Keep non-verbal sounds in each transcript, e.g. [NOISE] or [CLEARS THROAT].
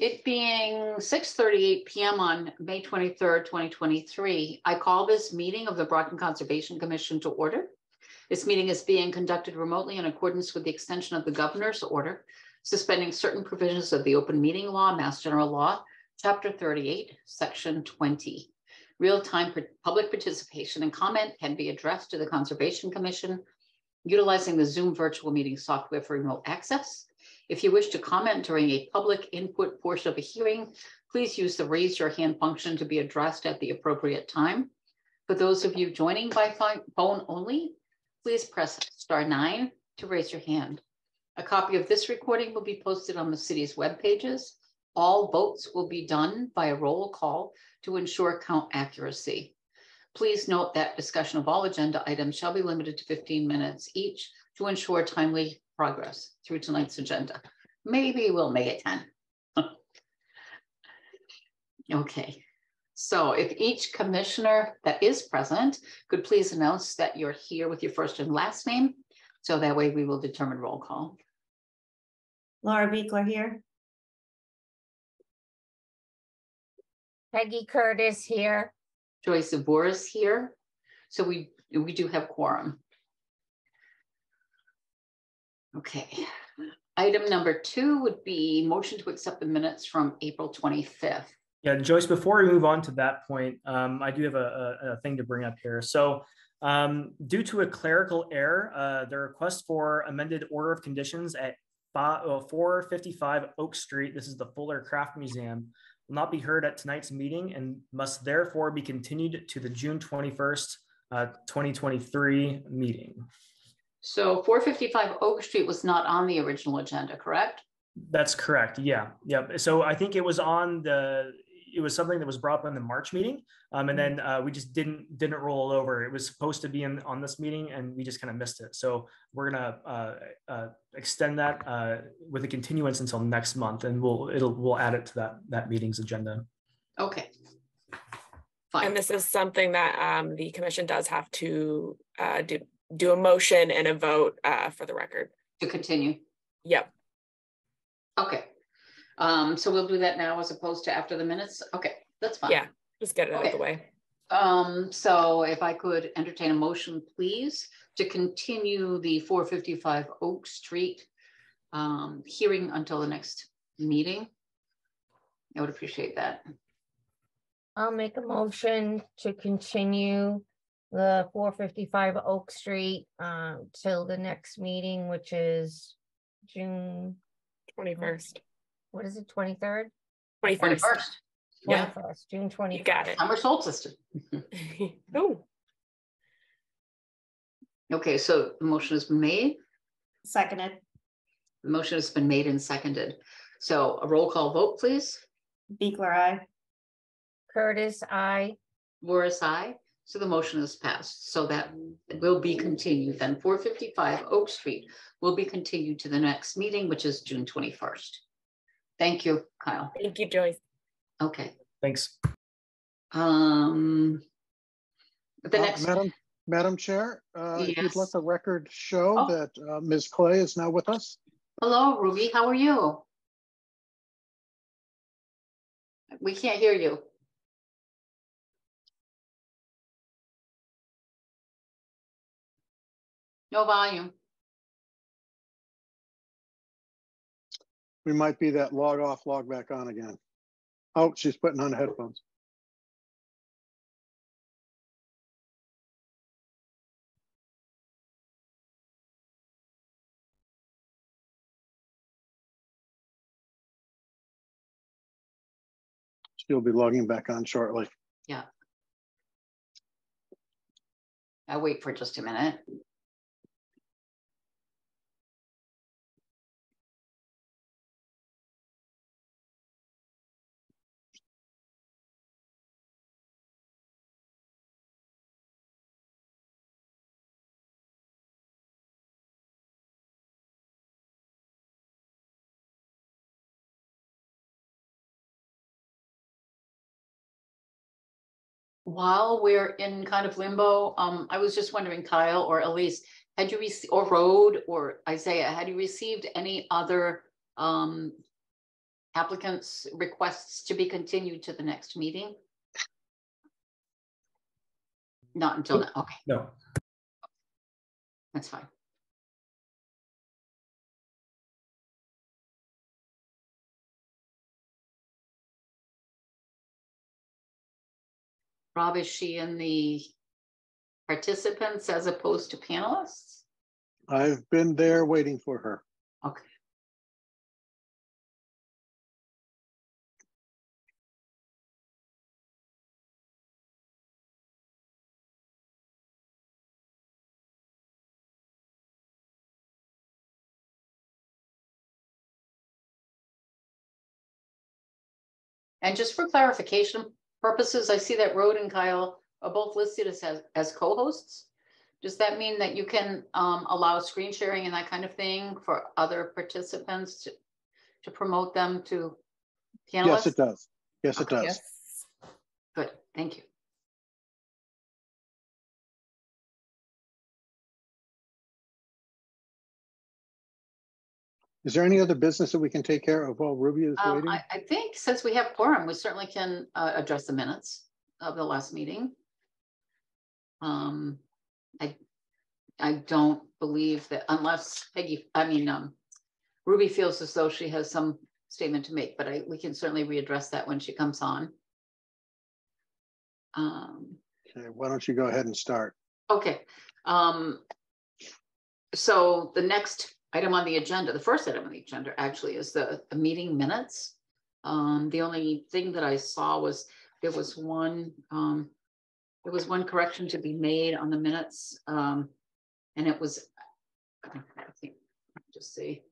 It being 6:38 PM on May 23rd, 2023, I call this meeting of the Brockton Conservation Commission to order. This meeting is being conducted remotely in accordance with the extension of the governor's order suspending certain provisions of the open meeting law, Mass General Law, Chapter 38, Section 20. Real-time public participation and comment can be addressed to the Conservation Commission utilizing the Zoom virtual meeting software for remote access. If you wish to comment during a public input portion of a hearing, please use the raise your hand function to be addressed at the appropriate time. For those of you joining by phone only, please press star nine to raise your hand. A copy of this recording will be posted on the city's web pages. All votes will be done by a roll call to ensure count accuracy. Please note that discussion of all agenda items shall be limited to 15 minutes each to ensure timely progress through tonight's agenda. Maybe we'll make it 10. [LAUGHS] okay. So if each commissioner that is present could please announce that you're here with your first and last name, so that way we will determine roll call. Laura Biechler here. Peggy Curtis here. Joyce Voorhis here. So we, we do have quorum. Okay. Item number two would be motion to accept the minutes from April 25th. Yeah, Joyce, before we move on to that point, um, I do have a, a, a, thing to bring up here. So um, due to a clerical error, uh, the request for amended order of conditions at 455 Oak Street, this is the Fuller Craft Museum, will not be heard at tonight's meeting and must therefore be continued to the June 21st, uh, 2023 meeting. So 455 Oak Street was not on the original agenda, correct? That's correct. Yeah. Yep. So I think it was on the it was something that was brought up in the March meeting, um, and mm-hmm. then uh, we just didn't didn't roll over. It was supposed to be in on this meeting, and we just kind of missed it. So we're gonna uh, uh, extend that uh, with a continuance until next month, and we'll it'll we'll add it to that that meeting's agenda. Okay. Fine. And this is something that um, the commission does have to uh, do do a motion and a vote uh, for the record to continue. Yep. Okay. Um, so we'll do that now as opposed to after the minutes. Okay, that's fine. Yeah, just get it okay. out of the way. Um, so if I could entertain a motion, please, to continue the 455 Oak Street um, hearing until the next meeting. I would appreciate that. I'll make a motion to continue the 455 Oak Street uh, till the next meeting, which is June 21st what is it, 23rd? 21st. 21st. Yeah. 21st, June 21st. You got it. Summer solstice. [LAUGHS] oh. Okay, so the motion has been made. Seconded. The motion has been made and seconded. So a roll call vote, please. Biechler, aye. Curtis, aye. Voorhis, aye. So the motion is passed. So that will be continued. Then 455 Oak Street will be continued to the next meeting, which is June 21st. Thank you, Kyle. Thank you, Joyce. Okay. Thanks. Um, the Uh, next, Madam, Madam Chair, uh, if you'd Yes. let the record show Oh. that uh, Ms. Clay is now with us. hello, Ruby, how are you? We can't hear you. No volume. We might be that log off, log back on again. Oh, she's putting on headphones. She'll be logging back on shortly. Yeah. I'll wait for just a minute. While we're in kind of limbo, um, I was just wondering, Kyle or Elise, had you received, or Road or Isaiah, had you received any other um, applicants' requests to be continued to the next meeting? Not until, now. okay, No, that's fine. Rob, is she in the participants as opposed to panelists? I've been there waiting for her. Okay. And just for clarification purposes, I see that Road and Kyle are both listed as, as co-hosts. Does that mean that you can um, allow screen sharing and that kind of thing for other participants to, to promote them to panelists? Yes, it does. Yes, it Okay. does. Yes. Good, thank you. Is there any other business that we can take care of while Ruby is Um, waiting? I, I think since we have quorum, we certainly can uh, address the minutes of the last meeting. Um, I, I don't believe that unless Peggy, I mean, um, Ruby feels as though she has some statement to make, but I, we can certainly readdress that when she comes on. Um, Okay, why don't you go ahead and start? Okay, um. So the next item on the agenda, the first item on the agenda actually is the, the meeting minutes. Um, the only thing that I saw was there was one, um. There was one correction to be made on the minutes, um, and it was. I think, just see.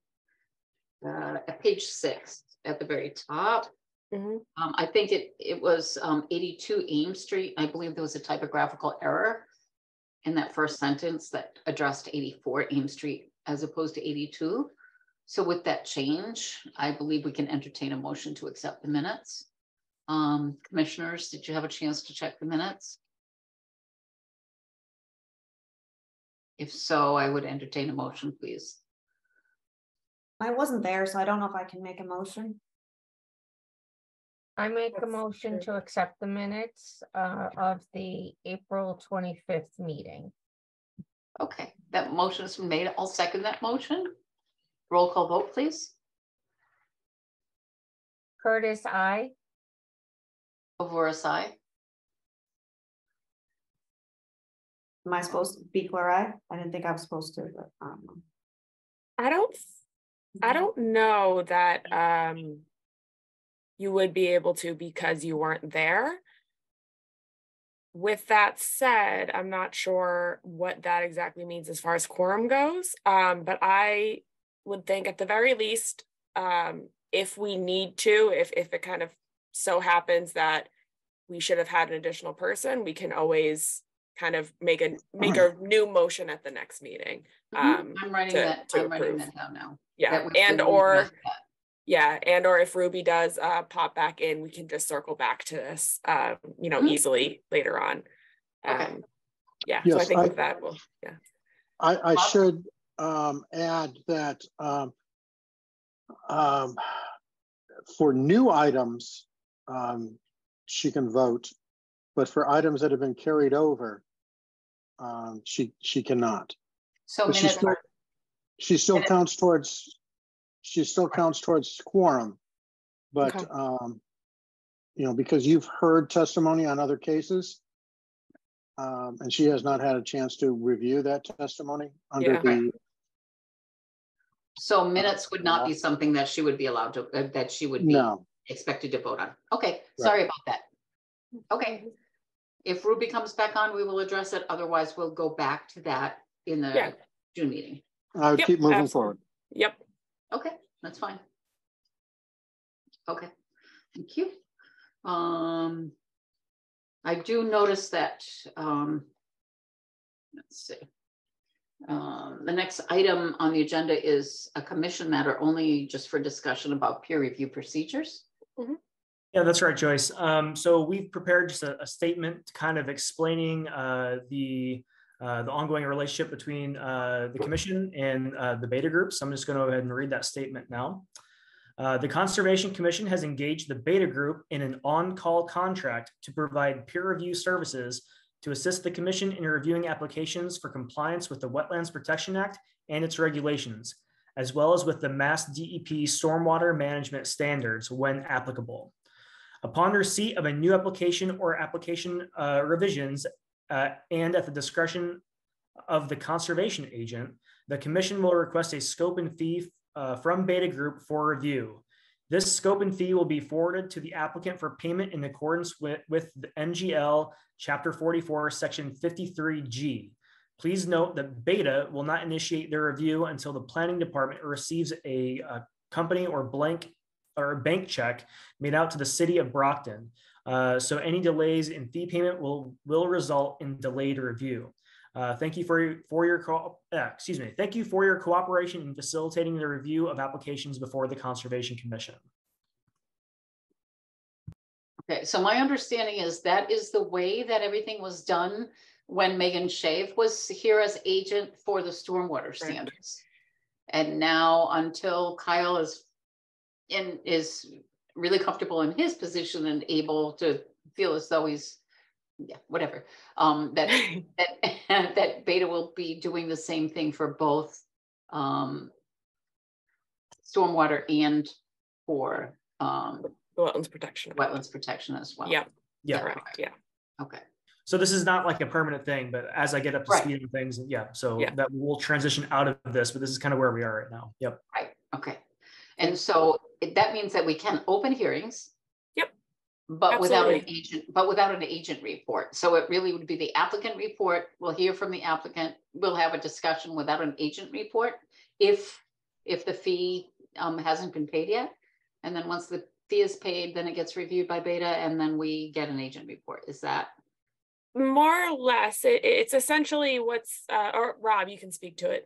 Uh, at page six, at the very top. Mhm. Um, I think it, it was, um, eighty-two Ames Street. I believe there was a typographical error in that first sentence that addressed eighty-four Ames Street as opposed to eighty-two. So with that change, I believe we can entertain a motion to accept the minutes. Um, commissioners, did you have a chance to check the minutes? If so, I would entertain a motion, please. I wasn't there, so I don't know if I can make a motion. I make a motion good. to accept the minutes uh, of the April twenty-fifth meeting. Okay, that motion has been made. aye'll second that motion. Roll call vote, please. Curtis, I. Ovoris, aye. Am I supposed to be clear? I, I didn't think I was supposed to, but, um. I don't, I don't know that um you would be able to because you weren't there. With that said, I'm not sure what that exactly means as far as quorum goes. Um, but I would think at the very least, um, if we need to, if if it kind of so happens that we should have had an additional person, we can always kind of make a make a [CLEARS THROAT] new motion at the next meeting. Um, I'm writing to- that, to I'm writing that down now. yeah, and or. Yeah, and or if Ruby does uh pop back in, we can just circle back to this um, you know, Mhm. easily later on. Okay. Um, yeah, so I think I- with that will, yeah. I, I Bob? should um, add that um, um, for new items, um, she can vote, but for items that have been carried over, um, she, she cannot. So she still, she still counts towards, she still counts towards quorum. But, Okay. um, you know, because you've heard testimony on other cases, um, and she has not had a chance to review that testimony under Yeah. the, so minutes would not be something that she would be allowed to, uh, that she would be no, expected to vote on. Okay, sorry about that. Okay. If Ruby comes back on, we will address it. Otherwise, we'll go back to that in Yeah. the June meeting. I would Yep, keep moving absolutely. forward. Yep, Okay, that's fine. Okay, thank you. Um, I do notice that, um, let's see. Um, the next item on the agenda is a commission matter only just for discussion about peer review procedures. Yeah, that's right, Joyce. Um, so we've prepared just a, a statement kind of explaining uh, the uh, the ongoing relationship between uh, the commission and uh, the beta group. So I'm just going to go ahead and read that statement now. Uh, the Conservation Commission has engaged the Beta Group in an on-call contract to provide peer review services to assist the commission in reviewing applications for compliance with the Wetlands Protection Act and its regulations, as well as with the Mass DEP stormwater management standards when applicable. Upon receipt of a new application or application uh, revisions, uh, and at the discretion of the conservation agent, the commission will request a scope and fee uh, from Beta Group for review. This scope and fee will be forwarded to the applicant for payment in accordance with, with the MGL Chapter 44, Section 53G. Please note that Beta will not initiate their review until the planning department receives a, a company or blank or bank check made out to the city of Brockton. Uh, so any delays in fee payment will, will result in delayed review. Uh, thank you for, for your, co- uh, excuse me, thank you for your cooperation in facilitating the review of applications before the Conservation Commission. Okay, so my understanding is that is the way that everything was done when Megan Shave was here as agent for the stormwater standards. And now until Kyle is in, is really comfortable in his position and able to feel as though he's, yeah, whatever. Um, that, [LAUGHS] that, [LAUGHS] that Beta will be doing the same thing for both, um, stormwater and for, um, Wetlands protection. wetlands protection as well. Yeah, Yeah. correct, yeah. Okay, So this is not like a permanent thing, but as I get up to Right. speed on things, yeah, so Yeah. that will transition out of this, but this is kind of where we are right now. Yep. right, okay. And so it- that means that we can open hearings. Yep, But without an agent, but without an agent report. So it really would be the applicant report. We'll hear from the applicant. We'll have a discussion without an agent report. If, if the fee um hasn't been paid yet. And then once the fee is paid, then it gets reviewed by Beta and then we get an agent report. Is that? More or less, it, it's essentially what's, uh, or Rob, you can speak to it.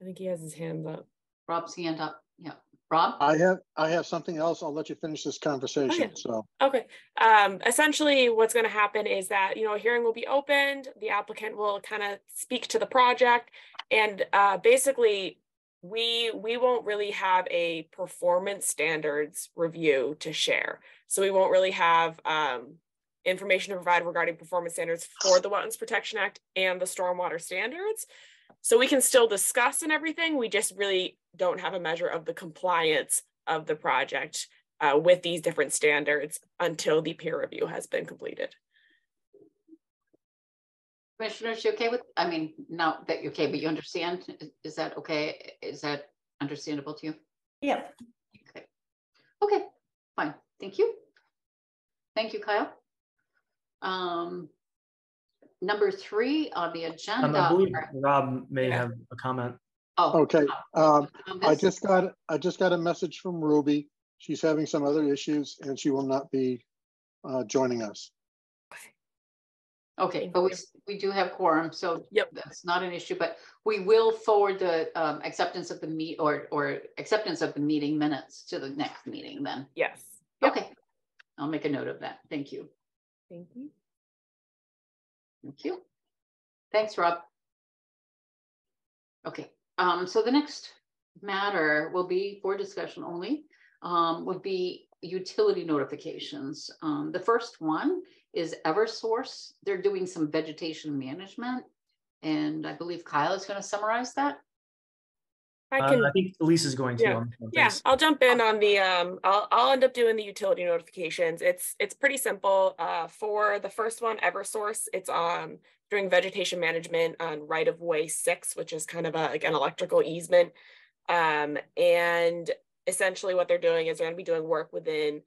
I think he has his hand up. Rob's hand up, yeah. Rob? I have, I have something else. I'll let you finish this conversation. So, Okay, um, essentially what's gonna happen is that, you know, a hearing will be opened, the applicant will kind of speak to the project. And, uh, basically, we, we won't really have a performance standards review to share. So we won't really have, um, information to provide regarding performance standards for the Wetlands Protection Act and the stormwater standards. So we can still discuss and everything, we just really don't have a measure of the compliance of the project uh, with these different standards until the peer review has been completed. Commissioners, you okay with, I mean, not that you're okay, but you understand? Is- Is that okay? Is that understandable to you? Yep. Okay, Okay, fine, thank you. Thank you, Kyle. Um, number three on the Um, agenda. I believe Rob may Yeah. have a comment. Oh, okay, um, I just got, I just got a message from Ruby. She's having some other issues and she will not be uh, joining us. Okay, but we, we do have quorum, so Yep. that's not an issue, but we will forward the um, acceptance of the meet or, or acceptance of the meeting minutes to the next meeting then. Yes. Yep. Okay, I'll make a note of that. Thank you. Thank you. Thank you. Thanks, Rob. Okay, um, so the next matter will be for discussion only, um, would be utility notifications. Um, the first one is Eversource. They're doing some vegetation management. And I believe Kyle is gonna summarize that. I Uh, can, I think Elise is going to. Yeah. on yeah, I'll jump in on the, um, I'll, I'll end up doing the utility notifications. It's, it's pretty simple. Uh, for the first one, Eversource, it's, um, doing vegetation management on right of way six, which is kind of a, like an electrical easement. Um, and essentially what they're doing is they're gonna be doing work within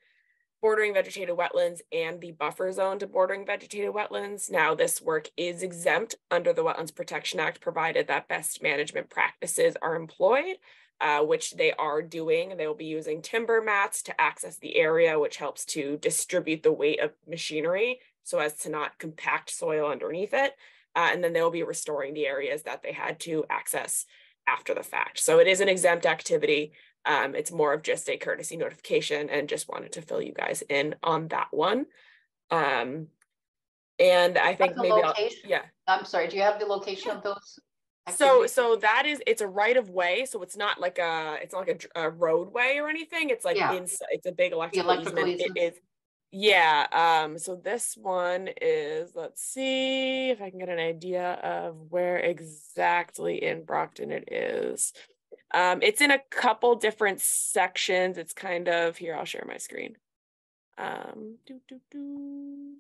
bordering vegetated wetlands and the buffer zone to bordering vegetated wetlands. Now, this work is exempt under the Wetlands Protection Act, provided that best management practices are employed, uh, which they are doing. They will be using timber mats to access the area, which helps to distribute the weight of machinery so as to not compact soil underneath it. Uh, and then they'll be restoring the areas that they had to access after the fact. So it is an exempt activity. Um, it's more of just a courtesy notification and just wanted to fill you guys in on that one. Um, and I think the maybe I'll, yeah, I'm sorry, do you have the location of those I So, so that is, it's a right of way, so it's not like a, it's not like a a, roadway or anything, it's like Yeah. inside, it's a big electrical electrical easement, it easement. Yeah, um, so this one is, let's see if I can get an idea of where exactly in Brockton it is. Um, it's in a couple different sections, it's kind of, here, I'll share my screen. Um, doo, doo, doo.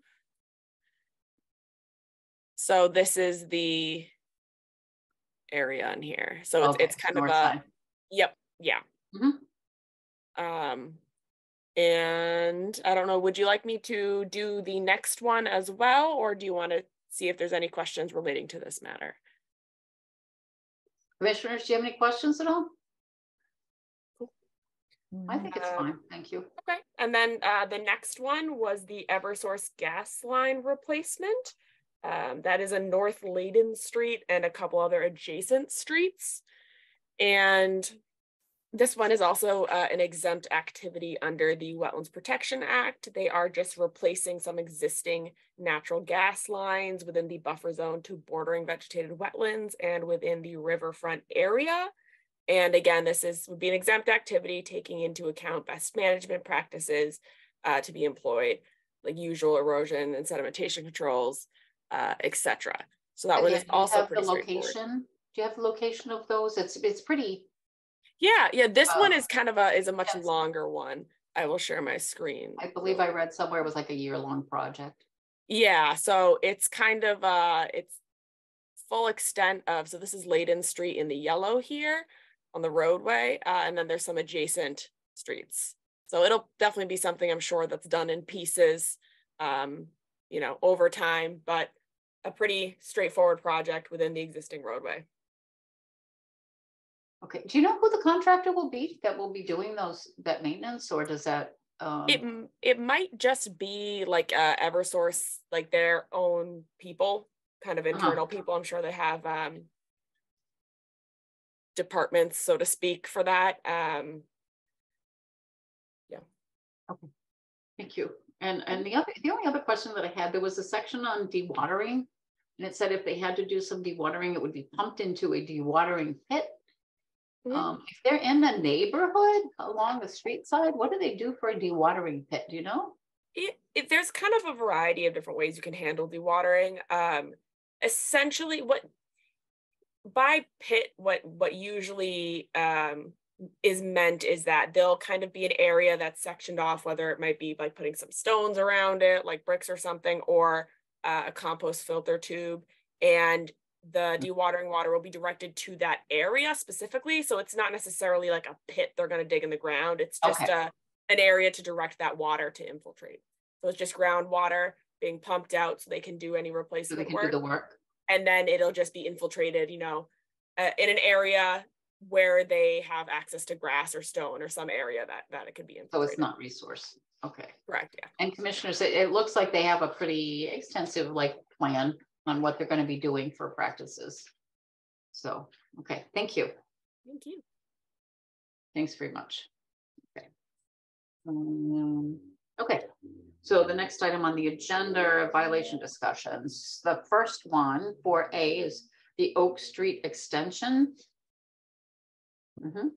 So this is the area in here. So it's, Okay, it's kind of a, side. yep, yeah. Mhm. Um, and I don't know, would you like me to do the next one as well, or do you want to see if there's any questions relating to this matter? Commissioners, do you have any questions at all? I think it's Uh, fine, thank you. Okay, and then uh, the next one was the Eversource gas line replacement. Um, that is a North Layden Street and a couple other adjacent streets. And this one is also uh, an exempt activity under the Wetlands Protection Act. They are just replacing some existing natural gas lines within the buffer zone to bordering vegetated wetlands and within the riverfront area. And again, this is would be an exempt activity taking into account best management practices uh, to be employed, like usual erosion and sedimentation controls, uh, etc. So that one Again, is also have the pretty straightforward. location? Do you have the location of those? It's, it's pretty, Yeah, yeah. This one is kind of a is a much yes. longer one. I will share my screen. I believe I read somewhere it was like a year-long project. Yeah, so it's kind of uh it's full extent of so this is Layden Street in the yellow here on the roadway, uh, and then there's some adjacent streets. So it'll definitely be something I'm sure that's done in pieces, um, you know, over time, but a pretty straightforward project within the existing roadway. Okay, do you know who the contractor will be that will be doing those, that maintenance, or does that? um, It it might just be like uh Eversource, like their own people, kind of Uh-huh. internal people. I'm sure they have um departments, so to speak, for that. Um yeah. Okay. Thank you. And, and the other, the only other question that I had, there was a section on dewatering. And it said if they had to do some dewatering, it would be pumped into a dewatering pit. Mhm. Um, if they're in the neighborhood along the street side, what do they do for a dewatering pit? Do you know? it, it there's kind of a variety of different ways you can handle dewatering. Um essentially what by pit what what usually um is meant is that there'll kind of be an area that's sectioned off, whether it might be like putting some stones around it, like bricks or something, or uh, a compost filter tube. And the dewatering water will be directed to that area specifically. So it's not necessarily like a pit they're going to dig in the ground. It's just Okay. a, an area to direct that water to infiltrate. So it's just groundwater being pumped out so they can do any So they replacement do work the work? and then it'll just be infiltrated, you know, uh, in an area where they have access to grass or stone or some area that that it could be So it's not resource. Okay. correct. Yeah. And commissioners, it, it looks like they have a pretty extensive like plan on what they're gonna be doing for practices. So, okay, thank you. Thank you. Thanks very much. Okay. Um, Okay, so the next item on the agenda, are violation discussions. The first one for A is the Oak Street Extension. Mhm.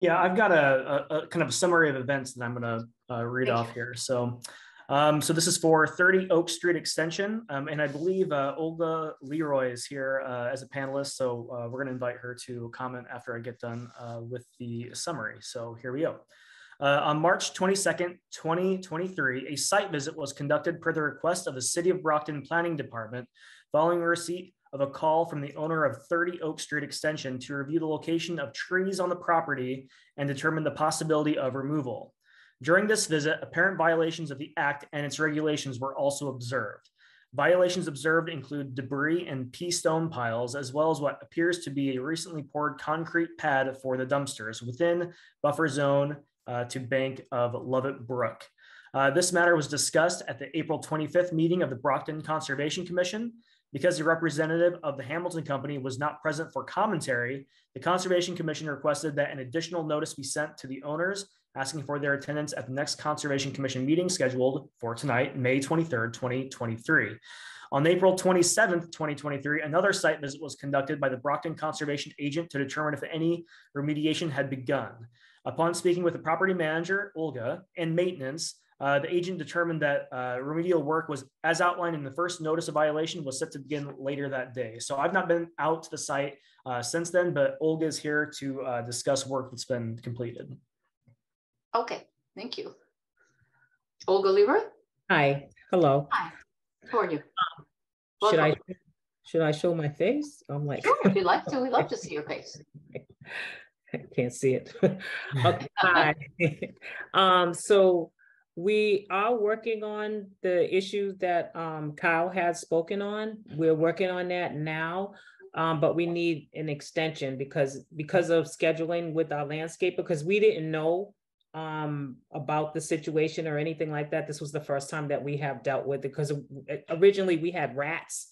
Yeah, I've got a, a, a kind of a summary of events that I'm gonna uh, read Thank off here. So, um, so this is for 30 Oak Street Extension, um, and I believe uh, Olga Leroy is here uh, as a panelist. So uh, we're gonna invite her to comment after I get done uh, with the summary. So here we go. Uh, on March 22nd, 2023, a site visit was conducted per the request of the City of Brockton Planning Department following receipt of a call from the owner of 30 Oak Street Extension to review the location of trees on the property and determine the possibility of removal. During this visit, apparent violations of the act and its regulations were also observed. Violations observed include debris and pea stone piles, as well as what appears to be a recently poured concrete pad for the dumpsters within buffer zone uh, to bank of Lovett Brook. Uh, this matter was discussed at the April 25th meeting of the Brockton Conservation Commission. Because the representative of the Hamilton Company was not present for commentary, the Conservation Commission requested that an additional notice be sent to the owners asking for their attendance at the next Conservation Commission meeting scheduled for tonight, May 23rd, 2023. On April 27th, 2023, another site visit was conducted by the Brockton Conservation Agent to determine if any remediation had begun. Upon speaking with the property manager, Olga, and maintenance, uh, the agent determined that uh, remedial work was, as outlined in the first notice of violation, was set to begin later that day. So I've not been out to the site uh, since then, but Olga is here to uh, discuss work that's been completed. Okay, thank you. Olga Leroy, Hi, hello. how are you? Should I, should I show my face? I'm like, Sure, if you'd like to, we'd love to see your face. I [LAUGHS] can't see it. [LAUGHS] Okay, hi. [LAUGHS] Um, so we are working on the issues that um Kyle has spoken on. We're working on that now. Um, but we need an extension because, because of scheduling with our landscaper, because we didn't know um about the situation or anything like that. This was the first time that we have dealt with it because originally we had rats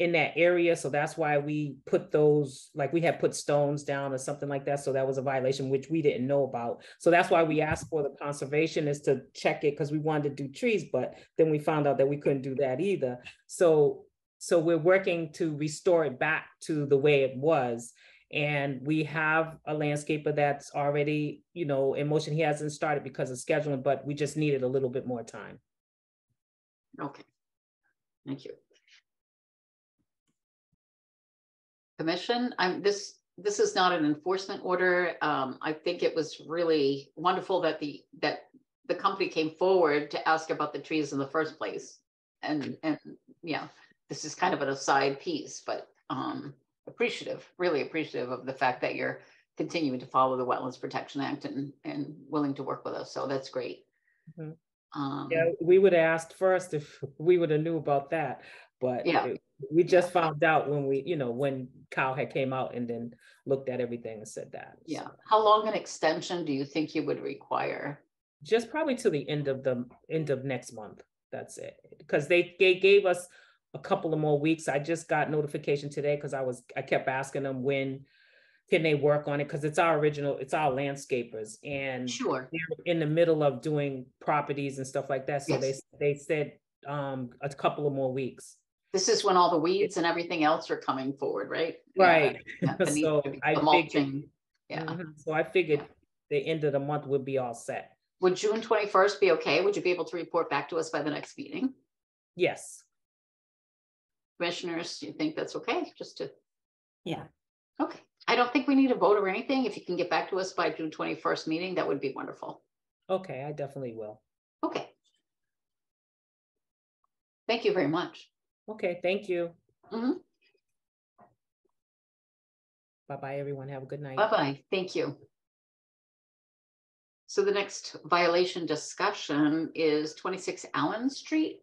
in that area. So that's why we put those, like we had put stones down or something like that. So that was a violation, which we didn't know about. So that's why we asked for the conservationist to check it because we wanted to do trees, but then we found out that we couldn't do that either. So, so we're working to restore it back to the way it was. And we have a landscaper that's already, you know, in motion. He hasn't started because of scheduling, but we just needed a little bit more time. Okay. Thank you. Commission, I'm, this, this is not an enforcement order. Um, I think it was really wonderful that the, that the company came forward to ask about the trees in the first place. And, and, yeah, this is kind of an aside piece, but, um, appreciative, really appreciative of the fact that you're continuing to follow the Wetlands Protection Act and, and willing to work with us. So that's great. Mhm. Um, Yeah, we would have asked first if [LAUGHS] we would have knew about that, but Yeah. it- we just found out when we, you know, when Kyle had came out and then looked at everything and said that. Yeah, so. how long an extension do you think you would require? Just probably to the end of the, end of next month, that's it, because they, they gave us a couple of more weeks, I just got notification today, because I was, I kept asking them when can they work on it, because it's our original, it's our landscapers, and Sure, they're in the middle of doing properties and stuff like that, so they, Yes. they said um, a couple of more weeks. this is when all the weeds and everything else are coming forward, right? Right, yeah, [LAUGHS] so I figured. Yeah, Mhm, so I figured the end of the month would be all set. would June twenty-first be okay? Would you be able to report back to us by the next meeting? Yes, Commissioners, you think that's okay, just to? Yeah. Okay, I don't think we need a vote or anything. If you can get back to us by June twenty-first meeting, that would be wonderful. okay, I definitely will. Okay. Thank you very much. Okay, thank you. Mhm. Bye-bye, everyone, have a good night. Bye-bye, thank you. So the next violation discussion is twenty-six Allen Street.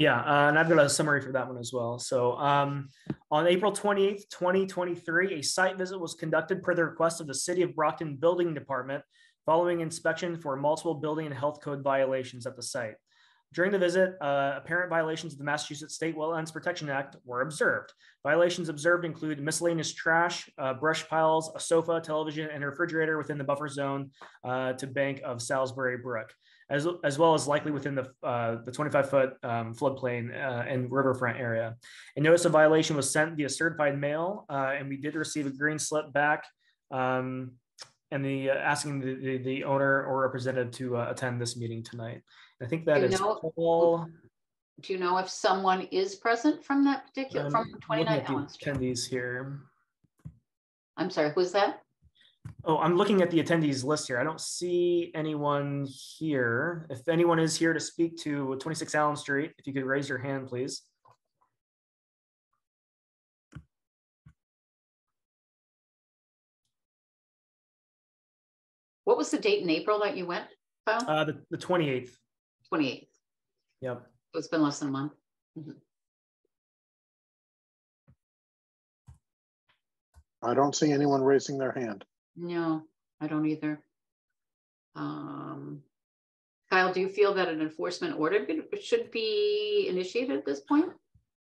Yeah, uh, and I've got a summary for that one as well. So um, on April twenty-eighth, twenty twenty-three, a site visit was conducted per the request of the City of Brockton Building Department following inspection for multiple building and health code violations at the site. During the visit, uh, apparent violations of the Massachusetts State Wetlands Protection Act were observed. Violations observed include miscellaneous trash, uh, brush piles, a sofa, television, and refrigerator within the buffer zone uh, to bank of Salisbury Brook as, as well as likely within the, uh, the 25 foot um, floodplain uh, and riverfront area. A notice of violation was sent via certified mail, uh, and we did receive a green slip back. Um, and the uh, asking the, the, the owner or representative to uh, attend this meeting tonight. I think that is know- all. Do you know if someone is present from that particular, um, from looking twenty-nine at the Allen Street? Attendees here. I'm sorry, who's that? Oh, I'm looking at the attendees list here. I don't see anyone here. If anyone is here to speak to 26 Allen Street, if you could raise your hand, please. What was the date in April that you went, Kyle? Uh, the, the 28th. Twenty-eighth. Yep. It's been less than a month. I don't see anyone raising their hand. No, I don't either. Um, Kyle, do you feel that an enforcement order should be initiated at this point?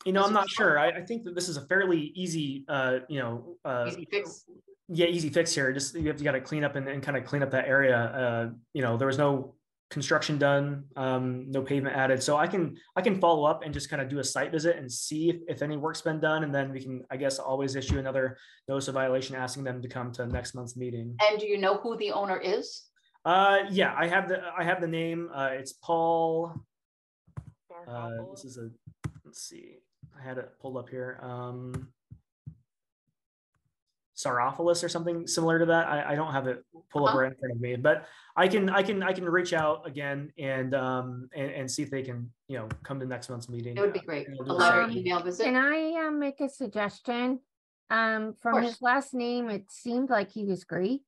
You know, I'm not sure. I, I think that this is a fairly easy, uh, you know, uh, Easy fix? yeah, easy fix here. Just you have to got to clean up and, and kind of clean up that area. Uh, you know, there was no construction done, um, no pavement added. So I can I can follow up and just kind of do a site visit and see if, if any work's been done, and then we can I guess always issue another notice of violation asking them to come to next month's meeting. And do you know who the owner is? Uh, yeah, I have the I have the name. Uh, it's Paul. Uh, this is a let's see. I had it pulled up here. Um, Sarophilus or something similar to that. I, I don't have it pulled up Uh-huh. right in front of me, but I can I can I can reach out again and um and, and see if they can you know come to next month's meeting. It would be great. and A we'll do letter, Um, email visit? Can I uh, make a suggestion? Um, from his last name, it seemed like he was Greek.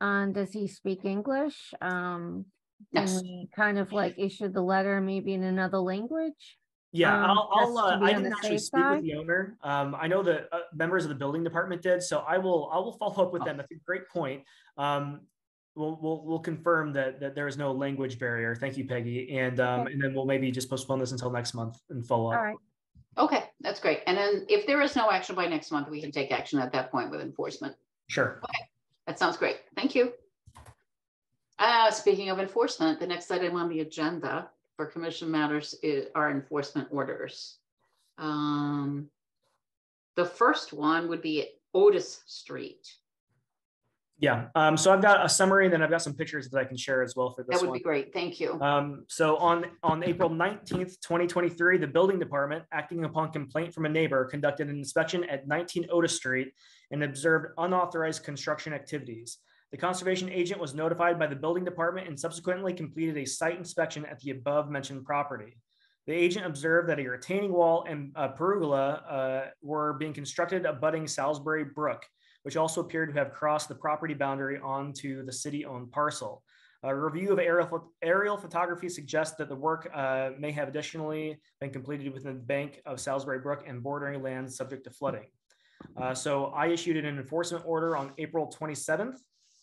Um, does he speak English? Um, can Yes. we kind of like issue the letter maybe in another language? Yeah, um, I'll, I'll uh, I didn't actually safe speak with the owner. Um, I know that uh, members of the building department did, so I will I will follow up with Oh. them. That's a great point. Um, we'll we'll we'll confirm that that there is no language barrier. Thank you, Peggy, and um Okay. and then we'll maybe just postpone this until next month and follow All up. right, Okay, that's great. And then if there is no action by next month, we can take action at that point with enforcement. Sure. Okay, That sounds great. Thank you. Uh, speaking of enforcement, the next item on the agenda for commission matters is, are enforcement orders. Um, the first one would be Otis Street. Yeah. Um, so I've got a summary, and then I've got some pictures that I can share as well for this That would one. be great. Thank you. Um, so on, on April nineteenth, twenty twenty-three, the building department, acting upon complaint from a neighbor, conducted an inspection at nineteen Otis Street and observed unauthorized construction activities. The conservation agent was notified by the building department and subsequently completed a site inspection at the above mentioned property. The agent observed that a retaining wall and a pergola uh, were being constructed abutting Salisbury Brook, which also appeared to have crossed the property boundary onto the city-owned parcel. A review of aerial, aerial photography suggests that the work uh, may have additionally been completed within the bank of Salisbury Brook and bordering lands subject to flooding. Uh, so I issued an enforcement order on April 27th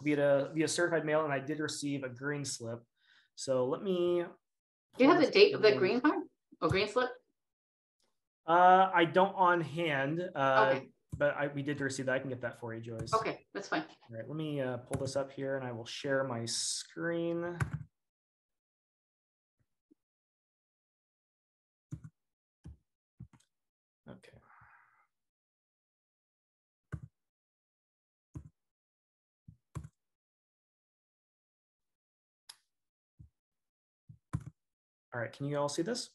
via, via certified mail, and I did receive a green slip. So let me. Do you have the date of the green card or green slip? Uh, I don't on hand, uh, Okay. but I, we did receive that. I can get that for you, Joyce. Okay, that's fine. All right, let me uh, pull this up here and I will share my screen. Okay. All right, can you all see this?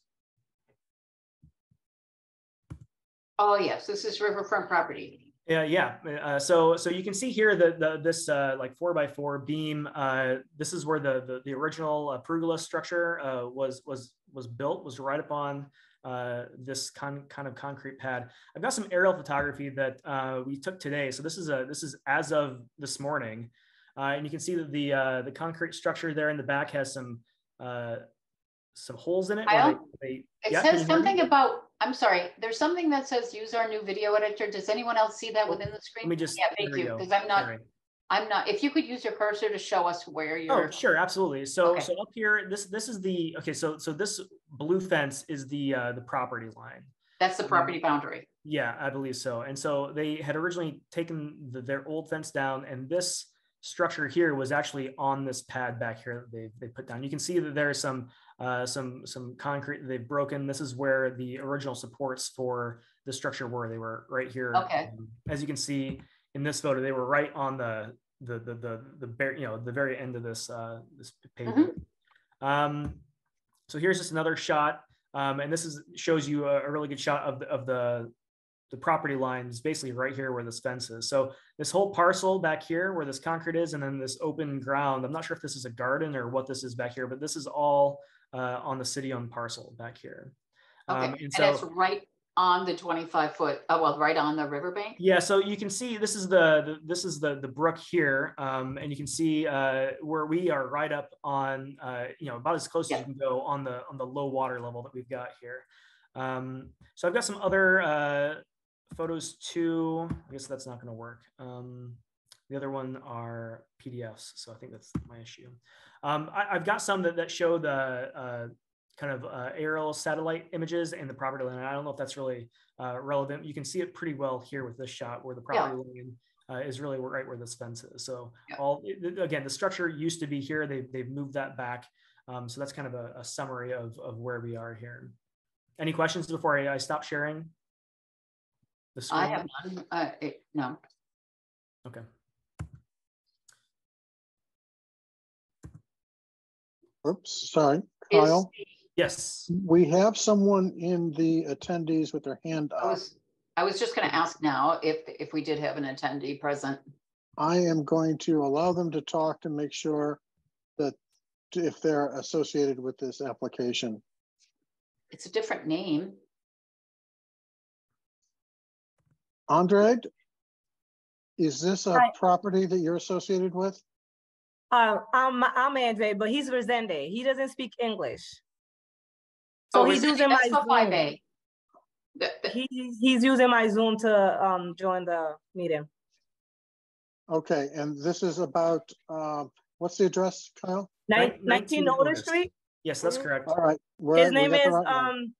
Oh, yes, this is riverfront property. Yeah, yeah. Uh, so, so you can see here that the, this uh, like four by four beam. Uh, this is where the the, the original uh, pergola structure uh, was was was built. Was right up on uh, this con- kind of concrete pad. I've got some aerial photography that uh, we took today. So this is a this is as of this morning, uh, and you can see that the uh, the concrete structure there in the back has some uh, some holes in it. where Kyle? they- they- It Yeah, says you hear me? something about, I'm sorry, there's something that says use our new video editor. Does anyone else see that within the screen? Let me just. Yeah, thank you, because I'm not, Sorry. I'm not, if you could use your cursor to show us where Oh, you're, Oh, sure, absolutely. So, Okay. so up here, this, this is the, okay, so, so this blue fence is the, uh, the property line. that's the property boundary. Yeah, I believe so. And so they had originally taken the, their old fence down and this structure here was actually on this pad back here that they, they put down. You can see that there's some, uh, some, some concrete they've broken. This is where the original supports for the structure were. They were right here. Okay. Um, As you can see in this photo, they were right on the, the, the, the, the, bare- you know, the very end of this, uh, this pavement. Um, so here's just another shot. Um, and this is shows you a, a really good shot of the, of the, the property lines basically right here where this fence is. So this whole parcel back here where this concrete is and then this open ground, I'm not sure if this is a garden or what this is back here, but this is all uh, on the city owned parcel back here. Okay, Um, and so it's right on the twenty-five foot, oh, well, right on the riverbank? Yeah, so you can see this is the, the this is the the brook here, um, and you can see uh, where we are right up on uh, you know about as close Yeah. as you can go on the on the low water level that we've got here. Um, so I've got some other uh, photos too. I guess that's not going to work. Um, the other one are PDFs, so I think that's my issue. Um, I, I've got some that, that show the uh, kind of uh, aerial satellite images and the property line. I don't know if that's really uh, relevant. You can see it pretty well here with this shot where the property line uh, is really right where this fence is. So Yeah. all again, the structure used to be here. They've they've moved that back. Um, so that's kind of a, a summary of of where we are here. Any questions before I, I stop sharing? The I have none, uh, no. Okay. Oops, sorry, Is- Kyle. Yes. We have someone in the attendees with their hand I up. was, I was just gonna ask now if, if we did have an attendee present. I am going to allow them to talk to make sure that if they're associated with this application. It's a different name. Andre? Is this a Hi. property that you're associated with? Uh, I'm, I'm Andre, but he's Resende. He doesn't speak English. Oh, So he's using my that's the five Zoom. The- the- He, he's using my Zoom to, um, join the meeting. Okay, and this is about, um, what's the address, Kyle? Nin- 19 19 Otis Otis. Street. Yes, that's correct. All right. we're- His name is, right one. um,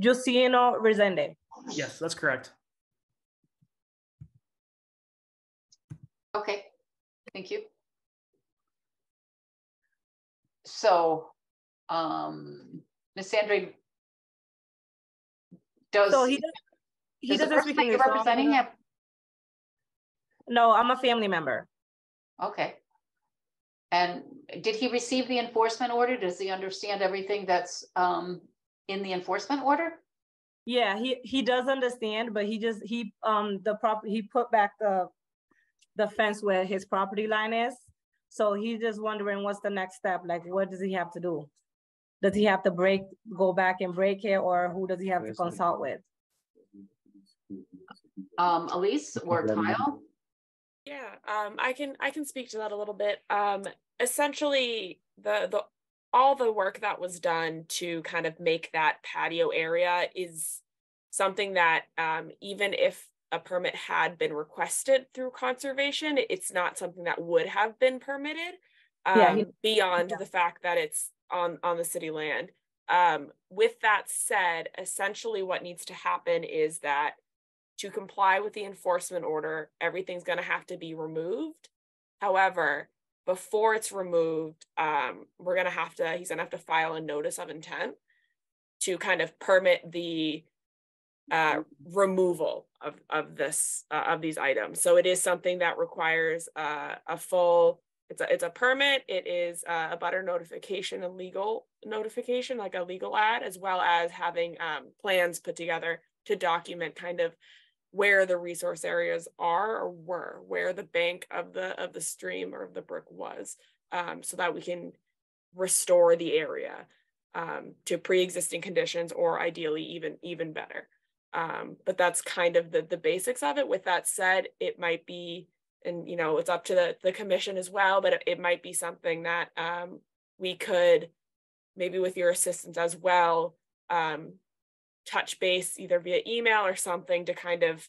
Jusino Resende. Yes, that's correct. Okay, thank you. So, um, Ms. Andre. Does, So he, does- he does doesn't person speak English. representing gonna- No, I'm a family member. okay. And did he receive the enforcement order? Does he understand everything that's, um, in the enforcement order? Yeah, he, he does understand, but he just, he, um, the prop, he put back the, the fence where his property line is. So he's just wondering what's the next step, like what does he have to do? Does he have to break, go back and break it, or who does he have to consult with? Um, Elise or Kyle? Yeah, um, I can I can speak to that a little bit. Um, essentially, the the all the work that was done to kind of make that patio area is something that um, even if a permit had been requested through conservation, it's not something that would have been permitted. Yeah, he- Um, beyond yeah. the fact that it's on on the city land. Um, with that said, essentially what needs to happen is that to comply with the enforcement order, everything's gonna have to be removed. However, before it's removed, um, we're gonna have to, he's gonna have to file a notice of intent to kind of permit the uh, removal of, of this, uh, of these items. So it is something that requires uh, a full, it's a, it's a permit, it is uh, abutter notification, a legal notification, like a legal ad, as well as having um, plans put together to document kind of where the resource areas are or were, where the bank of the of the stream or of the brook was, um, so that we can restore the area um, to pre-existing conditions or ideally even even better. Um, but that's kind of the the basics of it. With that said, it might be, and you know, it's up to the the commission as well, but it, it might be something that um, we could maybe with your assistance as well um, touch base either via email or something to kind of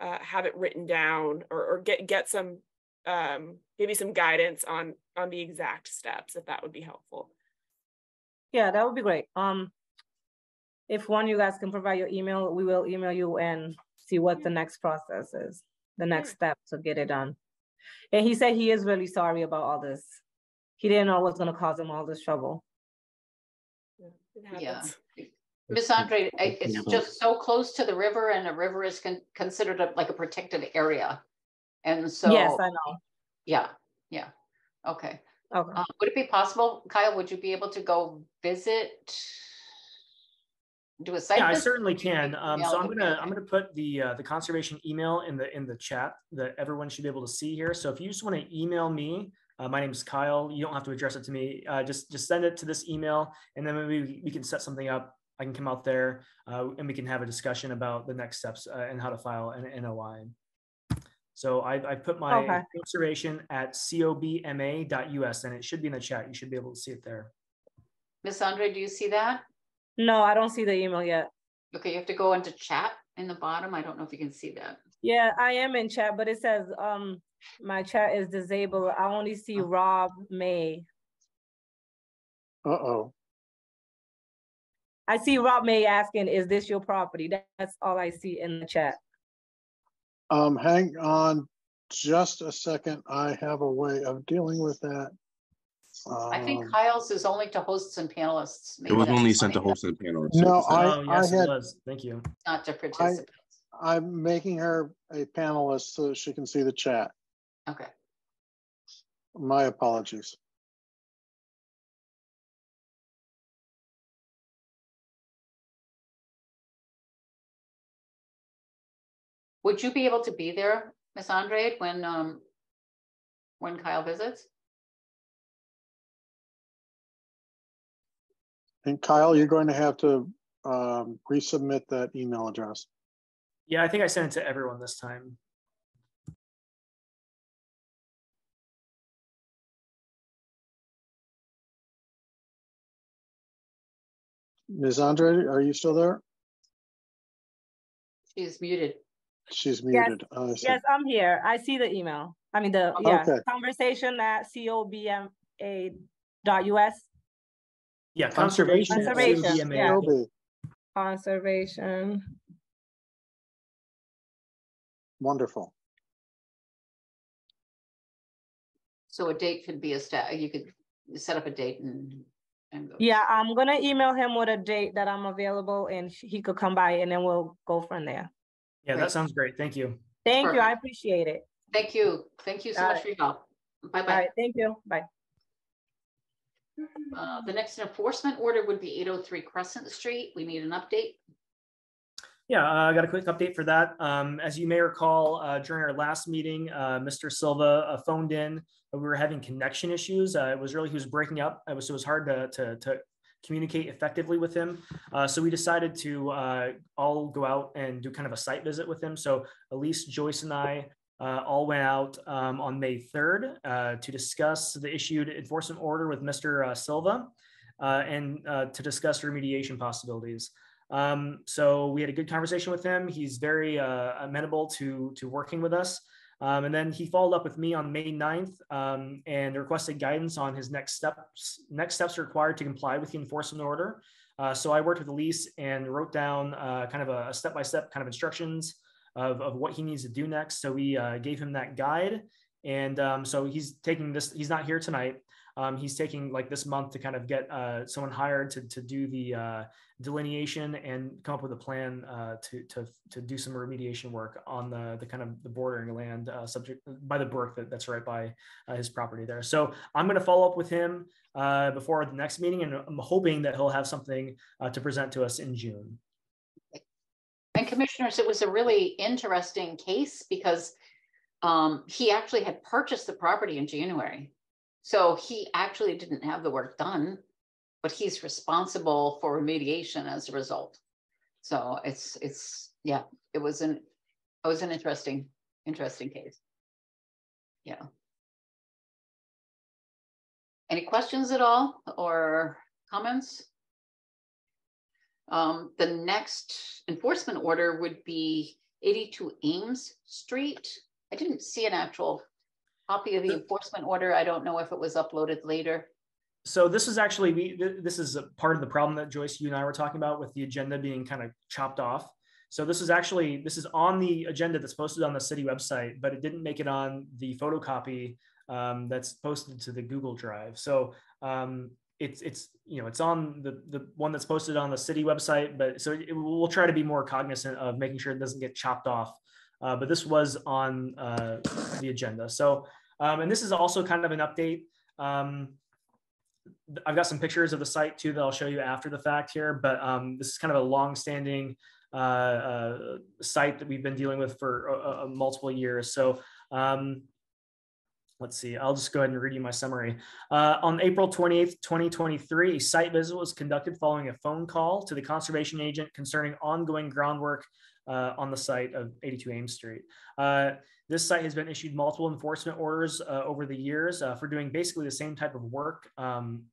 uh, have it written down or, or get get some um, maybe some guidance on on the exact steps if that would be helpful. Yeah, that would be great. Um, if one of you guys can provide your email, we will email you and see what the next process is, the next step to get it done. And he said he is really sorry about all this. He didn't know what's gonna cause him all this trouble. Yeah. Miss Andre, it's just so close to the river and the river is con- considered a- like a protected area. And so. Yes, I know. Yeah, yeah, okay. Okay. Uh, Would it be possible, Kyle, would you be able to go visit? Do a site? Yeah, I certainly can. Um, so I'm gonna, bank. I'm gonna put the, uh, the conservation email in the, in the chat that everyone should be able to see here. So if you just want to email me, uh, my is Kyle. You don't have to address it to me. Uh, just, just send it to this email and then maybe we- we can set something up. I can come out there, uh, and we can have a discussion about the next steps, uh, and how to file an NOI. So I, I put my Okay. conservation at cobma.us and it should be in the chat. You should be able to see it there. Ms. Andre, do you see that? No, I don't see the email yet. Okay, you have to go into chat in the bottom. I don't know if you can see that. Yeah, I am in chat, but it says, um, my chat is disabled. I only see Oh. Rob May. Uh-oh. I see Rob May asking, is this your property? That's all I see in the chat. Um, hang on just a second. I have a way of dealing with that. I think Um, Kyle's is only to hosts and panelists. It Maybe was that's only sent to why hosts and panelists. No, I- Oh, yes, it had- was. Thank you. Not to participants. I'm making her a panelist so she can see the chat. Okay. My apologies. Would you be able to be there, Miss Andre, when, um, when Kyle visits? And Kyle, you're going to have to um, resubmit that email address. Yeah, I think I sent it to everyone this time. Ms. Andre, are you still there? She's muted. She's muted. I see. Yes, I'm here. I see the email. I mean, the, yeah, Okay. conversation at cobma dot US, Yeah, conservation. Conservation, COBMA. yeah. Toby, conservation. Wonderful. So a date could be a sta, you could set up a date and. and go. Yeah, I'm gonna email him with a date that I'm available and he could come by and then we'll go from there. Yeah, that Great. sounds great. Thank you. Thank you. I appreciate it. Thank you. Thank you so All much right. for your help. Bye-bye. right, thank you. Bye. Uh, the next enforcement order would be eight oh three Crescent Street. We need an update. Yeah, uh, I got a quick update for that. Um, as you may recall, uh, during our last meeting, uh, Mr. Silva uh, phoned in. We were having connection issues. It was really, he was breaking up. It was, it was hard to, to, to communicate effectively with him. So we decided to all go out and do kind of a site visit with him. So Elise, Joyce, and I uh, all went out um, on May 3rd uh, to discuss the issued enforcement order with Mr. uh, Silva uh, and uh, to discuss remediation possibilities. Um, so we had a good conversation with him. He's very amenable to to working with us. Um, and then he followed up with me on May 9th um, and requested guidance on his next steps, next steps required to comply with the enforcement order. Uh, so I worked with Elise and wrote down uh, kind of a step-by-step kind of instructions of, of what he needs to do next. So we uh, gave him that guide. And um, so he's taking this, he's not here tonight. Um, he's taking like this month to kind of get uh, someone hired to, to do the uh, delineation and come up with a plan uh, to, to, to do some remediation work on the, the kind of the bordering land uh, subject by the brook that, that's right by uh, his property there. So I'm going to follow up with him before the next meeting, and I'm hoping that he'll have something to present to us in June. Commissioners, it was a really interesting case because um, he actually had purchased the property in January. So he actually didn't have the work done, but he's responsible for remediation as a result. So it's, it's, yeah, it was an, it was an interesting, interesting case. Yeah. Any questions at all or comments? Um, the next enforcement order would be eighty-two Ames Street. I didn't see an actual copy of the enforcement order. I don't know if it was uploaded later. So this is actually, we, this is a part of the problem that Joyce, you and I were talking about with the agenda being kind of chopped off. So this is actually, this is on the agenda that's posted on the city website, but it didn't make it on the photocopy um, that's posted to the Google Drive. So um, it's, it's, you know, it's on the, the one that's posted on the city website, but so it, we'll try to be more cognizant of making sure it doesn't get chopped off. Uh, but this was on uh, the agenda. So, um, and this is also kind of an update. Um, I've got some pictures of the site too that I'll show you after the fact here, but um, this is kind of a long-standing uh, uh, site that we've been dealing with for uh, multiple years. So um, let's see, I'll just go ahead and read you my summary. Uh, on April 28th, 2023, a site visit was conducted following a phone call to the conservation agent concerning ongoing groundwork uh, on the site of 82 Ames Street. Uh, this site has been issued multiple enforcement orders uh, over the years uh, for doing basically the same type of work um,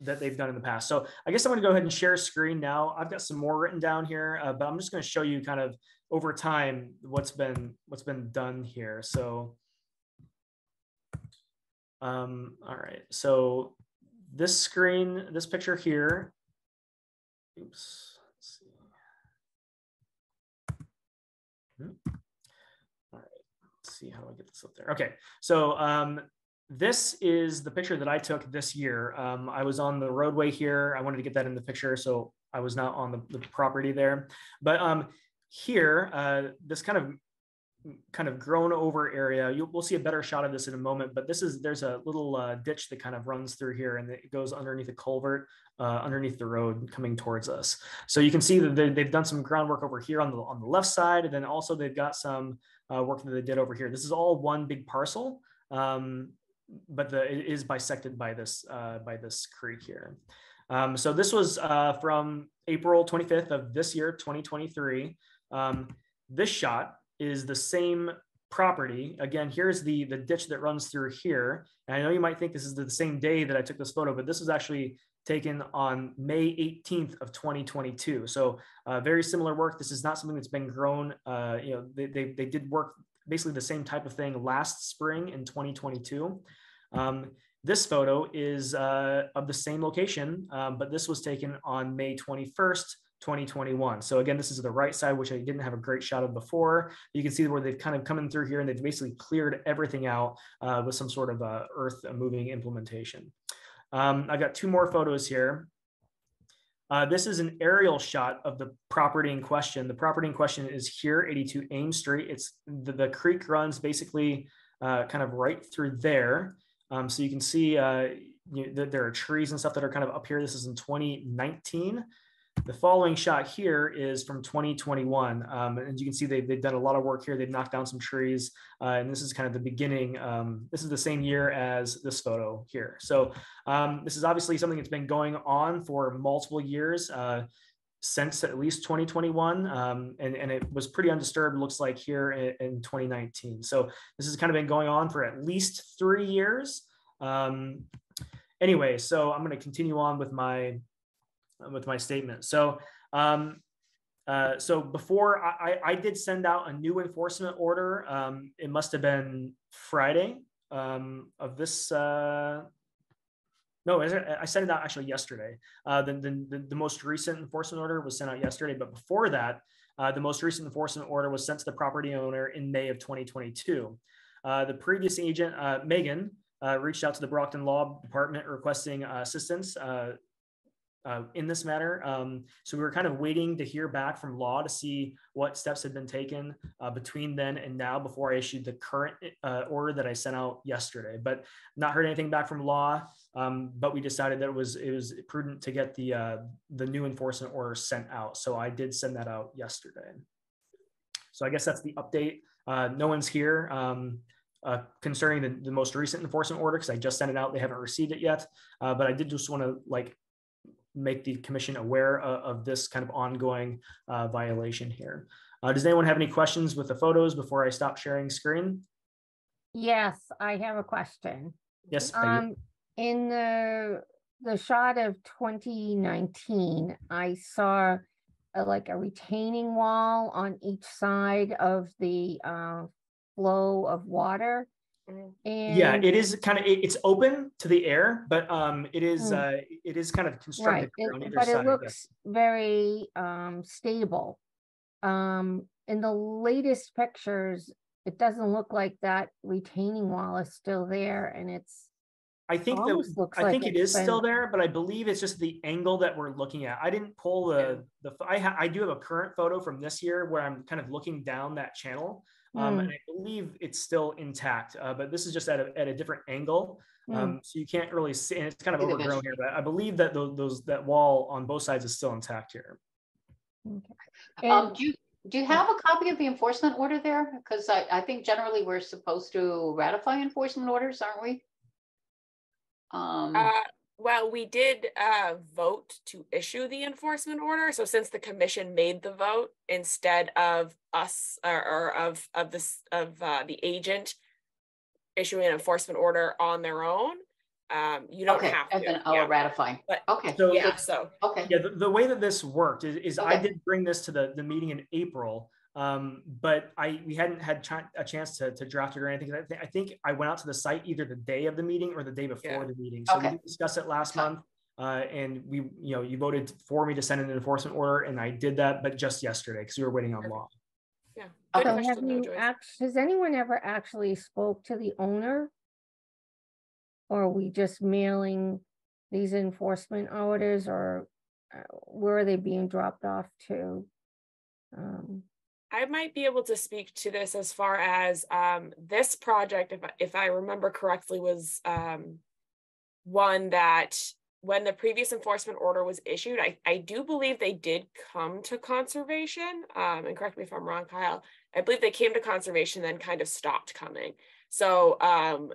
that they've done in the past. So I guess I'm to go ahead and share a screen now. I've got some more written down here, uh, but I'm just going to show you kind of over time what's been what's been done here. So, um, all right. So this screen, this picture here Oops. Let's see. Hmm. All right. Let's see how do I get this up there. Okay. So um, this is the picture that I took this year. Um, I was on the roadway here. I wanted to get that in the picture, so I was not on the, the property there. But um, here, uh, this kind of kind of grown over area. You'll, we'll see a better shot of this in a moment, but this is there's a little uh, ditch that kind of runs through here and it goes underneath a culvert uh, underneath the road coming towards us. So you can see that they, have done some groundwork over here on the on the left side, and then also they've got some uh, work that they did over here. This is all one big parcel, um, but the, it is bisected by this uh, by this creek here. Um, so this was uh, from April 25th of this year, 2023. Um, this shot is the same property. Again, here's the, the ditch that runs through here. And I know you might think this is the same day that I took this photo, but this was actually taken on May 18th of 2022. So uh, very similar work. This is not something that's been grown. Uh, you know, they, they, they, did work basically the same type of thing last spring in 2022. Um, this photo is uh, of the same location, um, but this was taken on May 21st, 2021. So again, this is the right side, which I didn't have a great shot of before. You can see where they've kind of come in through here and they've basically cleared everything out uh, with some sort of uh, earth moving implementation. Um, I've got two more photos here. Uh, this is an aerial shot of the property in question. The property in question is here, 82 Ames Street. It's the, the creek runs basically uh, kind of right through there. Um, so you can see uh, you, there are trees and stuff that are kind of up here. This is in 2019. The following shot here is from 2021. Um, and you can see they've, they've done a lot of work here. They've knocked down some trees. Uh, and this is kind of the beginning. Um, this is the same year as this photo here. So um, this is obviously something that's been going on for multiple years. Uh, since at least 2021 um, and, and it was pretty undisturbed looks like here in, in, 2019 so this has kind of been going on for at least three years um, anyway so i'm going to continue on with my with my statement. So, um, uh, so before I, I did send out a new enforcement order. Um, it must have been Friday um, of this. Uh, no, I sent it out actually yesterday. Uh, the, the, the most recent enforcement order was sent out yesterday, but before that, uh, the most recent enforcement order was sent to the property owner in May of 2022. Uh, the previous agent, uh, Megan, uh, reached out to the Brockton Law Department requesting uh, assistance. Uh, in this matter. Um, so we were kind of waiting to hear back from law to see what steps had been taken uh, between then and now before I issued the current uh, order that I sent out yesterday. But not heard anything back from law. Um, but we decided that it was it was prudent to get the uh, the new enforcement order sent out. So I did send that out yesterday. So I guess that's the update. Uh, no one's here. Um, uh, concerning the, the, most recent enforcement order because I just sent it out. They haven't received it yet. Uh, but I did just want to like make the commission aware of, of this kind of ongoing uh, violation here. Uh, does anyone have any questions with the photos before I stop sharing screen? Yes, I have a question. Yes. Um, in the the shot of 2019, I saw a, like a retaining wall on each side of the uh, flow of water. And yeah, it is kind of it, it's open to the air, but um, it is hmm. uh, it is kind of constructed right. It, but side, it looks very um, stable. Um, in the latest pictures, it doesn't look like that retaining wall is still there, and it's. I think that I like think it is been... still there, but I believe it's just the angle that we're looking at. I didn't pull the the. I ha, I do have a current photo from this year where I'm kind of looking down that channel, um, mm. And I believe it's still intact, uh, but this is just at a, at a different angle. Mm. Um, so you can't really see, and it's kind of overgrown here, but I believe that those, those that wall on both sides is still intact here. Okay. Um, do you do you have a copy of the enforcement order there? Because I, I think generally we're supposed to ratify enforcement orders, aren't we? Um, uh, well, we did uh, vote to issue the enforcement order. So since the commission made the vote instead of us or, or of of this of uh, the agent issuing an enforcement order on their own, um, you don't okay. have to. And oh, yeah. ratify. But, okay. So yeah. So okay. Yeah. The, the way that this worked is, is okay. I did bring this to the the meeting in April. Um, but I we hadn't had ch- a chance to, to draft it or anything. I, th- I, think I went out to the site either the day of the meeting or the day before yeah. the meeting. So okay. we discussed it last month. Uh, and we, you know, you voted for me to send an enforcement order and I did that, but just yesterday because we were waiting on law. Yeah. Good So have question, though, you, act- has anyone ever actually spoke to the owner? Or are we just mailing these enforcement orders or uh, where are they being dropped off to? Um, I might be able to speak to this as far as um, this project, if I, if I remember correctly, was um, one that when the previous enforcement order was issued, I, I do believe they did come to conservation. Um, and correct me if I'm wrong, Kyle. I believe they came to conservation, then kind of stopped coming. So um,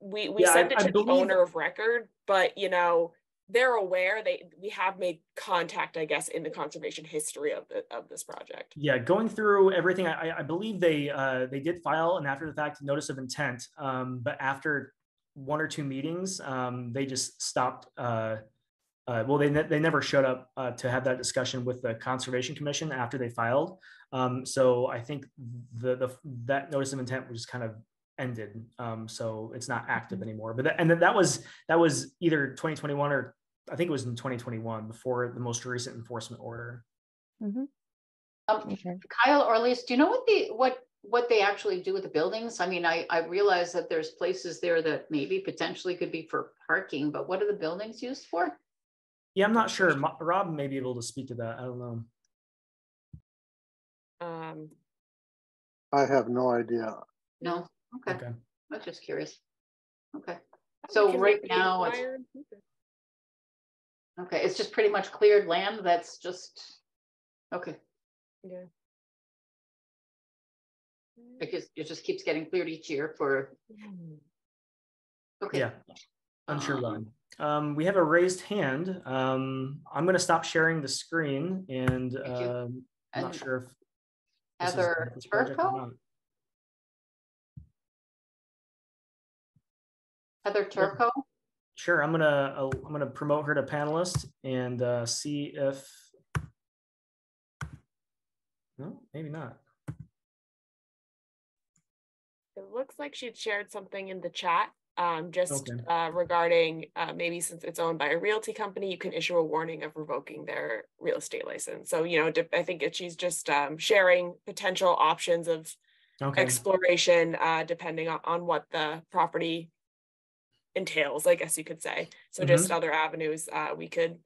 we we Yeah, I- sent it I to the believe- owner of record, but you know they're aware. They we have made contact, I guess, in the conservation history of the, of this project. Yeah, going through everything, I, I believe they uh, they did file an after the fact notice of intent, um, but after one or two meetings, um, they just stopped. Uh, uh, well, they ne- they never showed up uh, to have that discussion with the conservation commission after they filed. Um, so I think the the that notice of intent was kind of ended. Um, so it's not active anymore. But that, and then that was that was either 2021 or I think it was in 2021 before the most recent enforcement order. Um, okay. Kyle or Elise, do you know what the, what, what they actually do with the buildings? I mean, I, I realize that there's places there that maybe potentially could be for parking, but what are the buildings used for? Yeah, I'm not sure. Mo- Rob may be able to speak to that. I don't know. Um, I have no idea. No, okay, Okay. I'm just curious. Okay, So right now it's- okay, it's just pretty much cleared land that's just, okay, Yeah. it just, it just keeps getting cleared each year for, Mm. okay. Yeah, unsure Um, why. Um, we have a raised hand. Um, I'm going to stop sharing the screen and Thank you. um, I'm not And sure if this is Heather this project or Turco? not. Heather Turco, Sure, I'm gonna I'm gonna promote her to panelist and uh, see if. No, maybe not. It looks like she'd shared something in the chat, um, just Okay. uh, regarding uh, maybe since it's owned by a realty company, you can issue a warning of revoking their real estate license. So, you know, I think that she's just um, sharing potential options of Okay. exploration, uh, depending on, on what the property entails, I guess you could say. So just other avenues uh, we could,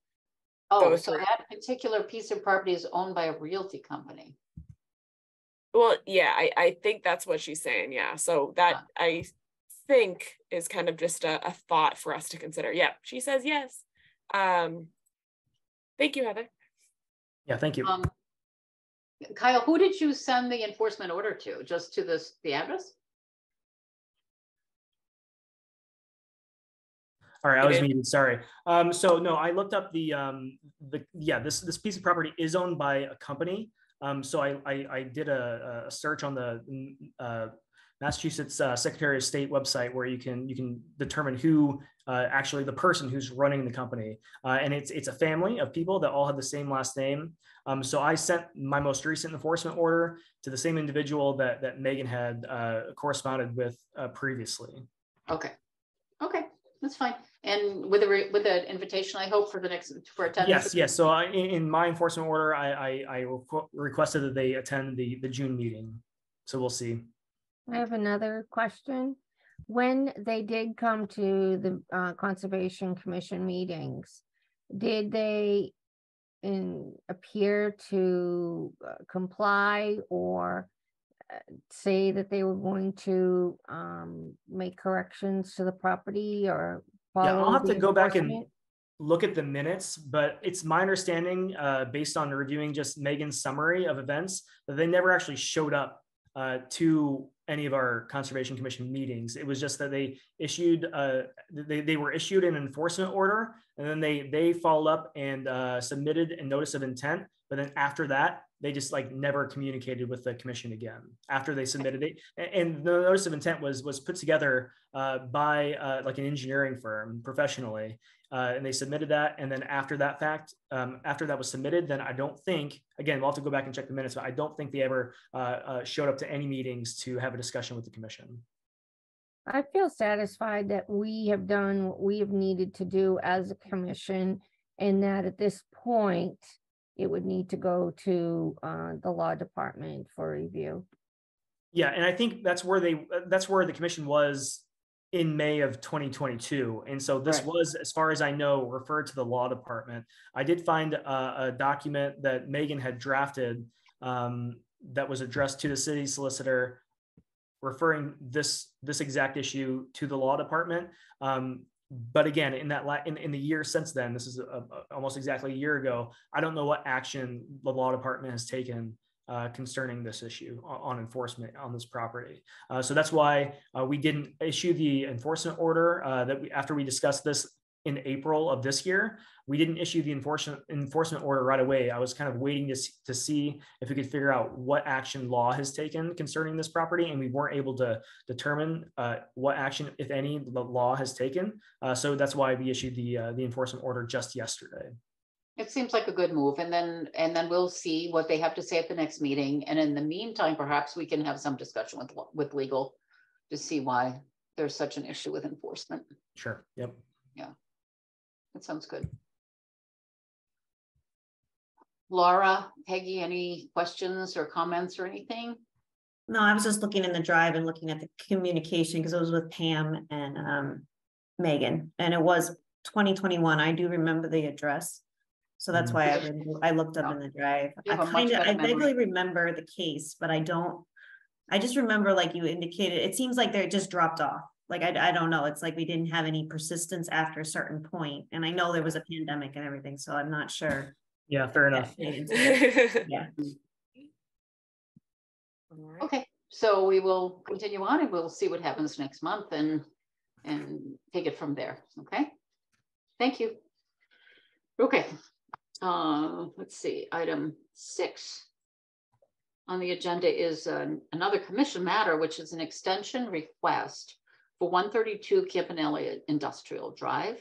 oh, so through. that particular piece of property is owned by a realty company. well, yeah, I, I think that's what she's saying. Yeah. So that Ah. I think is kind of just a, a thought for us to consider. Yeah. She says yes. Um, thank you, Heather. Yeah, thank you. Um, Kyle, who did you send the enforcement order to? Just to this, the address? All right, I was Okay. muted. Sorry. Um, so no, I looked up the um, the yeah this this piece of property is owned by a company. Um, so I I, I did a, a search on the uh, Massachusetts uh, Secretary of State website where you can you can determine who uh, actually the person who's running the company, uh, and it's it's a family of people that all have the same last name. Um, so I sent my most recent enforcement order to the same individual that that Megan had uh, corresponded with uh, previously. Okay, okay, that's fine. And with a, re- with an invitation, I hope for the next, for attendance? Yes, yes. So I, in, in my enforcement order, I, I, I requ- requested that they attend the, the June meeting. So we'll see. I have another question. When they did come to the uh, Conservation Commission meetings, did they in, appear to uh, comply or uh, say that they were going to um, make corrections to the property or Yeah, I'll have to go back and look at the minutes, but it's my understanding, uh, based on reviewing just Megan's summary of events, that they never actually showed up uh, to any of our conservation commission meetings. It was just that they issued, uh, they, they were issued an enforcement order, and then they they followed up and uh, submitted a notice of intent. But then after that, they just like never communicated with the commission again after they submitted it. And the notice of intent was was put together uh, by uh, like an engineering firm professionally, uh, and they submitted that. And then after that fact, um, after that was submitted, then I don't think again we'll have to go back and check the minutes, but I don't think they ever uh, uh, showed up to any meetings to have a discussion with the commission. I feel satisfied that we have done what we have needed to do as a commission and that at this point, it would need to go to uh, the law department for review. Yeah, and I think that's where they that's where the commission was in May of 2022. And so this Right. was, as far as I know, referred to the law department. I did find a, a document that Megan had drafted um, that was addressed to the city solicitor referring this this exact issue to the law department. Um, but again, in that la- in, in the year since then, this is a, a- almost exactly a year ago. I don't know what action the law department has taken uh, concerning this issue on, on enforcement on this property. Uh, so that's why uh, we didn't issue the enforcement order uh, that we, after we discussed this in April of this year, we didn't issue the enforcement enforcement order right away. I was kind of waiting to, to see if we could figure out what action law has taken concerning this property, and we weren't able to determine uh, what action, if any, the law has taken. Uh, so that's why we issued the uh, the enforcement order just yesterday. It seems like a good move and then, and then we'll see what they have to say at the next meeting. And in the meantime, perhaps we can have some discussion with, with legal to see why there's such an issue with enforcement. Sure. Yep. That sounds good. Laura, Peggy, any questions or comments or anything? No, I was just looking in the drive and looking at the communication because it was with Pam and um Megan, and it was twenty twenty-one. I do remember the address. So that's Mhm. why I, I looked up in the drive. I have a much kind of, I vaguely remember the case, but I don't. I just remember like you indicated, it seems like they just dropped off. Like I, I don't know. It's like we didn't have any persistence after a certain point, and I know there was a pandemic and everything, so I'm not sure. Yeah. Fair enough. [LAUGHS] Yeah. Okay, so we will continue on and we'll see what happens next month and, and take it from there, okay? Thank you. Okay, uh, let's see, item six on the agenda is uh, another commission matter, which is an extension request for one thirty-two Campanelli Industrial Drive.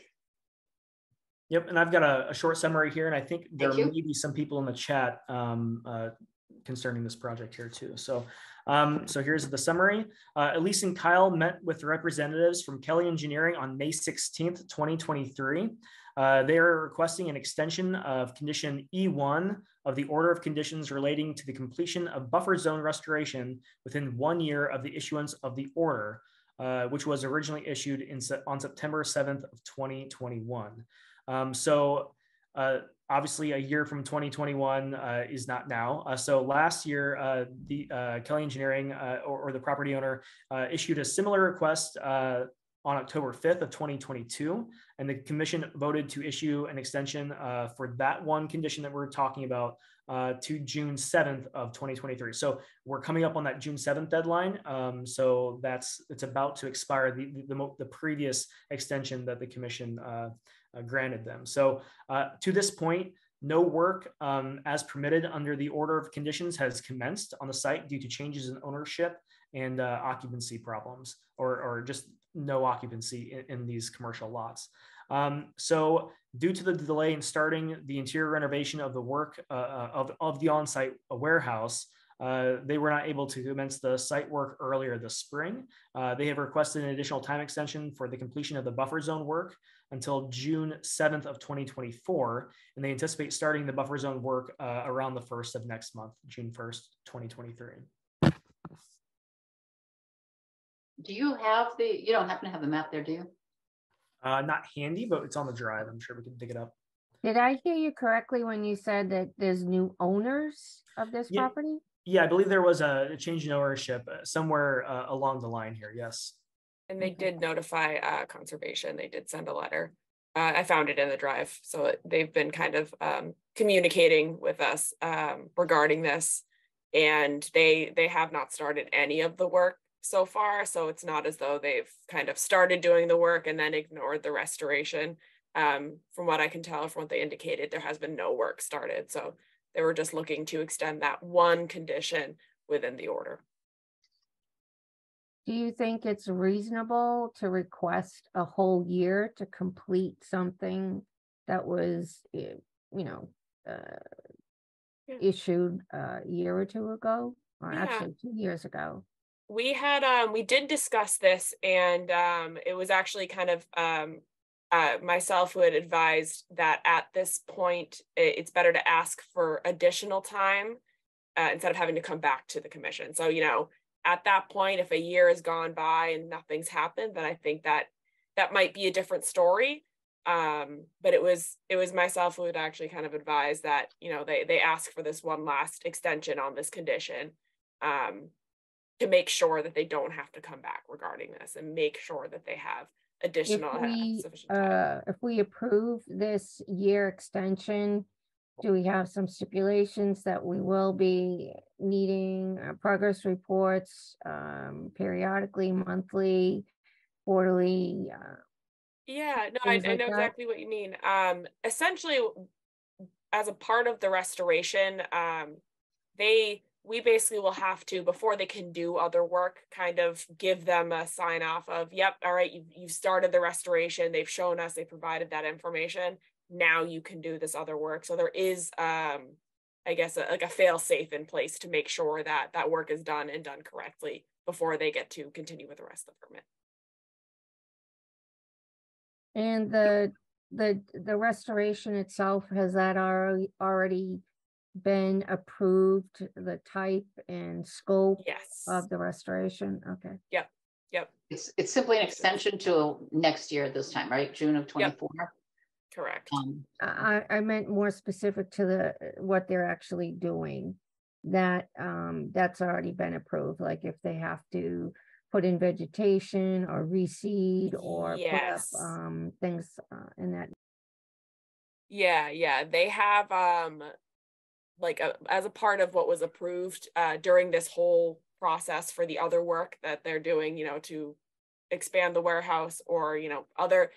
Yep, and I've got a, a short summary here, and I think there may be some people in the chat um, uh, concerning this project here too. So, um, so here's the summary. Uh, Elise and Kyle met with representatives from Kelly Engineering on May 16th, 2023. Uh, they are requesting an extension of condition E1 of the order of conditions relating to the completion of buffer zone restoration within one year of the issuance of the order, uh, which was originally issued in, on September 7th of 2021. Um, so uh, obviously a year from 2021 uh, is not now. Uh, so last year, uh, the uh, Kelly Engineering or, or the property owner issued a similar request on October 5th of 2022, and the commission voted to issue an extension for that one condition that we're talking about uh, to June 7th of 2023. So we're coming up on that June 7th deadline. Um, so that's it's about to expire the the, the, the previous extension that the commission uh, uh, granted them. So uh, to this point, no work um, as permitted under the order of conditions has commenced on the site due to changes in ownership and uh, occupancy problems, or, or just no occupancy in, in these commercial lots. Um, so due to the delay in starting the interior renovation of the work uh, uh, of, of the on-site warehouse, uh, they were not able to commence the site work earlier this spring. Uh, they have requested an additional time extension for the completion of the buffer zone work until June 7th of 2024. And they anticipate starting the buffer zone work uh, around the first of next month, June 1st, 2023. Do you have the, you don't happen to have the map there, do you? Uh, not handy, but it's on the drive. I'm sure we can dig it up. Did I hear you correctly when you said that there's new owners of this Yeah. property? Yeah, I believe there was a, a change in ownership uh, somewhere uh, along the line here. Yes. And they did notify uh conservation, they did send a letter. Uh, I found it in the drive, so it- they've been kind of um communicating with us um regarding this. And they they have not started any of the work so far, so it's not as though they've kind of started doing the work and then ignored the restoration. Um, from what I can tell, from what they indicated, there has been no work started, so they were just looking to extend that one condition within the order. Do you think it's reasonable to request a whole year to complete something that was, eh, you know, uh, Yeah. issued a year or two ago, or Yeah. actually two years ago? We had um we did discuss this and um it was actually kind of um uh myself who had advised that at this point it's better to ask for additional time uh, instead of having to come back to the commission. So, you know, at that point, if a year has gone by and nothing's happened, then I think that that might be a different story. Um, but it was it was myself who had actually kind of advised that, you know, they they ask for this one last extension on this condition. Um, to make sure that they don't have to come back regarding this and make sure that they have additional uh, we, sufficient time. uh, if we approve this year extension, do we have some stipulations that we will be needing uh, progress reports um, periodically, monthly, quarterly? uh, Yeah, no, I like know that? exactly what you mean. Um, essentially, as a part of the restoration, um, they we basically will have to before they can do other work, kind of give them a sign off of, yep, all right, you've you've started the restoration. They've shown us, they provided that information. Now you can do this other work. So there is, um, I guess, a, like a fail safe in place to make sure that that work is done and done correctly before they get to continue with the rest of the permit. And the, the, the restoration itself, has that already, already been approved, the type and scope Yes. of the restoration? Okay. Yep. It's, it's simply an extension to next year at this time, right? June of twenty-four. Correct. Um, I, I I meant more specific to the, what they're actually doing. That, um, that's already been approved, like if they have to put in vegetation or reseed or put up, Yes. um, things, uh, in that. Yeah, yeah, they have um like a, as a part of what was approved uh during this whole process for the other work that they're doing, you know, to expand the warehouse or, you know, other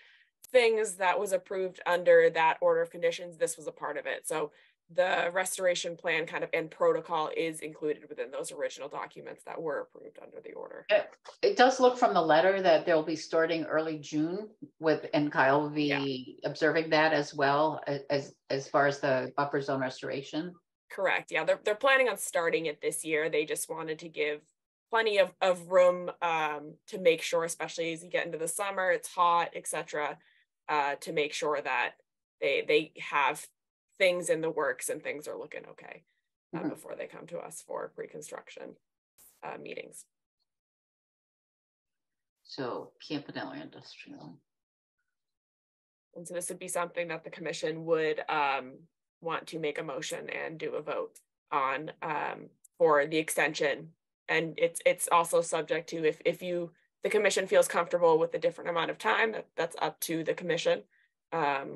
things that was approved under that order of conditions, this was a part of it. So the restoration plan kind of and protocol is included within those original documents that were approved under the order. It it does look from the letter that they'll be starting early June with, and Kyle will be observing that as well as, as far as the buffer zone restoration. Correct. Yeah, they're they're planning on starting it this year. They just wanted to give plenty of of room um to make sure, especially as you get into the summer, it's hot, etc. Uh, to make sure that they they have things in the works and things are looking okay uh, Mhm. before they come to us for pre-construction uh, meetings. So Campanelli Industrial. And so this would be something that the commission would um want to make a motion and do a vote on um for the extension. And it's it's also subject to if if you, the commission feels comfortable with a different amount of time, that that's up to the commission um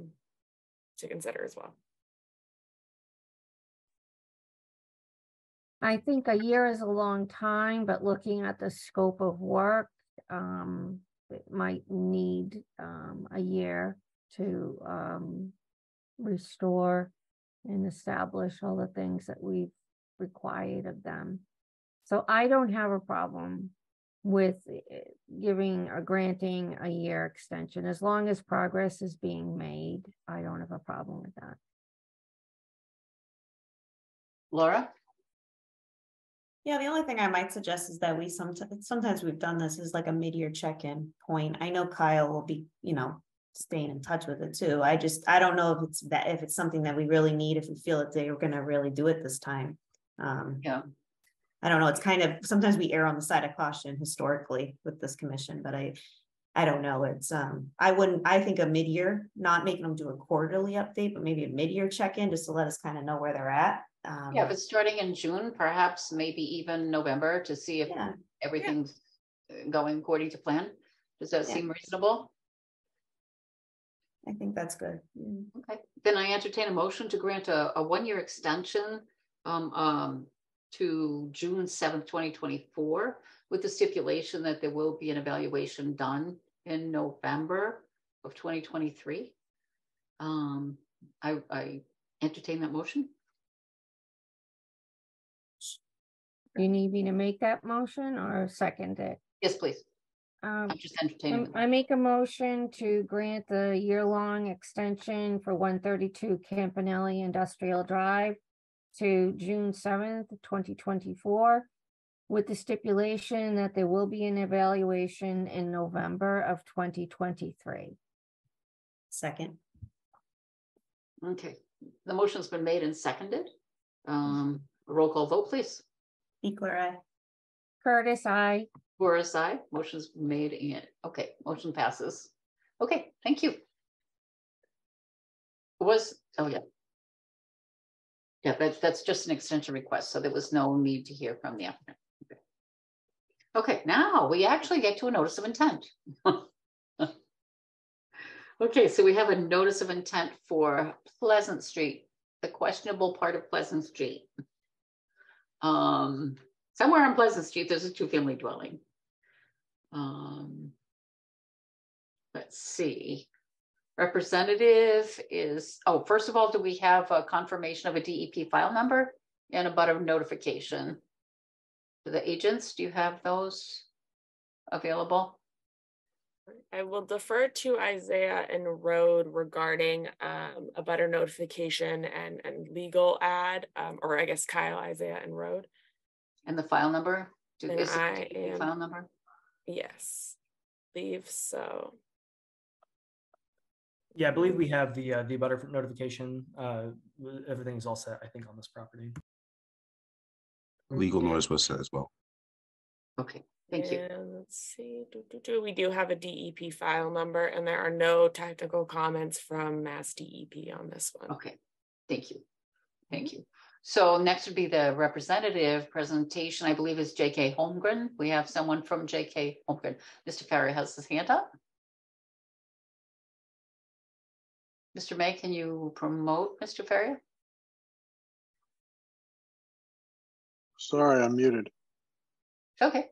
to consider as well. I think a year is a long time, but looking at the scope of work, um, it might need, um, a year to, um, restore and establish all the things that we've required of them. So I don't have a problem with eh, giving or granting a year extension. As long as progress is being made, I don't have a problem with that. Laura? Yeah, the only thing I might suggest is that we sometimes, sometimes we've done this is like a mid-year check-in point. I know Kyle will be, you know, staying in touch with it too. I just, I don't know if it's that, if it's something that we really need, if we feel that they are gonna really do it this time. Um, Yeah. I don't know, it's kind of, sometimes we err on the side of caution historically with this commission, but I, I don't know, it's, um, I wouldn't, I think a mid-year, not making them do a quarterly update, but maybe a mid-year check-in, just to let us kind of know where they're at. Um, Yeah, but starting in June, perhaps maybe even November to see if Yeah. everything's uh, going according to plan. Does that Yeah. seem reasonable? I think that's good. Mm. Okay, then I entertain a motion to grant a, a one-year extension um, um, to June seventh, twenty twenty-four, with the stipulation that there will be an evaluation done in November of twenty twenty-three. Um, I, I entertain that motion. You need me to make that motion or second it? Yes, please. Um, I'm just entertaining. Um, I make a motion to grant the year-long extension for one thirty-two Campanelli Industrial Drive to June seventh, twenty twenty-four. with the stipulation that there will be an evaluation in November of twenty twenty-three. Second, Okay, the motion's been made and seconded. Um, roll call vote, please. Biechler aye. Curtis, aye, Voorhis, aye, motion's made and, okay, motion passes. Okay, thank you. Was, oh, yeah. Yeah, that's, that's just an extension request, so there was no need to hear from the applicant. Okay. Okay, now we actually get to a notice of intent. [LAUGHS] Okay, so we have a notice of intent for Pleasant Street, the questionable part of Pleasant Street. Um, somewhere on Pleasant Street, there's a two-family dwelling. Um. Let's see. Representative is, oh, first of all, do we have a confirmation of a DEP file number and abutter notification? To the agents, do you have those available? I will defer to Isaiah and Road regarding um, abutter notification and, and legal ad, um, or I guess Kyle, Isaiah and Road. And the file number? Do- And is I the am- File number? Yes, leave so. Yeah, I believe we have the, uh, the abutter notification. Uh, everything's all set, I think, on this property. Legal notice was set as well. Okay, thank you. And let's see, do, do, do, we do have a DEP file number and there are no technical comments from Mass DEP on this one. Okay, thank you. Thank you. So next would be the representative presentation, I believe is JK Holmgren. We have someone from JK Holmgren. Mr. Ferry has his hand up. Mr. May, can you promote Mr. Ferry? Sorry, I'm muted. Okay,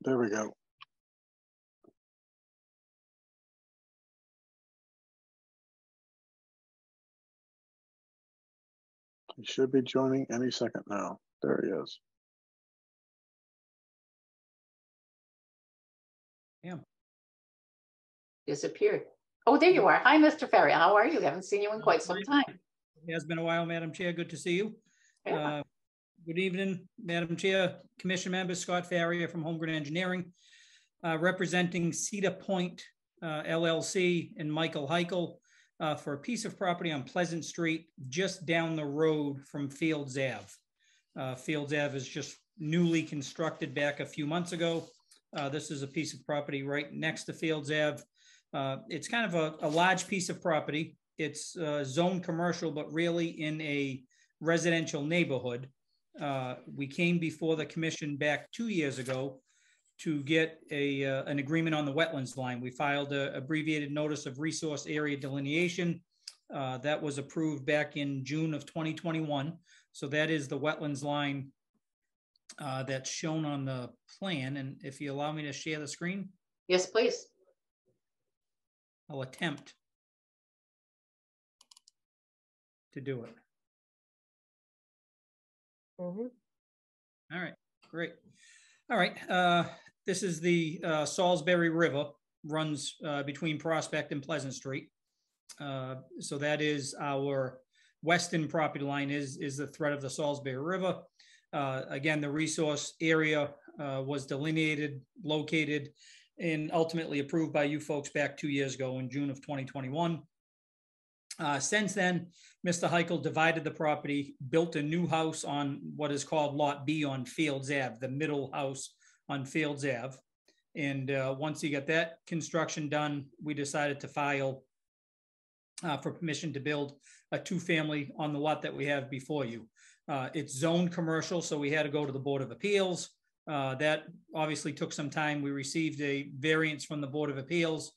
There we go. He should be joining any second now. There he is. Yeah. Disappeared. Oh, there you are. Hi, Mr. Ferry. How are you? Haven't seen you in quite some time. It has been a while, Madam Chair. Good to see you. Yeah. Uh, Good evening, Madam Chair, Commission Member Scott Faria from Holmgren Engineering, uh, representing Cedar Point uh, LLC and Michael Heichel uh, for a piece of property on Pleasant Street, just down the road from Fields Ave. Uh, Fields Ave is just newly constructed back a few months ago. Uh, This is a piece of property right next to Fields Ave. Uh, It's kind of a, a large piece of property. It's uh, zone commercial, but really in a residential neighborhood. Uh, We came before the commission back two years ago to get a, uh, an agreement on the wetlands line. We filed a abbreviated notice of resource area delineation. uh, That was approved back in June of 2021. So that is the wetlands line uh, that's shown on the plan. And if you allow me to share the screen, Yes, please. I'll attempt to do it. Mhm. All right, great. All right, uh, this is the uh, Salisbury River, runs uh, between Prospect and Pleasant Street. Uh, So that is our western property line is, is the threat of the Salisbury River. Uh, Again, the resource area uh, was delineated, located, and ultimately approved by you folks back two years ago in June of 2021. Uh, Since then, Mr. Heichel divided the property, built a new house on what is called Lot B on Fields Ave, the middle house on Fields Ave. And uh, once he got that construction done, we decided to file uh, for permission to build a two-family on the lot that we have before you. Uh, It's zoned commercial, so we had to go to the Board of Appeals. Uh, That obviously took some time. We received a variance from the Board of Appeals,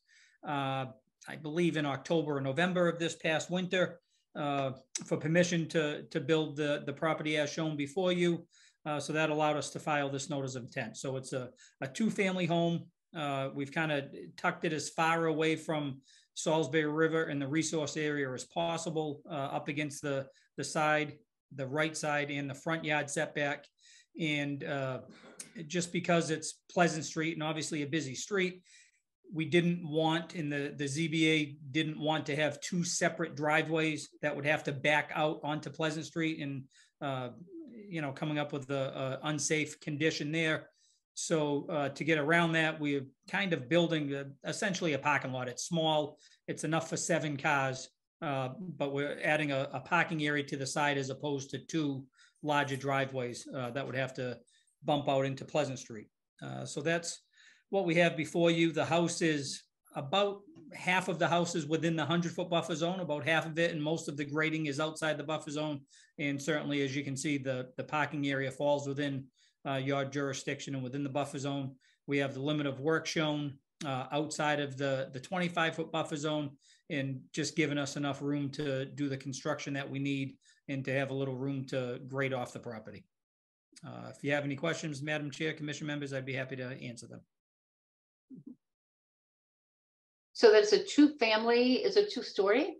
uh, I believe in October or November of this past winter uh, for permission to, to build the, the property as shown before you. Uh, So that allowed us to file this notice of intent. So it's a, a two-family home. Uh, We've kind of tucked it as far away from Salisbury River and the resource area as possible, uh, up against the, the side, the right side and the front yard setback. And uh, just because it's Pleasant Street and obviously a busy street, we didn't want, and the, the ZBA didn't want to have two separate driveways that would have to back out onto Pleasant Street and, uh, you know, coming up with a unsafe condition there. So uh, to get around that, we're kind of building a, essentially a parking lot. It's small. It's enough for seven cars, uh, but we're adding a, a, parking area to the side as opposed to two larger driveways uh, that would have to bump out into Pleasant Street. Uh, so that's what we have before you. The house is about half of the house is within the 100 foot buffer zone, about half of it, and most of the grading is outside the buffer zone. And certainly, as you can see, the, the parking area falls within uh, your jurisdiction and within the buffer zone. We have the limit of work shown uh, outside of the, the 25 foot buffer zone and just giving us enough room to do the construction that we need and to have a little room to grade off the property. Uh, if you have any questions, Madam Chair, Commission members, I'd be happy to answer them. So that's a two-family, is it two-story?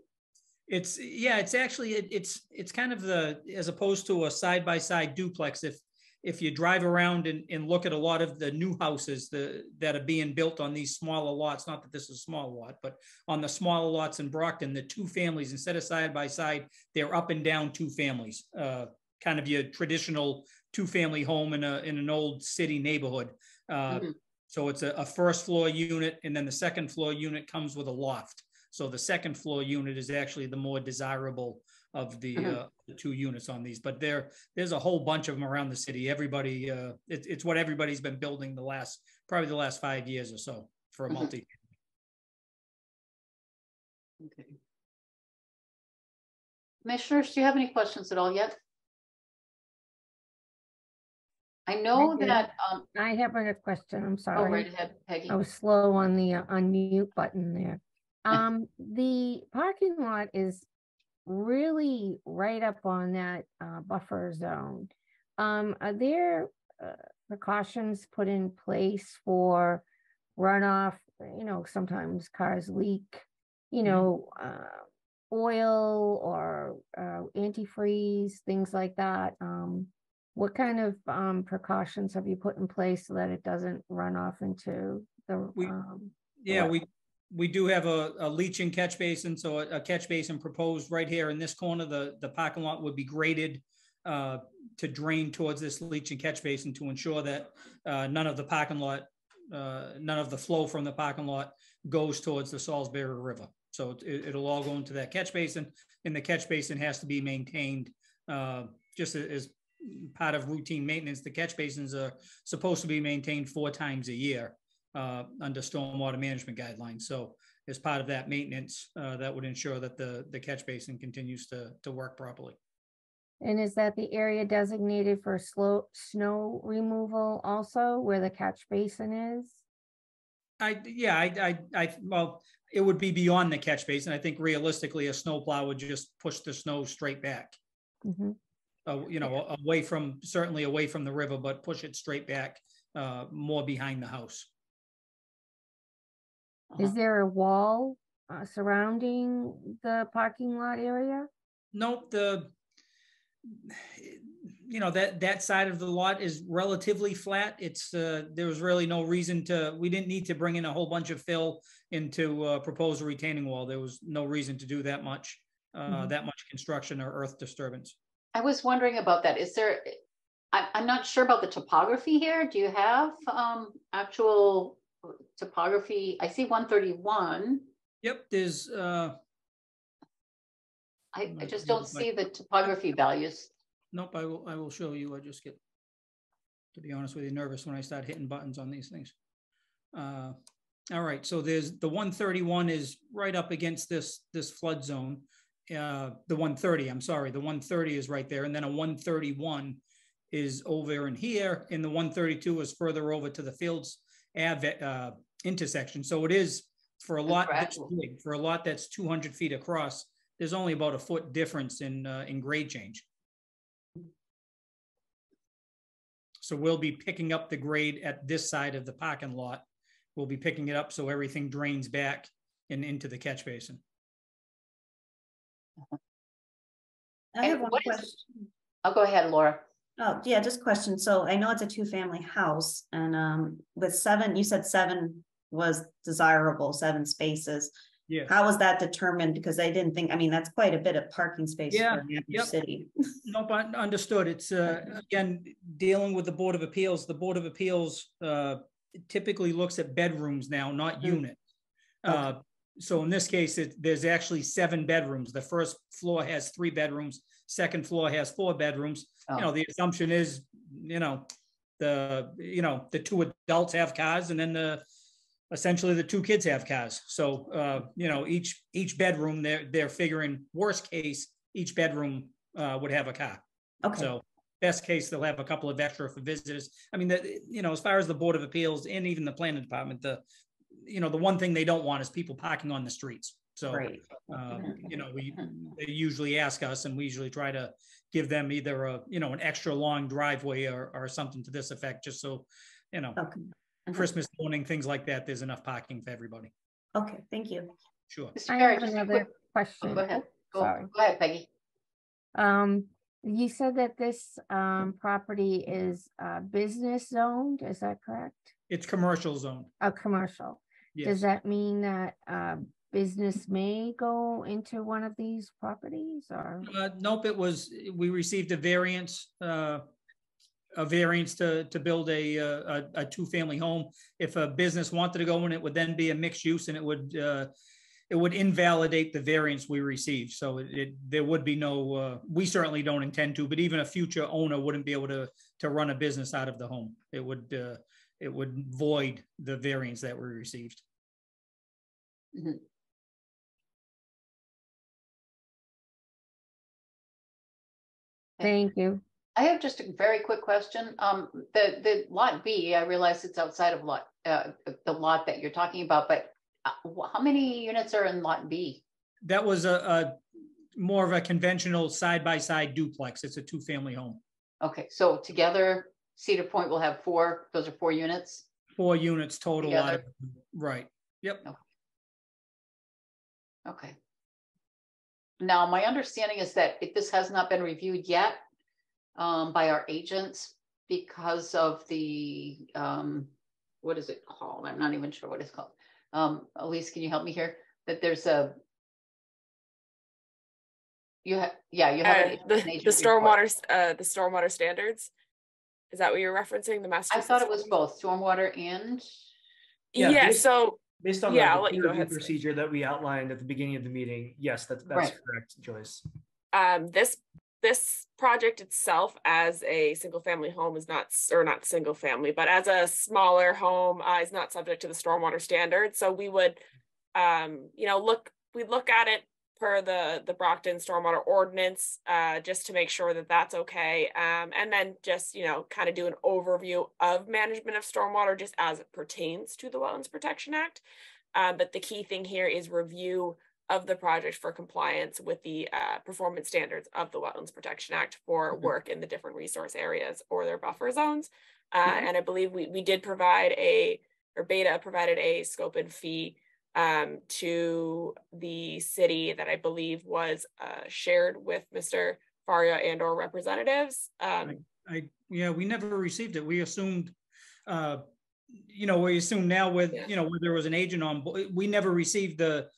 It's yeah, it's actually it, it's it's kind of the as opposed to a side by side duplex. If if you drive around and, and look at a lot of the new houses the, that are being built on these smaller lots, not that this is a small lot, but on the smaller lots in Brockton, the two families instead of side by side, they're up and down two families, uh, kind of your traditional two family home in a in an old city neighborhood. Uh, mm-hmm. So it's a, a first floor unit, and then the second floor unit comes with a loft. So the second floor unit is actually the more desirable of the, uh-huh. uh, the two units on these. But there, there's a whole bunch of them around the city. Everybody, uh, it, it's what everybody's been building the last, probably the last five years or so for a uh-huh. multi. Okay. Commissioners, do you have any questions at all yet? I know I that, um, I have a question, I'm oh, sorry. right ahead, Peggy. I was slow on the uh, unmute button there. Um, the parking lot is really right up on that uh, buffer zone. Um, are there uh, precautions put in place for runoff? You know, sometimes cars leak, you Mm-hmm. know, uh, oil or uh, antifreeze, things like that. Um, what kind of um, precautions have you put in place so that it doesn't run off into the? We- um, Yeah, Right. we, we do have a, a leaching catch basin, so a, a catch basin proposed right here in this corner, the, the parking lot would be graded uh, to drain towards this leaching catch basin to ensure that uh, none of the parking lot, uh, none of the flow from the parking lot goes towards the Salisbury River. So it, it'll all go into that catch basin, and the catch basin has to be maintained uh, just as part of routine maintenance. The catch basins are supposed to be maintained four times a year uh, under stormwater management guidelines. So as part of that maintenance, uh, that would ensure that the, the catch basin continues to, to work properly. And is that the area designated for slow snow removal also where the catch basin is? I, yeah, I, I, I, well, it would be beyond the catch basin. I think realistically, a snowplow would just push the snow straight back. Mhm. Uh, you know, away from, certainly away from the river, but push it straight back, uh, more behind the house. Is Uh-huh. there a wall uh, surrounding the parking lot area? Nope, the, you know, that, that side of the lot is relatively flat. It's, uh, there was really no reason to, we didn't need to bring in a whole bunch of fill into, uh, propose a retaining wall. There was no reason to do that much, uh, Mhm. that much construction or earth disturbance. I was wondering about that. Is there, I, I'm not sure about the topography here. Do you have, um, actual topography? I see one thirty-one. Yep, there's, uh, I, I just don't see the topography values. nope, I will, I will show you. I just get, to be honest with you, nervous when I start hitting buttons on these things. Uh, all right, so there's, the one thirty-one is right up against this, this flood zone. Uh, the one thirty, I'm sorry, the one thirty is right there, and then a one thirty-one is over in here, and the one thirty-two is further over to the Fields Ave, uh, intersection. So it is for a lot that's big, for a lot that's two hundred feet across, there's only about a foot difference in, uh, in grade change. So we'll be picking up the grade at this side of the parking lot. We'll be picking it up so everything drains back and into the catch basin. I have And one what is- question. I'll go ahead, Laura. Oh, yeah, just question. So I know it's a two-family house and um with seven, you said seven was desirable, seven spaces. Yeah. How was that determined? Because I didn't think, I mean, that's quite a bit of parking space Yeah, for an average yep. city. [LAUGHS] Nope, I understood. It's, uh, again, dealing with the Board of Appeals, the Board of Appeals, uh, typically looks at bedrooms now, not Mm. units. Uh, so in this case, it, there's actually seven bedrooms. The first floor has three bedrooms, second floor has four bedrooms. You know, Oh. the assumption is, you know, the, you know, the two adults have cars and then the, essentially the two kids have cars. So, uh, you know, each, each bedroom, they're, they're figuring worst case, each bedroom, uh, would have a car. Okay, So best case, they'll have a couple of extra for visitors. I mean, the, you know, as far as the Board of Appeals and even the planning department, the, you know, the one thing they don't want is people parking on the streets. So, great. uh, you know, we, [LAUGHS] they usually ask us and we usually try to give them either a, you know, an extra long driveway or, or something to this effect, just so, you know, Okay, Christmas morning, things like that, there's enough parking for everybody. okay, thank you. Sure. Mr. I have another quick- oh, question. Go ahead. Go Sorry. go ahead, Peggy. Um, you said that this, um, property is, uh, business zoned, is that correct? It's commercial zone. A commercial. Yes. Does that mean that, uh, business may go into one of these properties or? Uh, nope, it was, we received a variance, uh, a variance to, to build a, uh, a, a two-family home. If a business wanted to go in, it would then be a mixed use and it would, uh, it would invalidate the variance we received. So it- it, there would be no, uh, we certainly don't intend to, but even a future owner wouldn't be able to, to run a business out of the home. It would, uh, it would void the variance that we received. Thank you. I have just a very quick question. Um, the, the lot B, I realize it's outside of lot, uh, the lot that you're talking about, but uh, how many units are in lot B? That was a, a more of a conventional side-by-side duplex. It's a two-family home. Okay, so together Cedar Point will have four, those are four units? Four units total. out of- Right, yep. Okay. Now, my understanding is that if this has not been reviewed yet um, by our agents because of the, um, what is it called? I'm not even sure what it's called. Um, Elise, can you help me here? That there's a you have, yeah, you have. Uh, an- the, an the agent report. stormwater, s- uh, the stormwater standards. Is that what you're referencing, the master? I thought it was both stormwater and, Yeah, Yeah, based- so, Based on Yeah, the you peer review ahead, Steve. procedure that we outlined at the beginning of the meeting, yes, that's, that's Right. correct, Joyce. um, this, this project itself as a single family home is not, or not single family, but as a smaller home, uh, is not subject to the stormwater standard. So we would, um, you know, look, we'd look at it per the, the Brockton Stormwater Ordinance, uh, just to make sure that that's okay. Um, and then just, you know, kind of do an overview of management of stormwater just as it pertains to the Wetlands Protection Act. Uh, but the key thing here is review of the project for compliance with the uh, performance standards of the Wetlands Protection Act for Mhm. work in the different resource areas or their buffer zones. Uh, Mhm. And I believe we, we did provide a, or Beta provided a scope and fee um, to the city that I believe was uh, shared with Mr. Faria and or representatives. Um, I, yeah, we never received it. We assumed, uh, you know, we assume now with, Yeah. you know, where there was an agent on, bo- we never received the,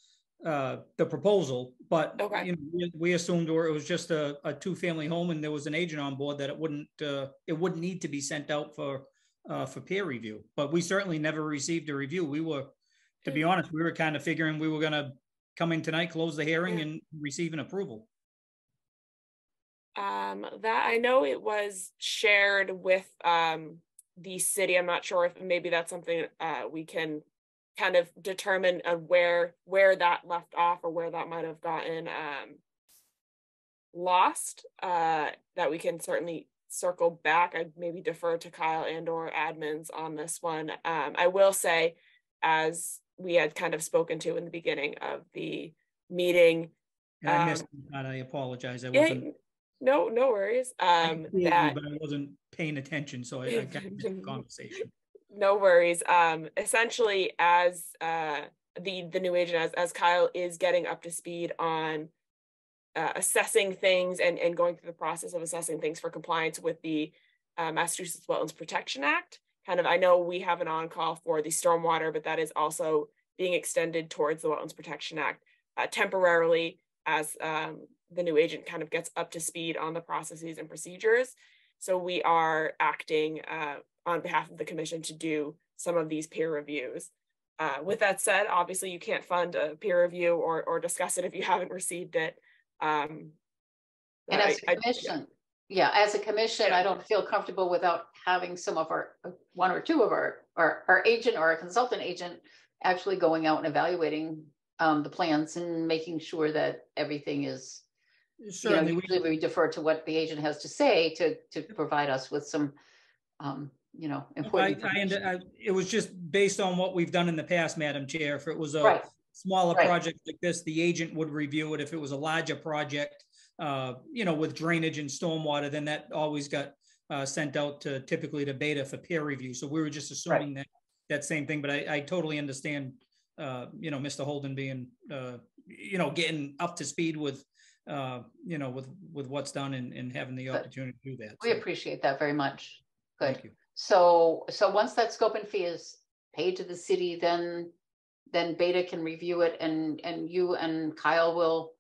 uh, the proposal, but, Okay. you know, we- we assumed or it was just a, a two-family home and there was an agent on board that it wouldn't, uh, it wouldn't need to be sent out for, uh, for peer review. But we certainly never received a review. We were, to be honest, we were kind of figuring we were gonna come in tonight, close the hearing Yeah. and receive an approval. Um, that I know it was shared with um the city. I'm not sure if maybe that's something uh we can kind of determine of where where that left off or where that might have gotten um lost. Uh that we can certainly circle back. I'd maybe defer to Kyle and or admins on this one. Um, I will say, as we had kind of spoken to in the beginning of the meeting, And I Um, missed that. I apologize. I yeah, wasn't. no, no worries. I Um, could hear you, But I wasn't paying attention, so I, I missed the [LAUGHS] conversation. no worries. Um, essentially, as uh, the the new agent, as as Kyle is getting up to speed on uh, assessing things and and going through the process of assessing things for compliance with the uh, Massachusetts Wetlands Protection Act. Kind of, I know we have an on call for the stormwater, but that is also being extended towards the Wetlands Protection Act uh, temporarily as um, the new agent kind of gets up to speed on the processes and procedures. So we are acting uh, on behalf of the commission to do some of these peer reviews. Uh, with that said, obviously you can't fund a peer review or, or discuss it if you haven't received it. Um, And as a commission, yeah, as a commission. I don't feel comfortable without having some of our, one or two of our, our, our agent or a consultant agent actually going out and evaluating um, the plans and making sure that everything is, you know, Certainly, we- usually we defer to what the agent has to say to, to provide us with some, um, you know, important. I, information. I, it was just based on what we've done in the past, Madam Chair. If it was a Right, smaller Right. project like this, the agent would review it. If it was a larger project, uh, you know, with drainage and stormwater, then that always got uh, sent out to typically to Beta for peer review. So we were just assuming that, that same thing, but I, I totally understand, uh, you know, Mr. Holden being, uh, you know, getting up to speed with, uh, you know, with, with what's done and, and having the Good. opportunity to do that. we So, appreciate that very much. Good. Thank you. So, so once that scope and fee is paid to the city, then, then Beta can review it and, and you and Kyle will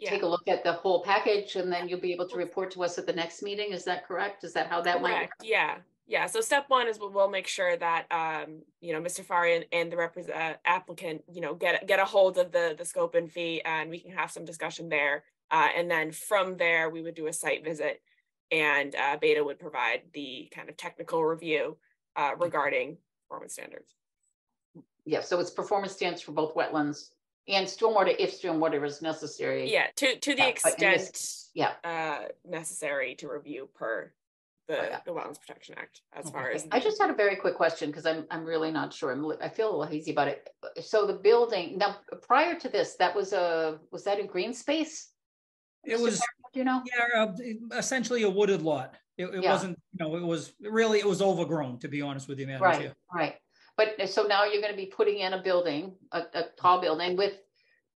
take a look at the whole package and then you'll be able to report to us at the next meeting. Is that correct? Is that how that? Correct, yeah, yeah. So step one is we'll, make sure that, um, you know, Mr. Faria and the represent, uh, applicant, you know, get, get a hold of the, the scope and fee and we can have some discussion there. Uh, and then from there, we would do a site visit and, uh, Beta would provide the kind of technical review, uh, regarding performance standards. Yeah, so it's performance standards for both wetlands and stormwater if stormwater is necessary. Yeah, to, to the Yeah, but in this- extent, Yeah, uh, necessary to review per the, Oh, yeah. the Wetlands Protection Act as Okay. far as. I just had a very quick question because I'm, I'm really not sure. I'm, I feel a little hazy about it. So the building, now, prior to this, that was a, was that a green space? It was, You know? Yeah, uh, essentially a wooded lot. It, it Yeah. wasn't, you know, it was really, it was overgrown, to be honest with you, Madam Right, right. But uh, so now you're gonna be putting in a building, a, a tall building with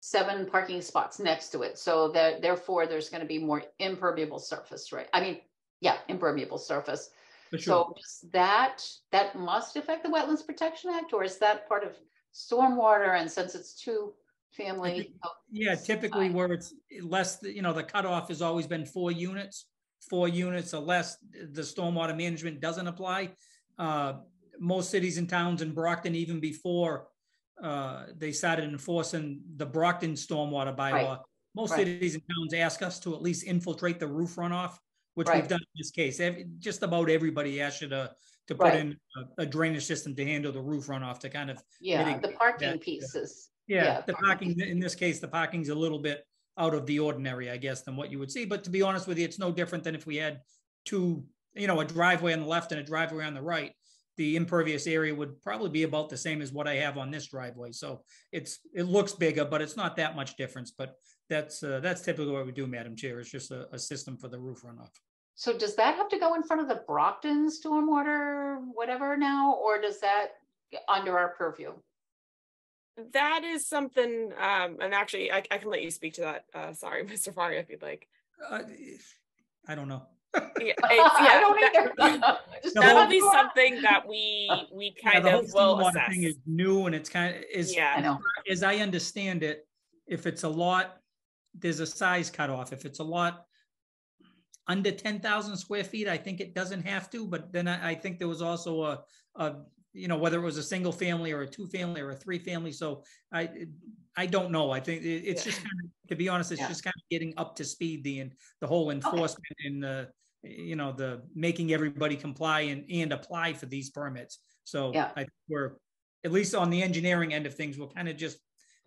seven parking spots next to it. So that therefore there's gonna be more impermeable surface, right? I mean, yeah, impermeable surface. Sure. So does that, that must affect the Wetlands Protection Act, or is that part of stormwater? And since it's two family, Yeah, typically fine. where it's less, you know, the cutoff has always been four units. Four units or less, the stormwater management doesn't apply. Uh, Most cities and towns in Brockton, even before uh, they started enforcing the Brockton stormwater bylaw, most right. cities and towns ask us to at least infiltrate the roof runoff, which we've done in this case. Just about everybody asked you to, to put Right. in a- a drainage system to handle the roof runoff to kind of yeah, the parking that, pieces. yeah, Yeah, the parking. parking, in this case, the parking's a little bit out of the ordinary, I guess, than what you would see. But to be honest with you, it's no different than if we had two, you know, a driveway on the left and a driveway on the right. The impervious area would probably be about the same as what I have on this driveway. So it's, it looks bigger, but it's not that much difference. But that's, uh, that's typically what we do, Madam Chair. It's just a, a system for the roof runoff. So does that have to go in front of the Brockton stormwater, whatever now, or does that under our purview? That is something, um, and actually, I, I can let you speak to that. Uh, sorry, [LAUGHS] Mr. Faria, if you'd like. Uh, I don't know. [LAUGHS] Yeah, I don't that- either. [LAUGHS] Just The That'll whole- be [LAUGHS] something that we, we kind the whole of will assess. Thing is new and it's kind of, is, yeah. I know, as I understand it, if it's a lot, there's a size cutoff. If it's a lot under ten thousand square feet, I think it doesn't have to, but then I, I think there was also a, a, you know, whether it was a single family or a two family or a three family, so I, I don't know. I think it's Yeah. just kind of, to be honest, it's Yeah. just kind of getting up to speed, the, and the whole enforcement and the, you know, the making everybody comply and, and apply for these permits. So Yeah. I, think we're, at least on the engineering end of things, we're kind of just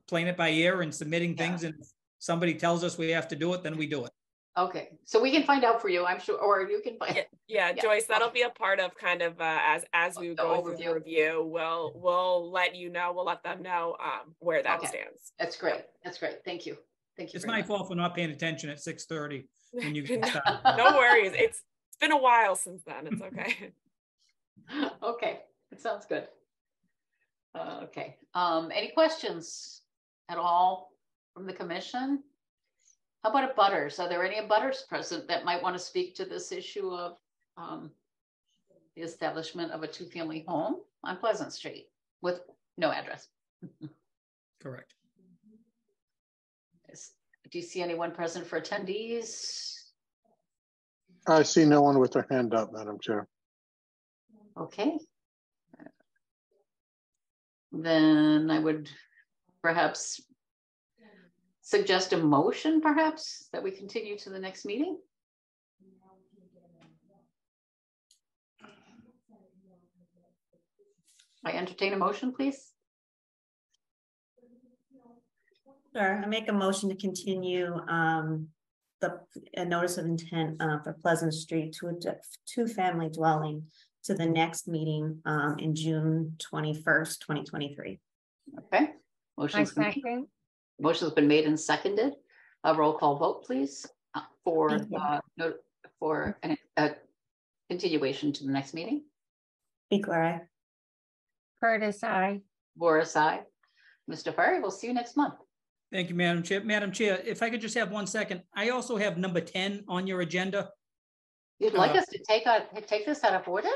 playing it by ear and submitting Yeah. things. And if somebody tells us we have to do it, then we do it. okay, so we can find out for you, I'm sure, or you can find. Yeah, yeah, Yeah, Joyce, that'll okay. be a part of kind of, uh, as, as we The go through the review, we'll, we'll let you know, we'll let them know, um, where that Okay. stands. That's great, that's great, thank you, thank you. It's my much. fault for not paying attention at six thirty when you [LAUGHS] get [LAUGHS] No- started. No worries, it's, it's been a while since then, it's okay. [LAUGHS] Okay, It sounds good. Uh, Okay, um, any questions at all from the commission? How about abutters? Are there any abutters present that might want to speak to this issue of um, the establishment of a two-family home on Pleasant Street with No address. Correct. Do you see anyone present for attendees? I see no one with their hand up, Madam Chair. Okay. Then I would perhaps suggest a motion perhaps that we continue to the next meeting? I entertain a motion, please. Sure, I make a motion to continue, um, the, a notice of intent, uh, for Pleasant Street to a d- two-family dwelling to the next meeting, um, in June twenty-first, twenty twenty-three. Okay. I Motion's been made- second, motion's been made and seconded. A roll call vote, please, uh, for, Thank you. uh, no- for an- a continuation to the next meeting. Biechler, aye. Curtis, aye. Voorhis, aye. Mr. Ferry, we'll see you next month. Thank you, Madam Chair. Madam Chair, if I could just have one second, I also have number ten on your agenda. You'd like Uh, us to take out, take this out of order?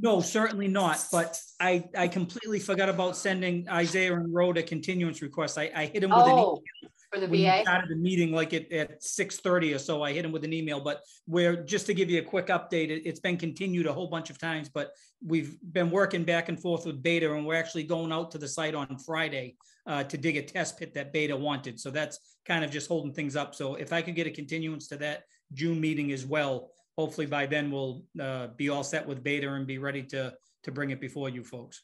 No, certainly not, but I, I completely forgot about sending Isaiah and Road a continuance request. I, I hit him with an email Oh, for the when you VA? started the meeting like at, at six thirty or so, I hit him with an email, but where, just to give you a quick update, it, it's been continued a whole bunch of times, but we've been working back and forth with Beta and we're actually going out to the site on Friday uh, to dig a test pit that Beta wanted. So that's kind of just holding things up. So if I could get a continuance to that June meeting as well, hopefully by then we'll uh, be all set with Beta and be ready to, to bring it before you folks.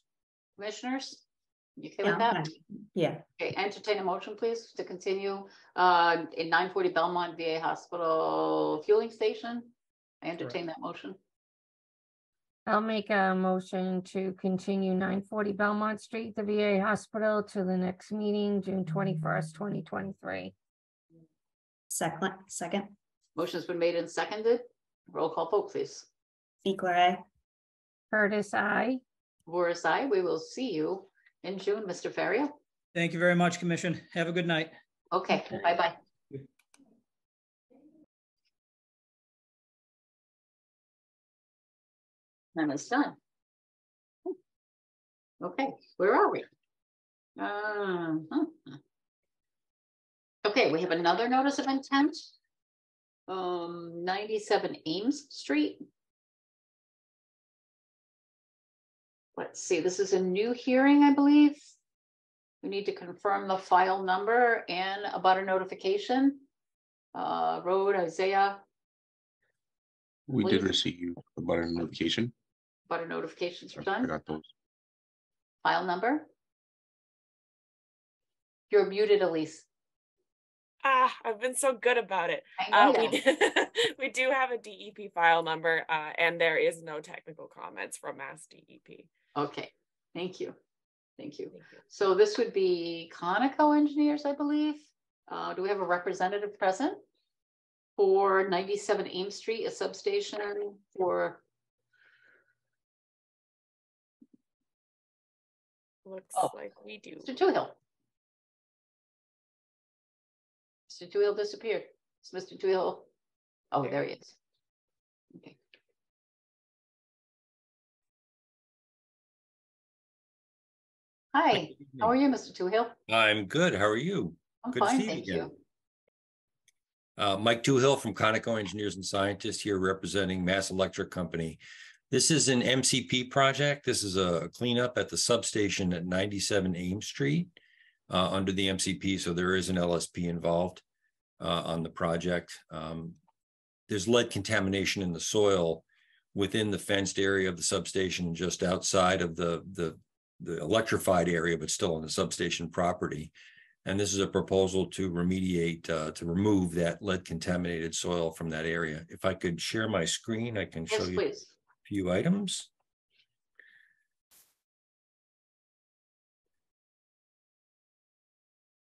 Commissioners? You okay Yeah, with that? Yeah, Okay, entertain a motion, please, to continue uh, in nine forty Belmont VA Hospital Fueling Station. I entertain that motion. I'll make a motion to continue nine forty Belmont Street, the VA hospital to the next meeting, June twenty-first, twenty twenty-three. second, second, Motion's been made and seconded. Roll call vote, please. Biechler, aye. Curtis, aye. Voorhis, aye, we will see you in June, Mr. Faria. Thank you very much, Commission. Have a good night. Okay, bye-bye. And it's done. Okay, where are we? Uh, huh. Okay, we have another notice of intent. Um, ninety-seven Ames Street. Let's see, this is a new hearing, I believe. We need to confirm the file number and abutter notification. Uh, Road Isaiah, We did Please. receive abutter notification. About a notifications are I done, got those. file number. You're muted, Elise. Ah, I've been so good about it. I Uh, we, do, [LAUGHS] we do have a DEP file number, uh, and there is no technical comments from Mass DEP. Okay, thank you. Thank you. Thank you. So this would be Coneco Engineers, I believe. Uh, do we have a representative present? For ninety-seven Ames Street, a substation for, Looks Oh. like we do. Mr. Toohill. Mr. Toohill disappeared. Is Mr. Toohill? Oh, there he is. Okay. Hi, how are you, Mr. Toohill? I'm good. How are you? I'm Good to fine, see you thank again. you. Uh, Mike Toohill from Coneco Engineers and Scientists here representing Mass Electric Company. This is an MCP project. This is a cleanup at the substation at 97 Ames Street uh, under the MCP. So there is an LSP involved uh, on the project. Um, there's lead contamination in the soil within the fenced area of the substation, just outside of the the the electrified area, but still on the substation property. And this is a proposal to remediate, uh, to remove that lead contaminated soil from that area. If I could share my screen, I can show Yes, you please. Few items.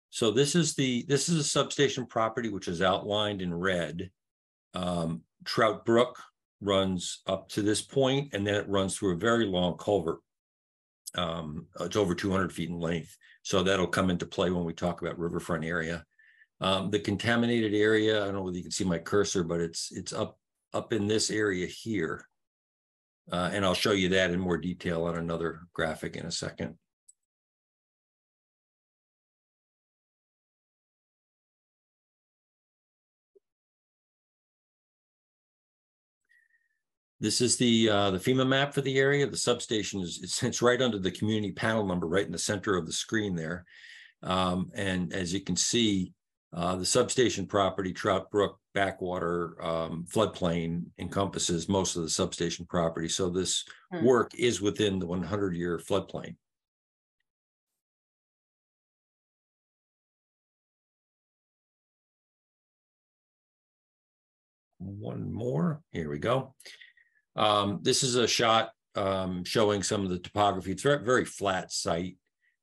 So this is the, this is a substation property which is outlined in red. Um, Trout Brook runs up to this point and then it runs through a very long culvert. Um, it's over two hundred feet in length. So that'll come into play when we talk about riverfront area. Um, the contaminated area, I don't know whether you can see my cursor, but it's, it's up, up in this area here. Uh, and I'll show you that in more detail on another graphic in a second. This is the uh, the FEMA map for the area. The substation is it's, it's, right under the community panel number, right in the center of the screen there. Um, and as you can see, uh, the substation property, Trout Brook backwater um, floodplain encompasses most of the substation property. So this Hmm. work is within the 100 year floodplain. One more, here we go. Um, this is a shot um, showing some of the topography. It's a very flat site.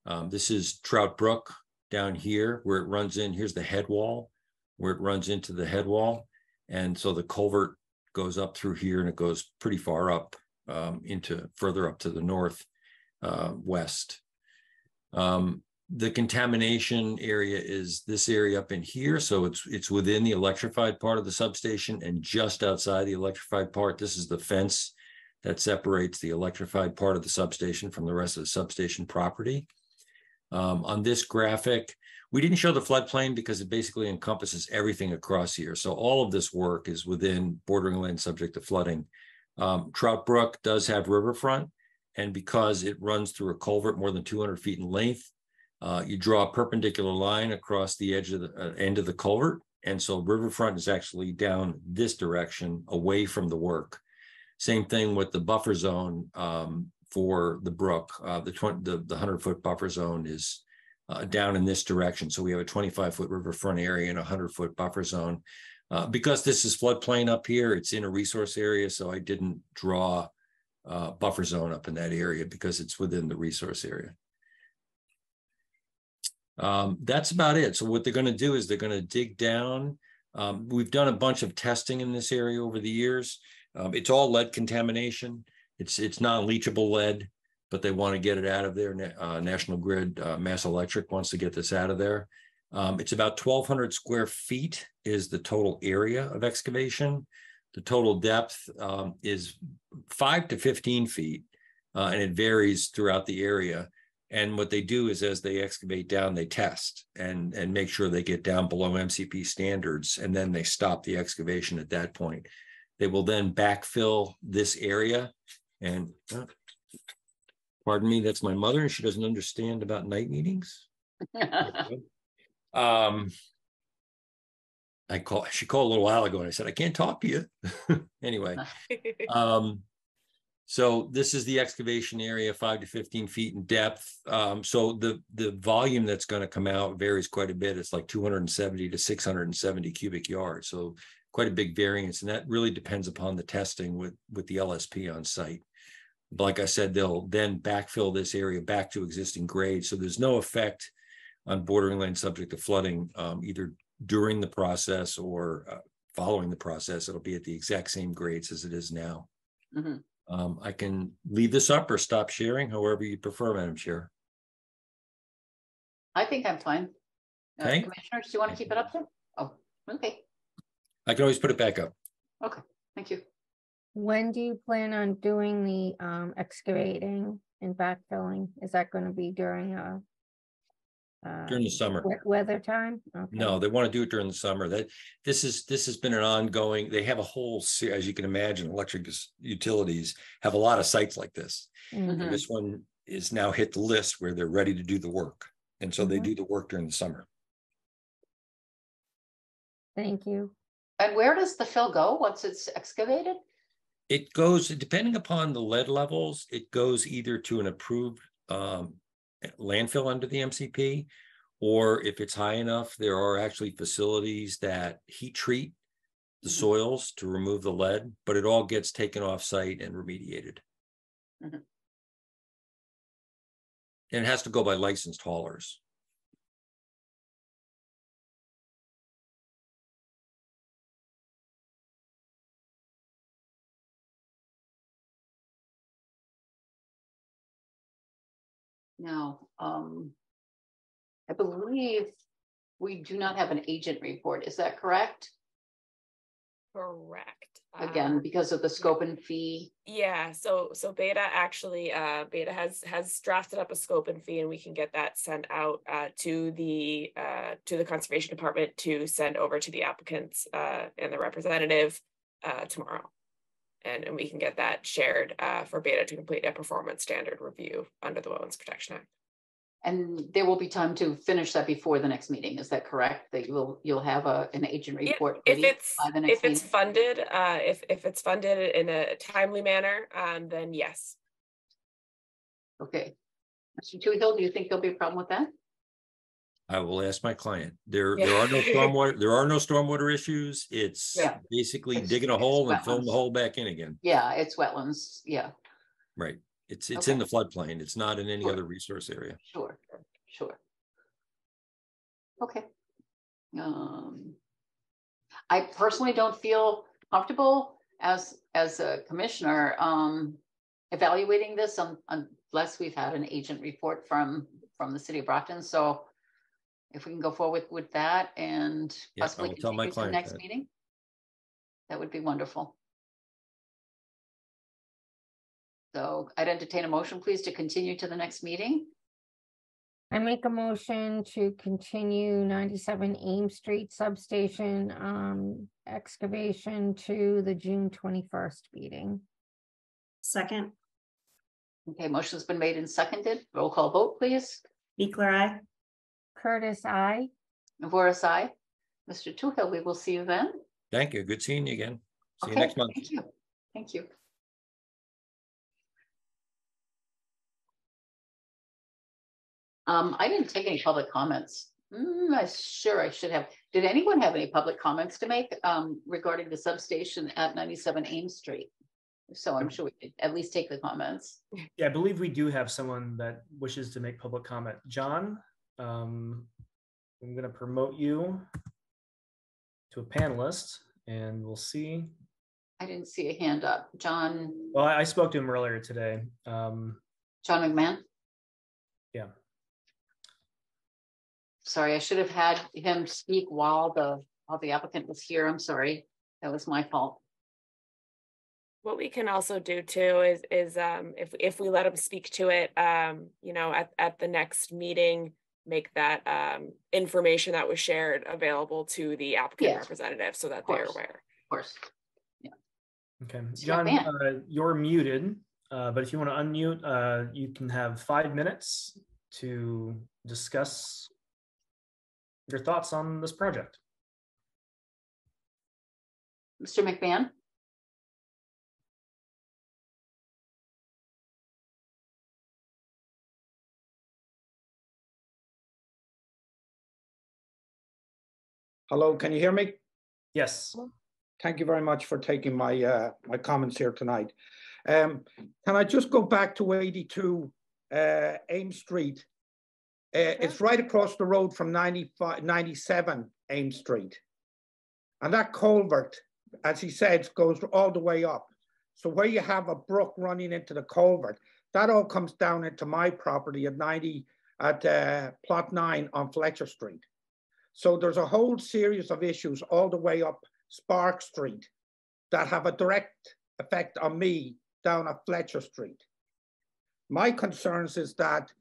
Um, this is Trout Brook down here where it runs in. Here's the head wall where it runs into the head wall. And so the culvert goes up through here and it goes pretty far up um, into further up to the north uh, west. Um, the contamination area is this area up in here. So it's it's within the electrified part of the substation and just outside the electrified part. This is the fence that separates the electrified part of the substation from the rest of the substation property. Um, on this graphic, we didn't show the floodplain because it basically encompasses everything across here. So all of this work is within bordering land subject to flooding. Um, Trout Brook does have riverfront, and because it runs through a culvert more than 200 feet in length, uh, you draw a perpendicular line across the edge of the uh, end of the culvert. And so riverfront is actually down this direction away from the work. Same thing with the buffer zone um, for the brook. Uh, the, 20, the, the 100 foot buffer zone is uh, down in this direction. So we have a 25 foot riverfront area and a 100 foot buffer zone. Uh, because this is floodplain up here, it's in a resource area. So I didn't draw uh, buffer zone up in that area because it's within the resource area. Um, that's about it. So what they're going to do is they're going to dig down. Um, we've done a bunch of testing in this area over the years. Um, it's all lead contamination. It's it's non-leachable lead, but they want to get it out of there. Uh, National Grid, uh, Mass Electric wants to get this out of there. Um, it's about 1,200 square feet is the total area of excavation. The total depth um, is five to 15 feet, uh, and it varies throughout the area. And what they do is as they excavate down, they test and, and make sure they get down below MCP standards, and then they stop the excavation at that point. They will then backfill this area and uh, pardon me, that's my mother, and she doesn't understand about night meetings. [LAUGHS] um, I call she called a little while ago and I said, I can't talk to you. [LAUGHS] anyway, [LAUGHS] um, so this is the excavation area, five to 15 feet in depth. Um, so the, the volume that's going to come out varies quite a bit. It's like 270 to 670 cubic yards. So quite a big variance. And that really depends upon the testing with, with the LSP on site. Like I said, they'll then backfill this area back to existing grade. So there's no effect on bordering land subject to flooding, um, either during the process or uh, following the process. It'll be at the exact same grades as it is now. Mhm. Um, I can leave this up or stop sharing, however you prefer, Madam Chair. I think I'm fine. Uh, Okay. Commissioners, do you want to keep it up there? Oh, okay, I can always put it back up. okay, thank you. When do you plan on doing the um excavating and backfilling? Is that gonna be during uh? uh, During the summer. wet Weather time? Okay. No, they want to do it during the summer. That this is this has been an ongoing. They have a whole se- as you can imagine, electric us- utilities have a lot of sites like this. Mhm. And this one is now hit the list where they're ready to do the work, and so they Mhm. do the work during the summer. Thank you. And where does the fill go once it's excavated? It goes depending upon the lead levels. It goes either to an approved um, landfill under the MCP, or if it's high enough, there are actually facilities that heat treat the Mhm. soils to remove the lead, but it all gets taken off site and remediated. Mhm. And it has to go by licensed haulers. Now, um, I believe we do not have an agent report. Is that correct? Correct. Again, Uh, because of the scope and fee. Yeah, so so Beta actually uh Beta has has drafted up a scope and fee and we can get that sent out uh to the uh to the conservation department to send over to the applicants uh and the representative uh tomorrow. And, and we can get that shared uh, for beta to complete a performance standard review under the Wetlands Protection Act. And there will be time to finish that before the next meeting, is that correct? That you'll, you'll have a, an agent report. Yeah, If it's, by the next if it's meeting? funded, uh, if, if it's funded in a timely manner, um, then yes. Okay. Mr. Toohill, do you think there'll be a problem with that? I will ask my client. There, Yeah. there are no [LAUGHS] stormwater, there are no stormwater issues. It's Yeah. basically It's- digging a hole and filling the hole back in again. Yeah, it's wetlands, yeah, Right. It's, it's in the floodplain. It's not in any Sure. other resource area. sure, sure. Okay. Um. I personally don't feel comfortable as, as a commissioner, um, evaluating this un- unless we've had an agent report from, from the city of Brockton, so if we can go forward with that and Yeah, possibly will tell my continue to the client next that. meeting, that would be wonderful. So aye'd entertain a motion, please, to continue to the next meeting. I make a motion to continue ninety-seven Ames Street Substation, um, excavation to the June twenty-first meeting. Second, Okay, motion's been made and seconded. Roll call vote, please. Biechler, I. Curtis, aye. Voorhis, aye. Mr. Toohill, we will see you then. Thank you. Good seeing you again. See you next month. Thank you. Thank you. Um, I didn't take any public comments. Hmm, I'm sure I should have. Did anyone have any public comments to make um regarding the substation at ninety-seven Ames Street? So I'm sure we could at least take the comments. Yeah, I believe we do have someone that wishes to make public comment. John, um, I'm going to promote you to a panelist and we'll see. I didn't see a hand up. John, Well, I I spoke to him earlier today. Um, John McMahon? Yeah. Sorry, I should have had him speak while the, while the applicant was here. I'm sorry. That was my fault. What we can also do too is, is, um, if, if we let them speak to it, um, you know, at, at the next meeting, make that, um, information that was shared available to the applicant Yes, representative so that they're aware. Of course. okay, Mr. John, uh, you're muted, uh, but if you want to unmute, uh, you can have five minutes to discuss your thoughts on this project. Mr. McMahon? Hello, can you hear me? Yes. Thank you very much for taking my, uh, my comments here tonight. Um, can I just go back to eighty-two, uh, Ames Street? Uh, it's right across the road from 95 97 Ames Street. And that culvert, as he said, goes all the way up. So where you have a brook running into the culvert, that all comes down into my property at ninety, at, uh, plot nine on Fletcher Street. So there's a whole series of issues all the way up Spark Street that have a direct effect on me down at Fletcher Street. My concerns is that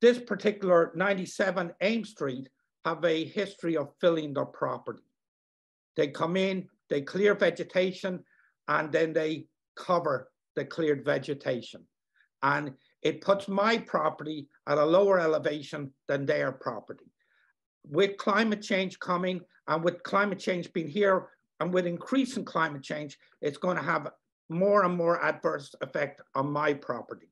this particular 97 Ames Street have a history of filling their property. They come in, they clear vegetation, and then they cover the cleared vegetation. And it puts my property at a lower elevation than their property with climate change coming and with climate change being here and with increasing climate change, it's going to have more and more adverse effect on my property.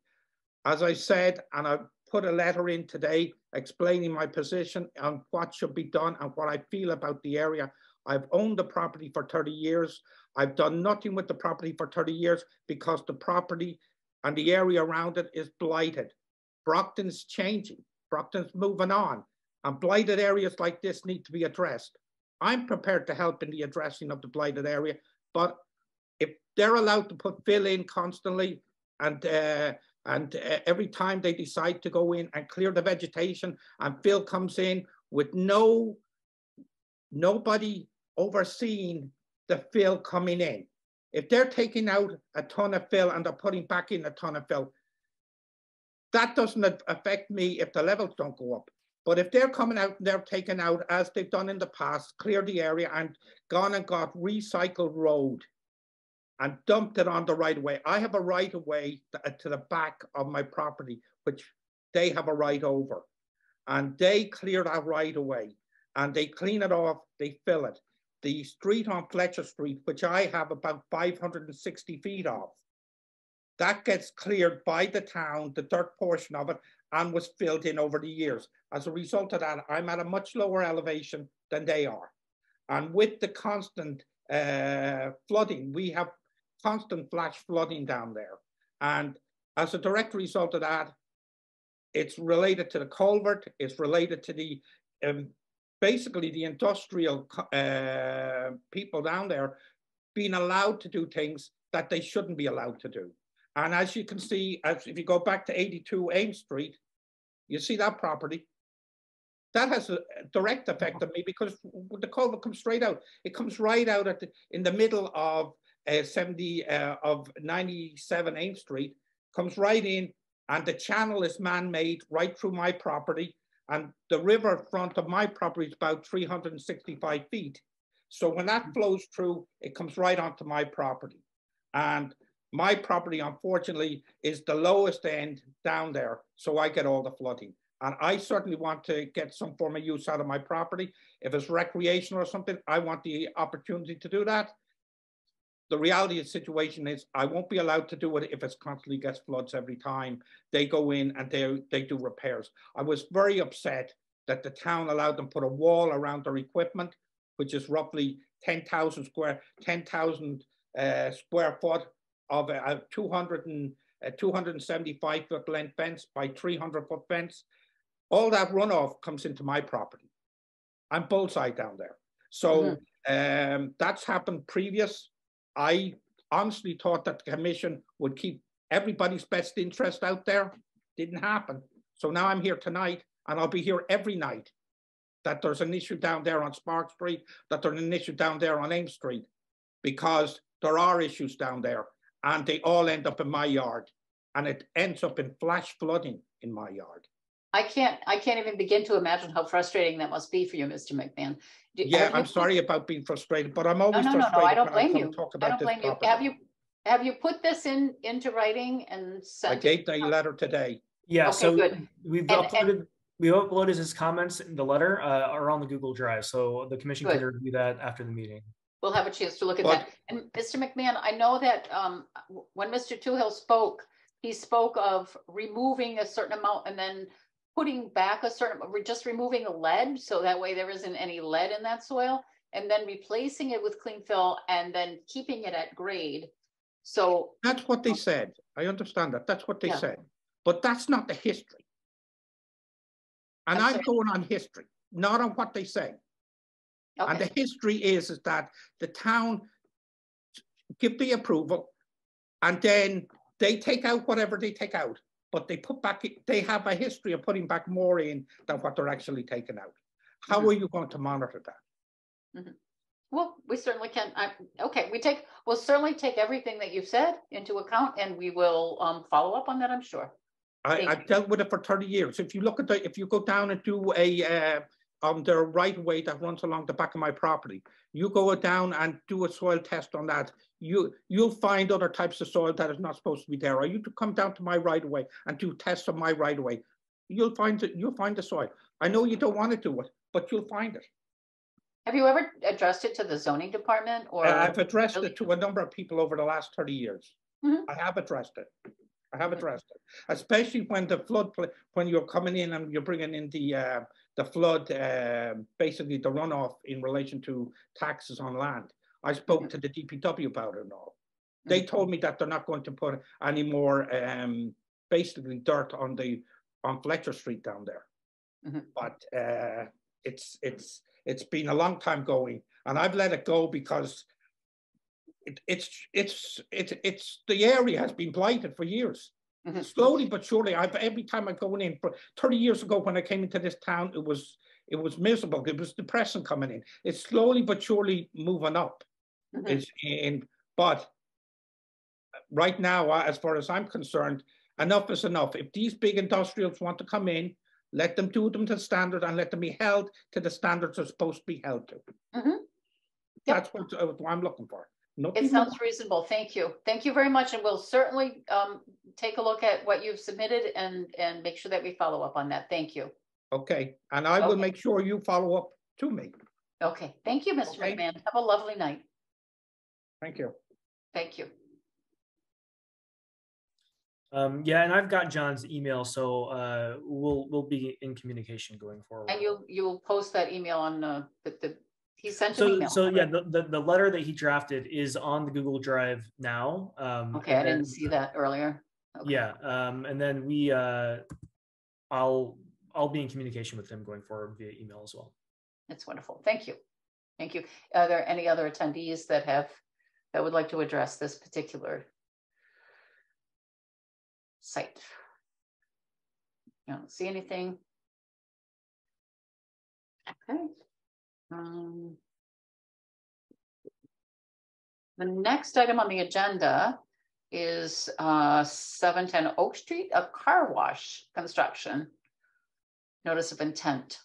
As I said, and I put a letter in today explaining my position on what should be done and what I feel about the area. I've owned the property for 30 years. I've done nothing with the property for 30 years because the property and the area around it is blighted. Brockton's changing. Brockton's moving on and blighted areas like this need to be addressed. I'm prepared to help in the addressing of the blighted area, but if they're allowed to put fill in constantly and uh, and uh, every time they decide to go in and clear the vegetation and fill comes in with no nobody overseeing the fill coming in. If they're taking out a ton of fill and they're putting back in a ton of fill, that doesn't affect me if the levels don't go up. But if they're coming out and they're taking out, as they've done in the past, clear the area and gone and got recycled road and dumped it on the right of way. I have a right of way to, uh, to the back of my property, which they have a right over. And they clear that right away and they clean it off, they fill it. The street on Fletcher Street, which I have about 560 feet of, that gets cleared by the town, the dirt portion of it, and was filled in over the years. As a result of that, I'm at a much lower elevation than they are. And with the constant uh, flooding, we have constant flash flooding down there. And as a direct result of that, it's related to the culvert, it's related to the, um, basically the industrial uh, people down there being allowed to do things that they shouldn't be allowed to do. And as you can see, as if you go back to 82 Ames Street, you see that property. That has a direct effect on me because the culvert comes straight out. It comes right out at the, in the middle of uh, 70 uh, of 97 Ames Street, comes right in, and the channel is man-made right through my property. And the river front of my property is about 365 feet. So when that flows through, it comes right onto my property. And my property, unfortunately, is the lowest end down there, so I get all the flooding. And I certainly want to get some form of use out of my property. If it's recreational or something, I want the opportunity to do that. The reality of the situation is I won't be allowed to do it if it constantly gets floods every time. They go in and they, they do repairs. I was very upset that the town allowed them put a wall around their equipment, which is roughly 10,000 square, 10,000 uh, square foot of a, a 200 and, a 275 foot length fence by 300 foot fence. All that runoff comes into my property. I'm bullseye down there. So mm-hmm. um, that's happened previous. I honestly thought that the commission would keep everybody's best interest out there. Didn't happen. So now I'm here tonight and I'll be here every night that there's an issue down there on Spark Street, that there's an issue down there on Ames Street, because there are issues down there and they all end up in my yard and it ends up in flash flooding in my yard. I can't, I can't even begin to imagine how frustrating that must be for you, Mr. McMahon. Do- Yeah, I'm put- sorry about being frustrated, but I'm always no, no, frustrated. no, I don't blame come you. Talk I don't this blame you. property. Have you, have you put this in, into writing and I sent? it? gave the letter today. Yeah, Okay, so good. we've And- and- uploaded, we uploaded his comments in the letter, uh, are on the Google Drive, so the commission can review that after the meeting. We'll have a chance to look at But- that. And Mr. McMahon, I know that um, when Mr. Toohill spoke, he spoke of removing a certain amount and then putting back a certain, just removing the lead, so that way there isn't any lead in that soil, and then replacing it with clean fill and then keeping it at grade. So, That's what they said. I understand that. That's what they Yeah. said. But that's not the history. And I'm I'm going on history, not on what they say. And the history is, is that the town give the approval and then they take out whatever they take out, but they put back, they have a history of putting back more in than what they're actually taking out. How Mhm. are you going to monitor that? well, we certainly can, I, okay, we take, we'll certainly take everything that you've said into account and we will um, follow up on that, I'm sure. I, I've dealt with it for thirty years. If you look at the, if you go down and do a, uh, on the right way that runs along the back of my property, you go down and do a soil test on that, you, you'll find other types of soil that is not supposed to be there. Or you to come down to my right way and do tests on my right of way, you'll find it, you'll find the soil. I know you don't want to do it, but you'll find it. Have you ever addressed it to the zoning department or? Uh, I've addressed it to a number of people over the last thirty years. Mhm. I have addressed it. I have addressed it, especially when the flood, pla- when you're coming in and you're bringing in the, uh, the flood, uh, basically the runoff in relation to taxes on land. I spoke to the DPW about it and all. They Mhm. told me that they're not going to put any more, um, basically dirt on the, on Fletcher Street down there. Mhm. But, uh, it's, it's, it's been a long time going and I've let it go because it, it's, it's, it's, it's, the area has been blighted for years. Mhm. Slowly but surely, I've, every time I'm going in, for thirty years ago when I came into this town, it was, it was miserable. It was depressing coming in. It's slowly but surely moving up. Mhm. It's in, but right now, as far as I'm concerned, enough is enough. If these big industrials want to come in, let them do them to the standard and let them be held to the standards they're supposed to be held to. Mhm. Yep. That's what, uh, what I'm looking for. Nothing It sounds reasonable. Thank you. Thank you very much. And we'll certainly um, take a look at what you've submitted and, and make sure that we follow up on that. Thank you. Okay, and I will make sure you follow up to me. Okay, thank you, Mr. Okay. McMahon. Have a lovely night. Thank you. Thank you. Um, yeah, and I've got John's email, so uh, we'll we'll be in communication going forward. And you'll, you'll post that email on uh, the, the, he sent an So email. so yeah, the, the the letter that he drafted is on the Google Drive now. Um, Okay, I didn't see that earlier. Okay. Yeah, um, and then we uh, I'll I'll be in communication with him going forward via email as well. That's wonderful. Thank you. Thank you. Are there any other attendees that have, that would like to address this particular site? I don't see anything. Okay. Um, The next item on the agenda is uh, 710 Oak Street, a car wash construction. Notice of intent.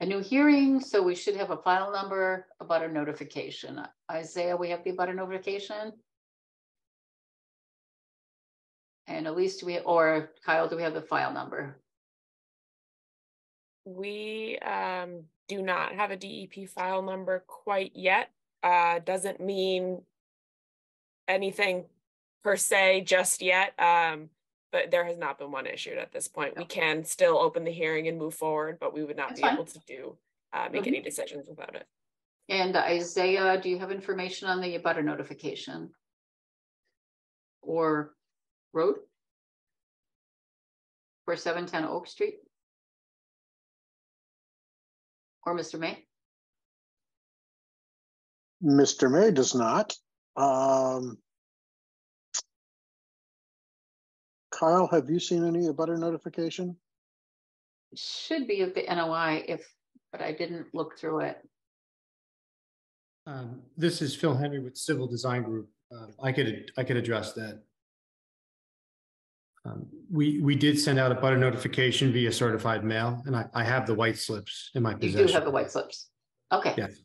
A new hearing, so we should have a final number abutter notification. Isaiah, we have the abutter notification? And Elise, do we, or Kyle, do we have the file number? We um do not have a DEP file number quite yet. Uh, doesn't mean anything per se just yet. Um, but there has not been one issued at this point. We can still open the hearing and move forward, but we would not That's be fine. able to do uh make Mhm. any decisions without it. And Isaiah, do you have information on the abutter notification? Or Rob? For seven ten Oak Street? Or Mr. May? Mr. May does not. Um, Kyle, have you seen any abutter notification? Should be of the NOI if, but I didn't look through it. Um, This is Phil Henry with Civil Design Group. Um, I could, I could address that. Um, We, we did send out abutter notification via certified mail, and I, I have the white slips in my possession. You possession. do have the white slips. Okay. Yes.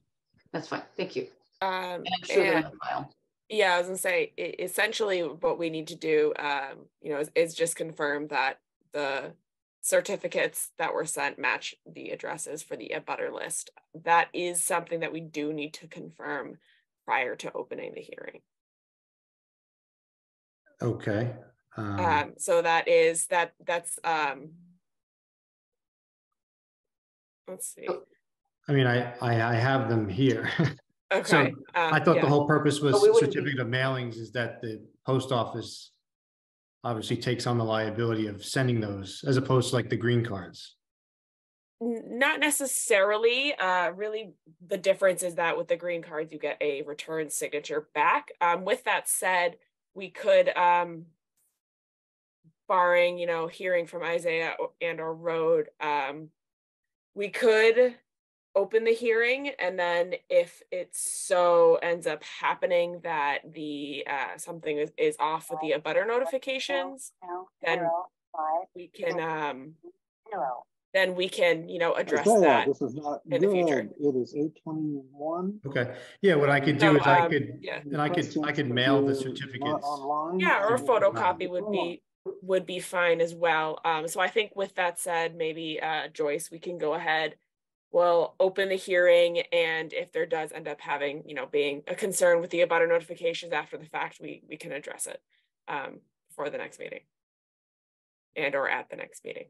That's fine. Thank you. Um, And I'm sure they're in and- the file. Yeah, I was gonna say, e- essentially what we need to do, um, you know, is, is just confirm that the certificates that were sent match the addresses for the abutter list. That is something that we do need to confirm prior to opening the hearing. Okay. Um, Um, so that is, that, that's, um, let's see, I mean, I, I, I have them here. okay. [LAUGHS] So okay. I um, thought yeah. the whole purpose was But we wouldn't be- certificate of mailings is that the post office obviously takes on the liability of sending those as opposed to like the green cards. Not necessarily, uh, really, the difference is that with the green cards, you get a return signature back. Um, with that said, we could, um, barring, you know, hearing from Isaiah and or Rob, um, we could open the hearing and then if it so ends up happening that the, uh, something is, is off with the abutter notifications, then we can, um, then we can, you know, address Isaiah, that. This is not in the future. good. It is eight twenty-one. Okay, yeah, what I could do So, is I um, could, yeah. and I could, I could mail the certificates. Yeah, or a photocopy would be, would be fine as well. Um, so I think with that said, maybe, uh, Joyce, we can go ahead. We'll open the hearing and if there does end up having, you know, being a concern with the abutter notifications after the fact, we, we can address it, um, for the next meeting. And or at the next meeting.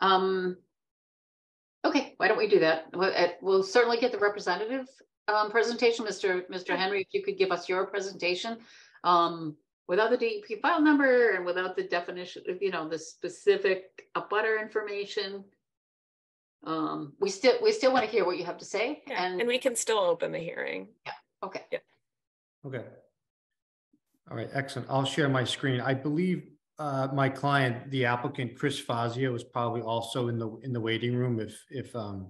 Um. Okay, why don't we do that? We'll, uh, certainly get the representative um presentation, Mr. Mr. Henry, if you could give us your presentation. Um, without the DEP file number and without the definition, of you know, the specific abutter information. Um, we still, we still want to hear what you have to say Yeah, and, and we can still open the hearing. Yeah. Okay. Yeah. Okay. All right, excellent. I'll share my screen. I believe uh, my client, the applicant, Chris Fazio, is probably also in the, in the waiting room if, if um,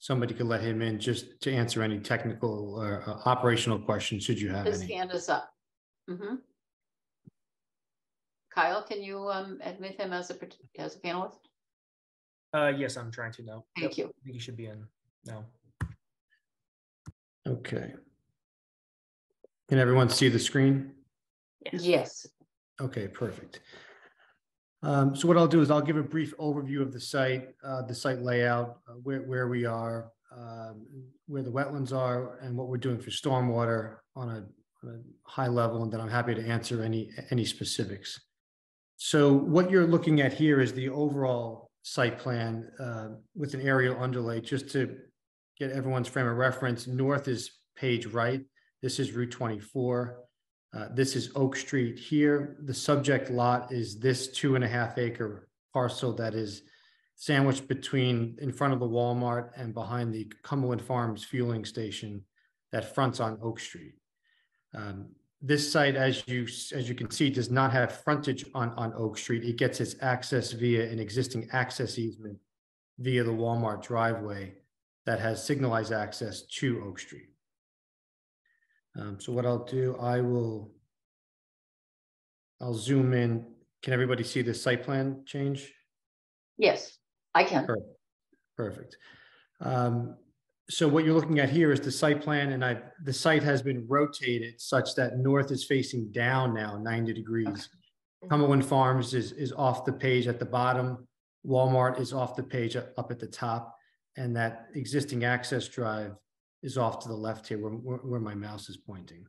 somebody could let him in just to answer any technical or uh, operational questions, should you have His any. hand is up. Mhm. Kyle, can you um admit him as a, as a panelist? Uh, yes, I'm trying to now. Thank Yep, you. I think he should be in now. Okay. Can everyone see the screen? Yes. Okay, perfect. Um, so what I'll do is I'll give a brief overview of the site, uh, the site layout, uh, where, where we are, um, where the wetlands are and what we're doing for stormwater on a, on a high level, and then I'm happy to answer any, any specifics. So what you're looking at here is the overall site plan, uh, with an aerial underlay, just to get everyone's frame of reference. North is page right. This is Route 24. Uh, this is Oak Street here. The subject lot is this two and a half acre parcel that is sandwiched between in front of the Walmart and behind the Cumberland Farms fueling station that fronts on Oak Street. Um, this site, as you as you can see, does not have frontage on on Oak Street. It gets its access via an existing access easement via the Walmart driveway that has signalized access to Oak Street. Um, so what I'll do, I will, I'll zoom in. Can everybody see the site plan change? Yes, I can. Perfect. Perfect. Um, so what you're looking at here is the site plan and I, the site has been rotated such that north is facing down now 90 degrees. Cumberland Farms is, is off the page at the bottom. Walmart is off the page up up at the top. And that existing access drive is off to the left here where, where, where my mouse is pointing.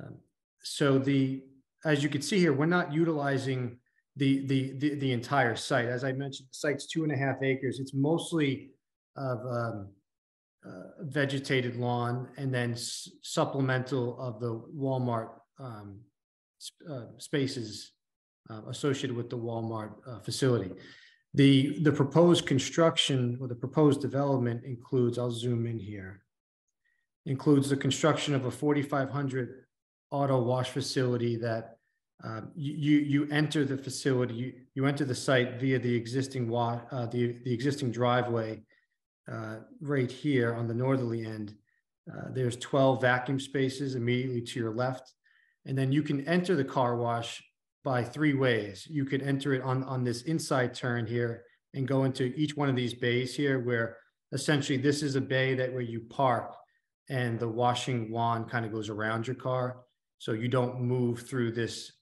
Um, so the, as you can see here, we're not utilizing the, the, the, the entire site. As I mentioned, the site's two and a half acres. It's mostly of um, uh, vegetated lawn and then supplemental of the Walmart um, uh, spaces uh, associated with the Walmart uh, facility. The, the proposed construction or the proposed development includes, I'll zoom in here, includes the construction of a 4,500 auto wash facility that um, you, you, you enter the facility, you, you enter the site via the existing wa, uh, the, the existing driveway uh, right here on the northerly end. Uh, there's 12 vacuum spaces immediately to your left. And then you can enter the car wash by three ways. You could enter it on, on this inside turn here and go into each one of these bays here where essentially this is a bay that where you park and the washing wand kind of goes around your car. So you don't move through this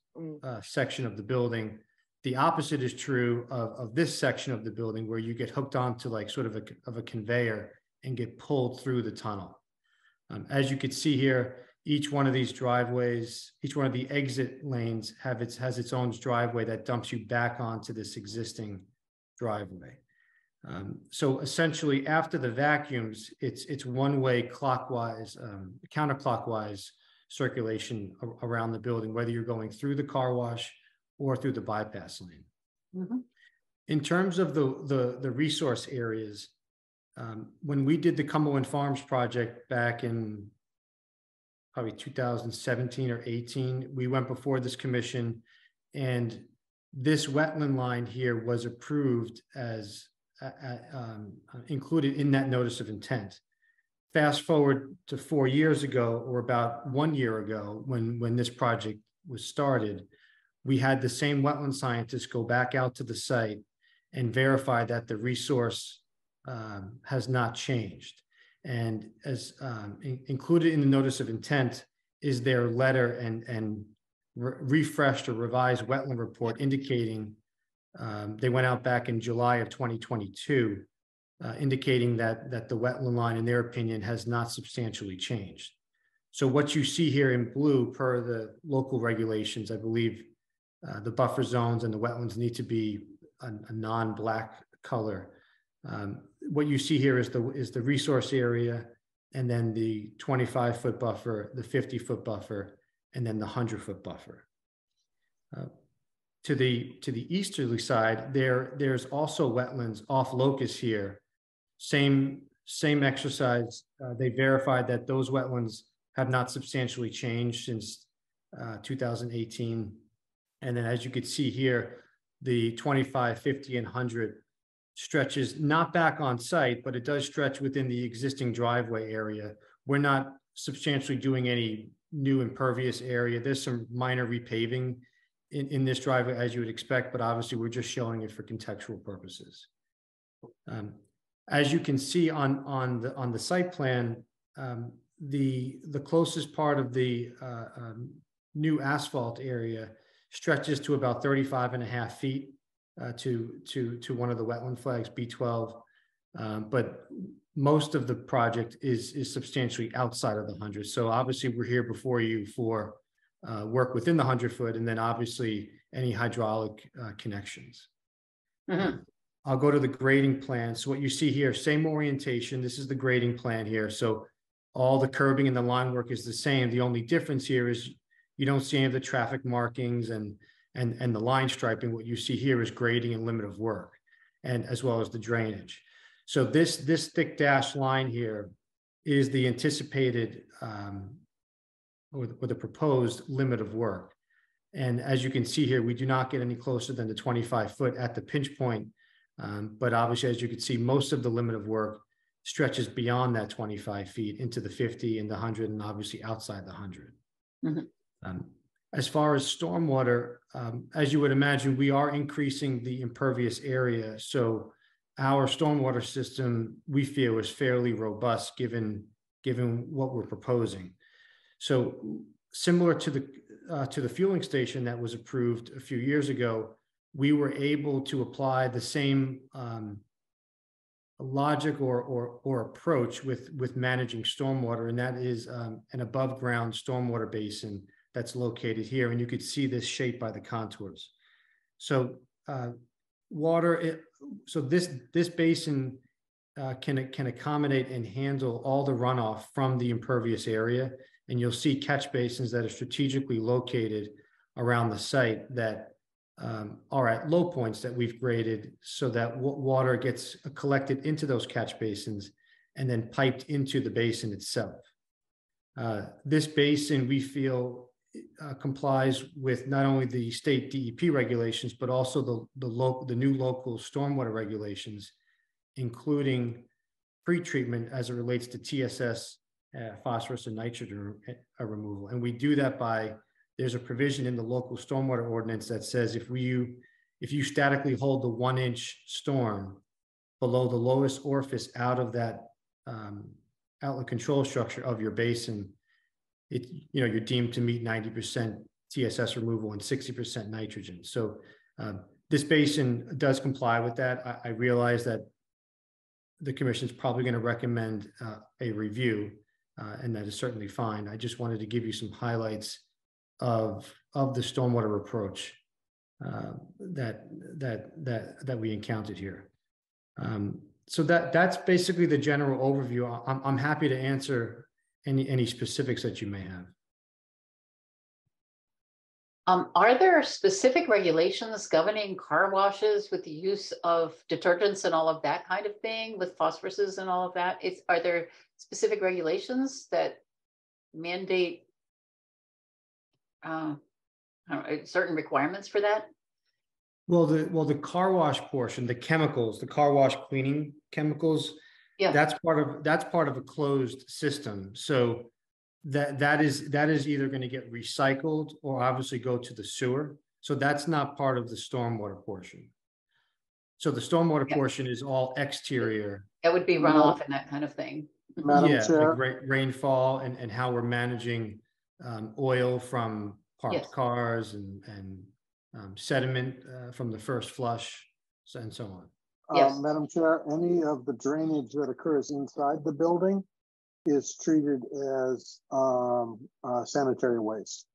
uh, section of the building. The opposite is true of, of this section of the building where you get hooked onto like sort of a, of a conveyor and get pulled through the tunnel. Um, as you can see here, each one of these driveways, each one of the exit lanes have its has its own driveway that dumps you back onto this existing driveway. Um, so essentially, after the vacuums, it's it's one way clockwise, um, counterclockwise circulation around the building, whether you're going through the car wash or through the bypass lane. Mhm. In terms of the the the resource areas, um, when we did the Cumberland Farms project back in probably 2017 or 18, we went before this commission and this wetland line here was approved as uh, um, included in that notice of intent. Fast forward to four years ago, or about one year ago, when when this project was started, we had the same wetland scientists go back out to the site and verify that the resource um, has not changed. And as um, in- included in the notice of intent is their letter and, and re- refreshed or revised wetland report indicating um, they went out back in July of 2022, uh, indicating that, that the wetland line, in their opinion, has not substantially changed. So what you see here in blue per the local regulations, I believe uh, the buffer zones and the wetlands need to be a, a non-black color. Um, what you see here is the, is the resource area and then the 25 foot buffer, the 50 foot buffer, and then the 100 foot buffer. Uh, to the to the easterly side, there there's also wetlands off locus here. Same same exercise. Uh, they verified that those wetlands have not substantially changed since uh, 2018. And then, as you can see here, the 25, 50, and 100 stretches not back on site, but it does stretch within the existing driveway area. We're not substantially doing any new impervious area. There's some minor repaving in, in this driveway as you would expect, but obviously we're just showing it for contextual purposes. Um, as you can see on, on the, on the site plan, um, the, the closest part of the uh, um, new asphalt area stretches to about 35 and a half feet uh, to, to, to one of the wetland flags, B12. Um, But most of the project is, is substantially outside of the 100. So obviously, we're here before you for uh, work within the 100 foot and then obviously any hydraulic uh, connections. Mhm. I'll go to the grading plan. So what you see here, same orientation. This is the grading plan here. So all the curbing and the line work is the same. The only difference here is you don't see any of the traffic markings and and and the line striping. What you see here is grading and limit of work, and as well as the drainage. So this this thick dashed line here is the anticipated um, or, or the proposed limit of work. And as you can see here, we do not get any closer than the 25 foot at the pinch point. Um, but obviously, as you can see, most of the limit of work stretches beyond that 25 feet into the 50 and the 100 and obviously outside the 100. Mhm. Um, as far as stormwater, um, as you would imagine, we are increasing the impervious area. So our stormwater system, we feel is fairly robust given, given what we're proposing. So similar to the, uh, to the fueling station that was approved a few years ago, we were able to apply the same, um, logic or, or, or approach with, with managing stormwater, and that is, um, an above-ground stormwater basin that's located here, and you could see this shaped by the contours. So, uh, water, it, so this, this basin, uh, can, can accommodate and handle all the runoff from the impervious area. And you'll see catch basins that are strategically located around the site that um, are at low points that we've graded so that wa- water gets collected into those catch basins and then piped into the basin itself. Uh, This basin, we feel, uh, complies with not only the state DEP regulations, but also the, the local, the new local stormwater regulations, including pretreatment as it relates to TSS, uh, phosphorus and nitrogen re- uh, removal. And we do that by, there's a provision in the local stormwater ordinance that says if we, if you statically hold the one inch storm below the lowest orifice out of that um, outlet control structure of your basin, it, you know, you're deemed to meet ninety percent TSS removal and sixty percent nitrogen. So um, this basin does comply with that. I, I realize that the commission is probably going to recommend uh, a review, uh, and that is certainly fine. I just wanted to give you some highlights of of the stormwater approach uh, that that that that we encountered here. Um, so that that's basically the general overview. I'm I'm happy to answer any any specifics that you may have. Um, are there specific regulations governing car washes with the use of detergents and all of that kind of thing with phosphoruses and all of that? It's, are there specific regulations that mandate uh, know, certain requirements for that? Well, the well the car wash portion, the chemicals, the car wash cleaning chemicals, Yeah. that's part of that's part of a closed system. So that that is that is either going to get recycled or obviously go to the sewer. So that's not part of the stormwater portion. So the stormwater Yeah. portion is all exterior. That would be runoff and that kind of thing. Madam yeah, Chair, like ra- rainfall and and how we're managing um, oil from parked Yes. cars and and um, sediment uh, from the first flush so- and so on. Yes. uh, Madam Chair, any of the drainage that occurs inside the building is treated as um, uh, sanitary waste.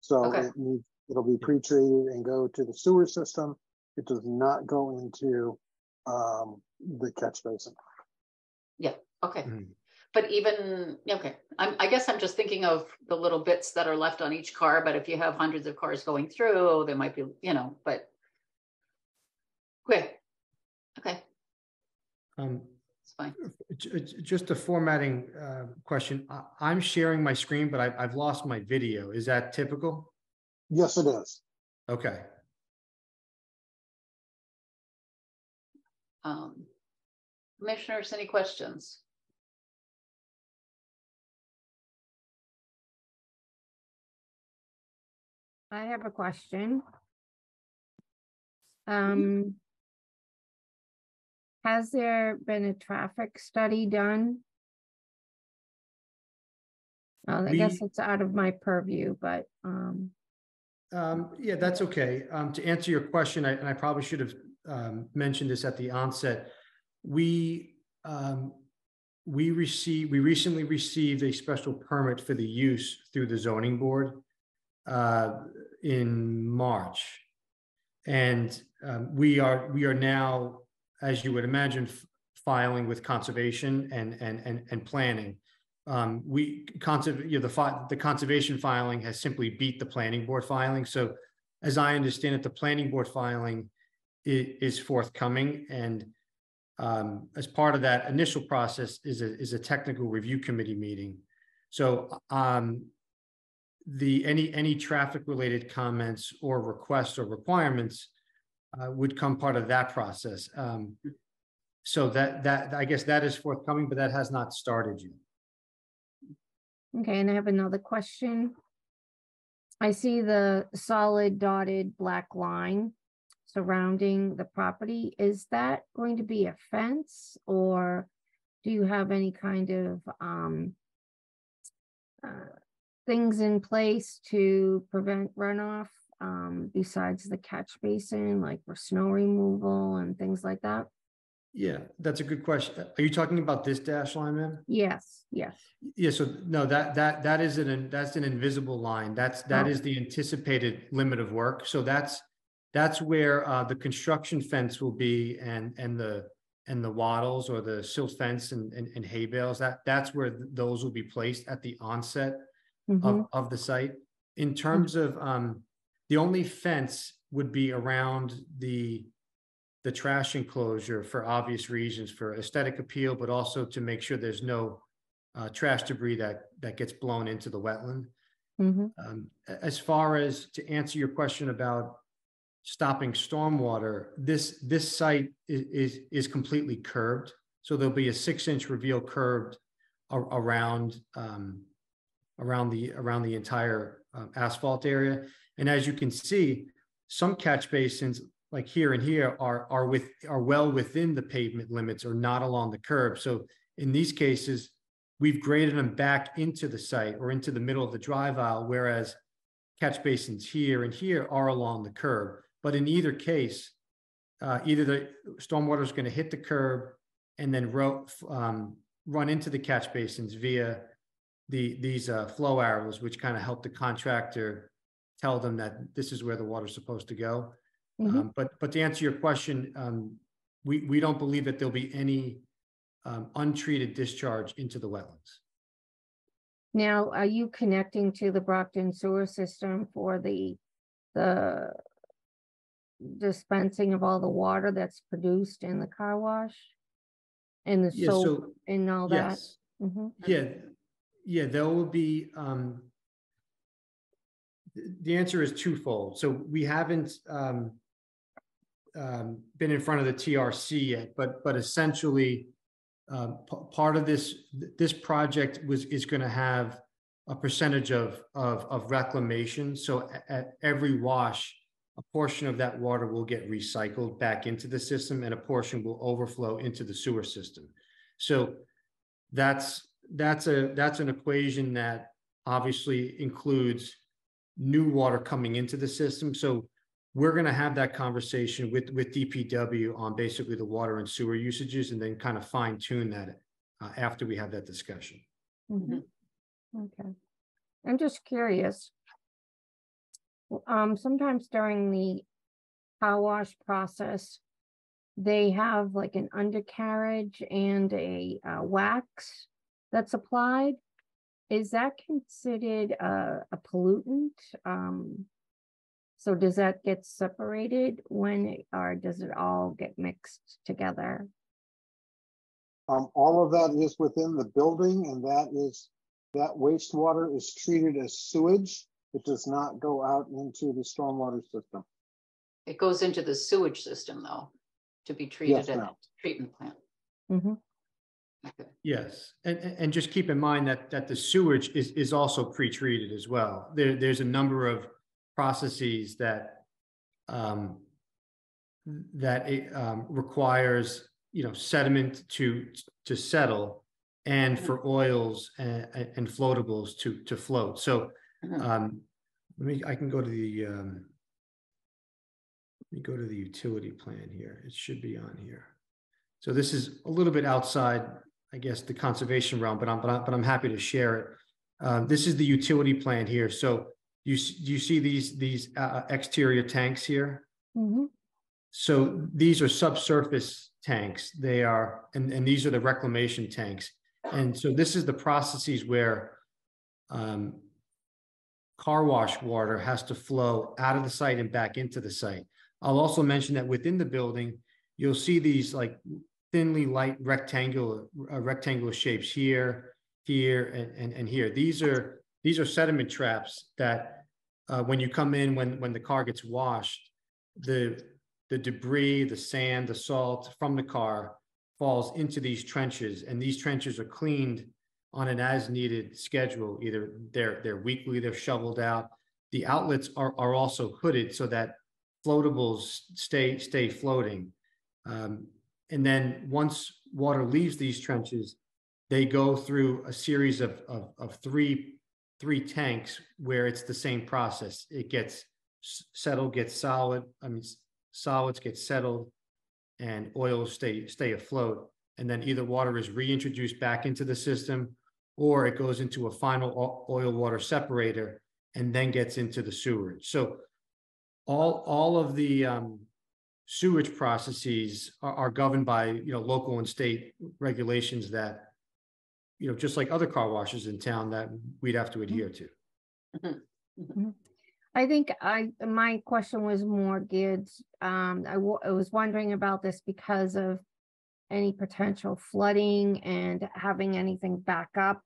So Okay. it needs, it'll be pre-treated and go to the sewer system. It does not go into um, the catch basin. Yeah. Okay, Mhm. but even, okay, I'm, I guess I'm just thinking of the little bits that are left on each car, but if you have hundreds of cars going through, there might be, you know, but. Okay, okay, Um, it's fine. j- j- just a formatting uh, question. I, I'm sharing my screen, but I, I've lost my video. Is that typical? Yes, it is. Okay. Um, Commissioners, any questions? I have a question. Um. Has there been a traffic study done? Uh, I guess it's out of my purview, but, um, Um, yeah, that's okay. Um, to answer your question, I, and I probably should have, um, mentioned this at the onset. We, um, we received, we recently received a special permit for the use through the zoning board, uh, in March. And, um, we are, we are now, as you would imagine, filing with conservation and, and, and, and planning. Um, we conserv, you know, the the conservation filing has simply beat the planning board filing. So as I understand it, the planning board filing i- is forthcoming and um, as part of that initial process is a, is a technical review committee meeting. So um, the, any, any traffic related comments or requests or requirements uh, would come part of that process. Um, so that, that, I guess that is forthcoming, but that has not started yet. okay, and I have another question. I see the solid dotted black line surrounding the property. Is that going to be a fence or do you have any kind of, um, uh, things in place to prevent runoff, um, besides the catch basin, like for snow removal and things like that? Yeah, that's a good question. Are you talking about this dash line, man? Yes, yes. Yeah, so no, that, that, that is an, that's an invisible line. That's, that Oh. is the anticipated limit of work. So that's, that's where, uh, the construction fence will be and, and the, and the wattles or the silt fence and, and, and hay bales, that, that's where th- those will be placed at the onset Mhm. of, of the site. In terms of, um, the only fence would be around the, the trash enclosure for obvious reasons, for aesthetic appeal, but also to make sure there's no uh, trash debris that, that gets blown into the wetland. Mhm. Um, as far as to answer your question about stopping stormwater, this, this site is, is, is completely curved. So there'll be a six inch reveal curved a- around, um, around the, around the entire um, asphalt area. And as you can see, some catch basins like here and here are, are with, are well within the pavement limits or not along the curb. So in these cases, we've graded them back into the site or into the middle of the drive aisle, whereas catch basins here and here are along the curb. But in either case, uh, either the stormwater is going to hit the curb and then um, run into the catch basins via the, these uh, flow arrows, which kind of help the contractor tell them that this is where the water's supposed to go. Mhm. Um, But, but to answer your question, um, we, we don't believe that there'll be any um, untreated discharge into the wetlands. Now, are you connecting to the Brockton sewer system for the, the dispensing of all the water that's produced in the car wash? And the Yeah, soap so, and all that? yes, Mhm. yeah, yeah, there will be, um, the answer is twofold. So we haven't, um, um, been in front of the TRC yet, but, but essentially, p- part of this, this project was, is gonna have a percentage of, of, of reclamation. So at every wash, a portion of that water will get recycled back into the system and a portion will overflow into the sewer system. So that's, that's a, that's an equation that obviously includes new water coming into the system. So we're gonna have that conversation with, with DPW on basically the water and sewer usages and then kind of fine tune that uh, after we have that discussion. Mhm. Okay. I'm just curious. Um, sometimes during the car wash process, they have like an undercarriage and a uh, wax that's applied. Is that considered a, a pollutant? Um, so does that get separated when, it- or does it all get mixed together? Um, all of that is within the building and that is, that wastewater is treated as sewage. It does not go out into the stormwater system. It goes into the sewage system though, to be treated at ma'am. a treatment plant. Mhm. Okay. Yes, and, and just keep in mind that, that the sewage is, is also pre-treated as well. There, there's a number of processes that um, that it um, requires, you know, sediment to, to settle and for oils and, and floatables to, to float. So, um, let me, I can go to the, um, let me go to the utility plan here. It should be on here. So this is a little bit outside, I guess, the conservation realm, but I'm, but I'm, but I'm happy to share it. Um, this is the utility plan here. So you, you see these, these, uh, exterior tanks here? Mhm. So these are subsurface tanks. They are, and, and these are the reclamation tanks. And so this is the processes where um, car wash water has to flow out of the site and back into the site. I'll also mention that within the building, you'll see these like thinly light rectangular, uh, rectangular shapes here, here, and, and, and here. These are, these are sediment traps that uh, when you come in, when, when the car gets washed, the, the debris, the sand, the salt from the car falls into these trenches and these trenches are cleaned on an as needed schedule. Either they're, they're weekly, they're shoveled out. The outlets are, are also hooded so that floatables stay, stay floating. Um, and then once water leaves these trenches, they go through a series of, of, of three, three tanks where it's the same process. It gets settled, gets solid, I mean, solids get settled and oils stay, stay afloat. And then either water is reintroduced back into the system or it goes into a final oil water separator and then gets into the sewage. So all, all of the um, sewage processes are, are governed by, you know, local and state regulations that, you know, just like other car washes in town that we'd have to adhere to. I think I, my question was more geared, um, I I was wondering about this because of any potential flooding and having anything back up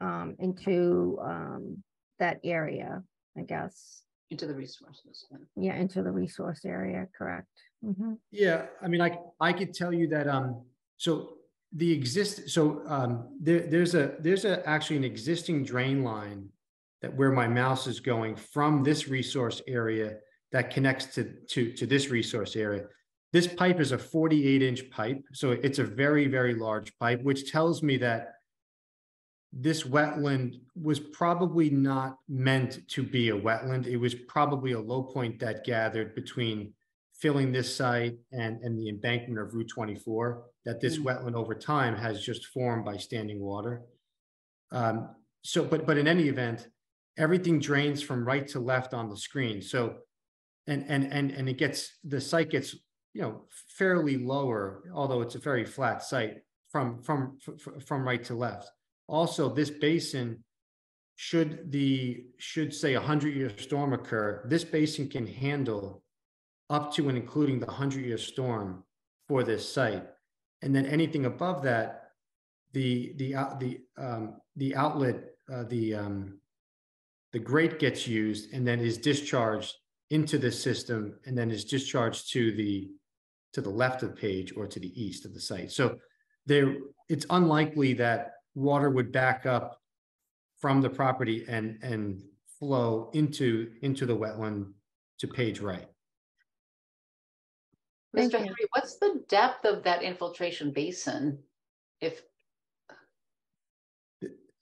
um, into, um, that area, I guess. Into the resources. yeah. Yeah, into the resource area, correct? Mhm. Yeah, I mean, I, I could tell you that, um, so the exist, so, um, there, there's a, there's a, actually an existing drain line that where my mouse is going from this resource area that connects to, to, to this resource area. This pipe is a forty-eight inch pipe, so it's a very, very large pipe, which tells me that this wetland was probably not meant to be a wetland. It was probably a low point that gathered between filling this site and, and the embankment of Route 24, that this Mm. wetland over time has just formed by standing water. Um, so, but, but in any event, everything drains from right to left on the screen. So, and, and, and, and it gets, the site gets, you know, fairly lower, although it's a very flat site from, from, from right to left. Also, this basin, should the, should say a hundred year storm occur, this basin can handle up to and including the hundred year storm for this site. And then anything above that, the, the, out the, um, the outlet, uh, the, um, the grate gets used and then is discharged into the system and then is discharged to the, to the left of the page or to the east of the site. So there, it's unlikely that water would back up from the property and, and flow into, into the wetland to page right. Thank Mr. you. Henry, what's the depth of that infiltration basin? If,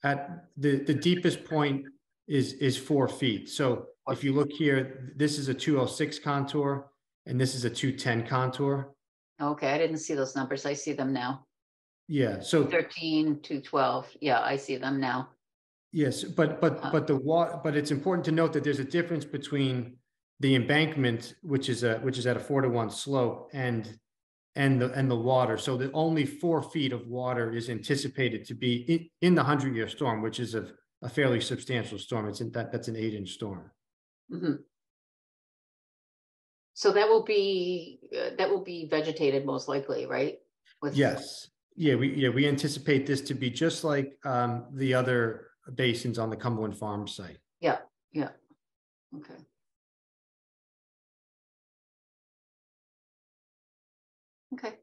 At the, the deepest point is, is four feet. So if you look here, this is a two oh six contour and this is a two ten contour. okay, I didn't see those numbers. I see them now. Yeah, so, 13 to 12. Yeah, I see them now. yes, but, but, Uh. but the wa, but it's important to note that there's a difference between the embankment, which is a, which is at a four to one slope and, and the, and the water. So the only four feet of water is anticipated to be in, in the hundred year storm, which is a, a fairly substantial storm. It's in that, that's an eight inch storm. Mhm. So that will be, uh, that will be vegetated most likely, right? With- Yes, yeah, we, yeah, we anticipate this to be just like um the other basins on the Cumberland Farm site. Yeah, yeah. Okay. Okay.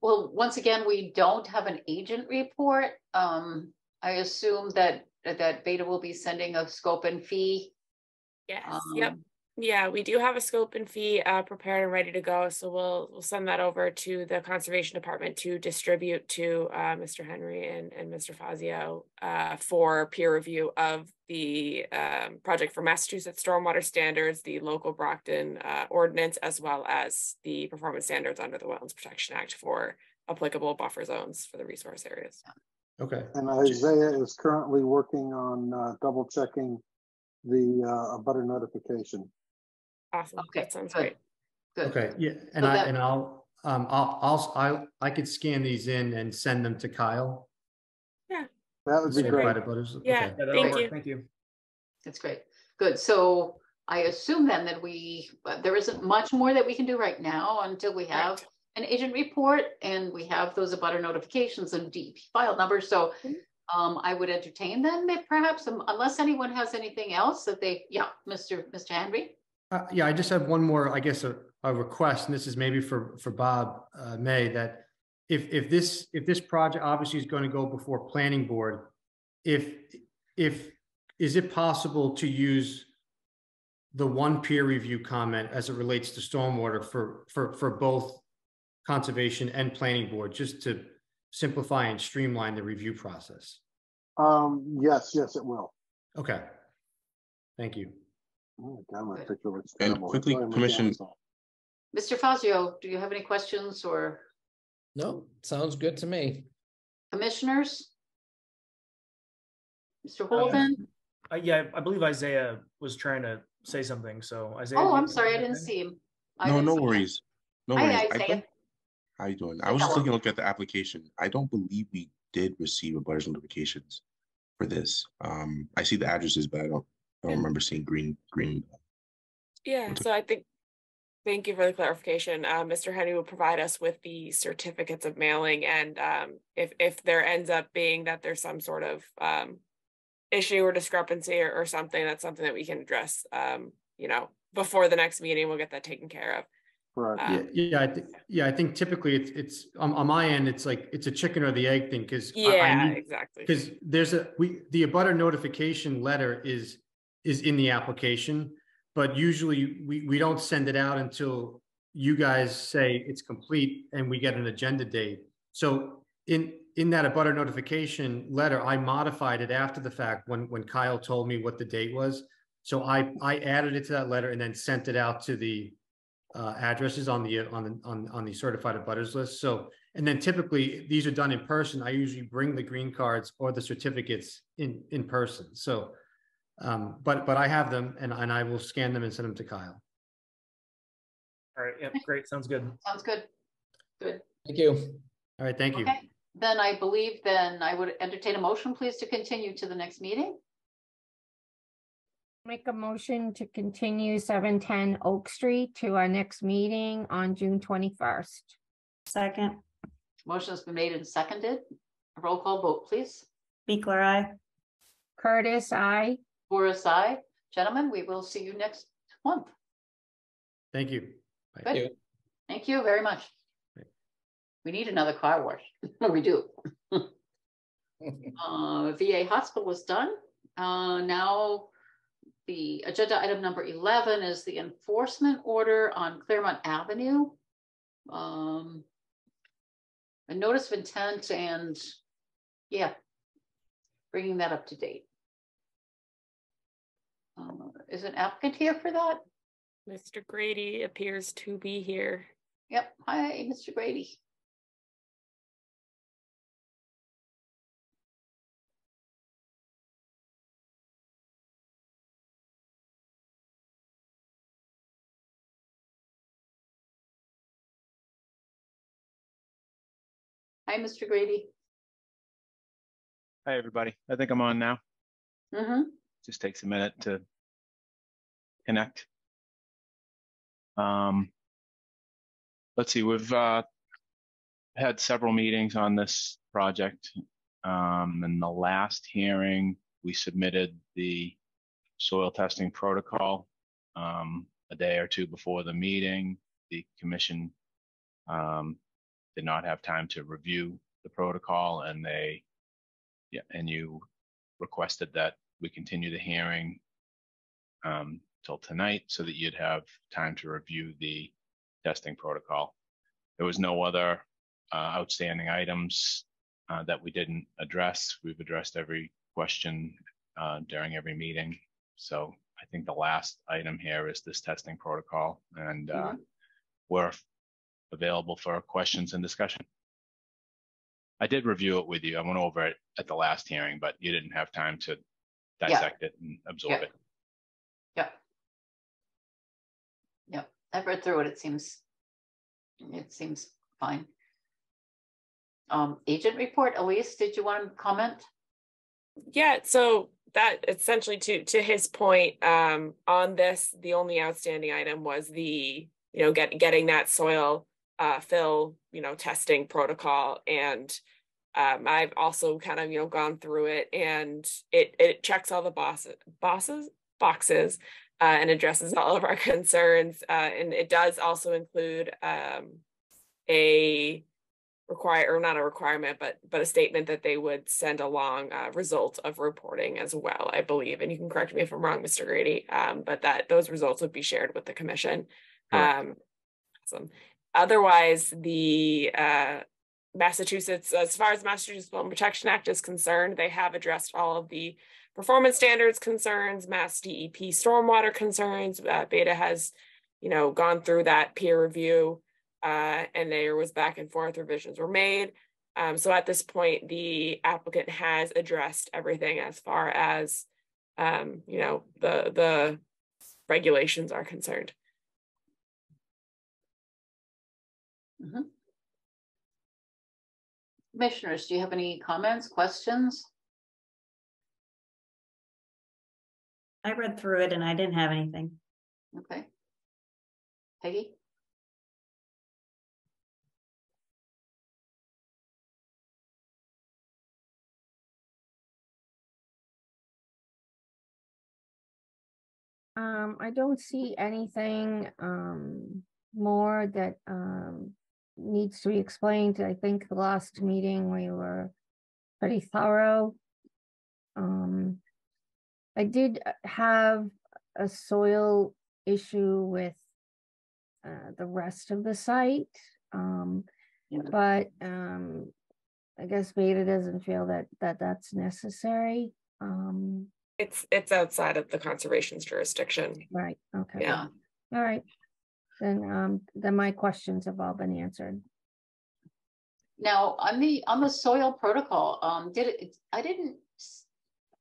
Well, once again, we don't have an agent report. Um, I assume that, that Beta will be sending a scope and fee. Yes, yep. Yeah, we do have a scope and fee uh, prepared and ready to go. So we'll we'll send that over to the conservation department to distribute to uh, Mr. Henry and, and Mr. Fazio uh, for peer review of the um, project for Massachusetts stormwater standards, the local Brockton uh, ordinance, as well as the performance standards under the Wetlands Protection Act for applicable buffer zones for the resource areas. Okay. And Isaiah is currently working on uh, double checking the uh, butter notification. Awesome. Okay, That sounds good. great. Good. Okay, yeah, and So I, that- and I'll, um, I'll, I'll, I, I could scan these in and send them to Kyle. Yeah. That would be Certified great. abutters, Yeah. okay. Yeah, Thank work. you. Thank you. That's great. Good. So I assume then that we, but there isn't much more that we can do right now until we have Correct. an agent report and we have those abutter notifications and DEP file numbers. So um, I would entertain then that perhaps um, unless anyone has anything else that they, yeah, Mr. Mr. Henry. Uh, yeah, I just have one more, I guess, a, a request, and this is maybe for, for Bob, uh, May, that if, if this, if this project obviously is going to go before planning board, if, if, is it possible to use the one peer review comment as it relates to stormwater for, for, for both conservation and planning board, just to simplify and streamline the review process? Um, yes, yes, it will. Okay. Thank you. Oh my God, my picture looks And terrible. quickly, Sorry, my Commission- camera's off. Mr. Fazio, do you have any questions or No, sounds good to me. commissioners? Mr. Holden? Uh, yeah, I believe Isaiah was trying to say something. So Isaiah. Oh, you I'm sorry, I didn't anything? see him. I No, didn't no see him. worries. No Hi, worries. I Isaiah. don't- How you doing? I was just Hello. taking a look at the application. I don't believe we did receive abutters notifications for this. Um, I see the addresses, but I don't, I don't remember seeing green, green. Yeah, so I think, thank you for the clarification. Uh, Mr. Henry will provide us with the certificates of mailing and um, if, if there ends up being that there's some sort of um, issue or discrepancy or, or something, that's something that we can address, um, you know, before the next meeting, we'll get that taken care of. Correct. Yeah, Um, yeah, I think, yeah, I think typically it's, it's, on, on my end, it's like, it's a chicken or the egg thing, because. Yeah, exactly. Because there's a, we, the abutter notification letter is, is in the application, but usually we, we don't send it out until you guys say it's complete and we get an agenda date. So in, in that abutter notification letter, I modified it after the fact when, when Kyle told me what the date was. So I, I added it to that letter and then sent it out to the, uh, addresses on the, on the, on, on the certified abutters list. So, and then typically these are done in person. I usually bring the green cards or the certificates in, in person. So, um, but, but I have them and, and I will scan them and send them to Kyle. All right. Yep. Great. Sounds good. Sounds good. Good. Thank you. All right, thank you. Okay, then I believe then I would entertain a motion, please, to continue to the next meeting. Make a motion to continue seven ten Oak Street to our next meeting on June twenty-first. Second, Motion has been made and seconded. A Roll call vote, please. Biechler, aye. Curtis, aye. Voorhis, aye. Gentlemen, we will see you next month. Thank you. Bye. Good. you. Thank you very much. We need another car wash. [LAUGHS] We do. Uh, VA hospital is done. Uh, now the agenda item number eleven is the enforcement order on Claremont Avenue. Um, a notice of intent and, yeah, bringing that up to date. Is an applicant here for that? Mr. Grady appears to be here. Yep. Hi, Mr. Grady. Hi, Mr. Grady. Hi, everybody. I think I'm on now. Mm-hmm. Just takes a minute to connect. Um, let's see, we've uh, had several meetings on this project. Um, in the last hearing, we submitted the soil testing protocol um, a day or two before the meeting. The commission um, did not have time to review the protocol and they, yeah, and you requested that we continue the hearing um, till tonight so that you'd have time to review the testing protocol. There was no other uh, outstanding items uh, that we didn't address. We've addressed every question uh, during every meeting. So I think the last item here is this testing protocol, and uh, Mhm. we're available for questions and discussion. I did review it with you. I went over it at the last hearing, but you didn't have time to dissect it and absorb Yeah. it. I've read through it, it seems, it seems fine. Um, agent report, Elise, did you want to comment? Yeah, so that essentially to to his point, um, on this, the only outstanding item was the, you know, get getting that soil uh fill, you know, testing protocol and um, I've also kind of, you know, gone through it and it it checks all the bosses bosses boxes uh, and addresses all of our [LAUGHS] concerns. Uh, and it does also include um a require or not a requirement but but a statement that they would send along uh, result of reporting as well i believe and you can correct me if i'm wrong mr grady um, but that those results would be shared with the commission Correct. um, awesome. otherwise the uh, massachusetts as far as massachusetts Wetland protection act is concerned they have addressed all of the performance standards concerns mass dep stormwater concerns uh, beta has you know gone through that peer review uh, and there was back and forth revisions were made. Um, so at this point, the applicant has addressed everything as far as um, you know the the regulations are concerned. Mhm. Commissioners, do you have any comments, questions? I read through it and I didn't have anything. Okay. Peggy? Um, I don't see anything, um, more that, um, needs to be explained. I think the last meeting we were pretty thorough. Um, I did uh, have a soil issue with, uh, the rest of the site. Um, Yeah. but, um, I guess Beta doesn't feel that, that that's necessary. Um, It's it's outside of the conservation's jurisdiction. right, okay. Yeah. All right. Then, um, then my questions have all been answered. Now, on the, on the soil protocol, um, did it, I didn't, s-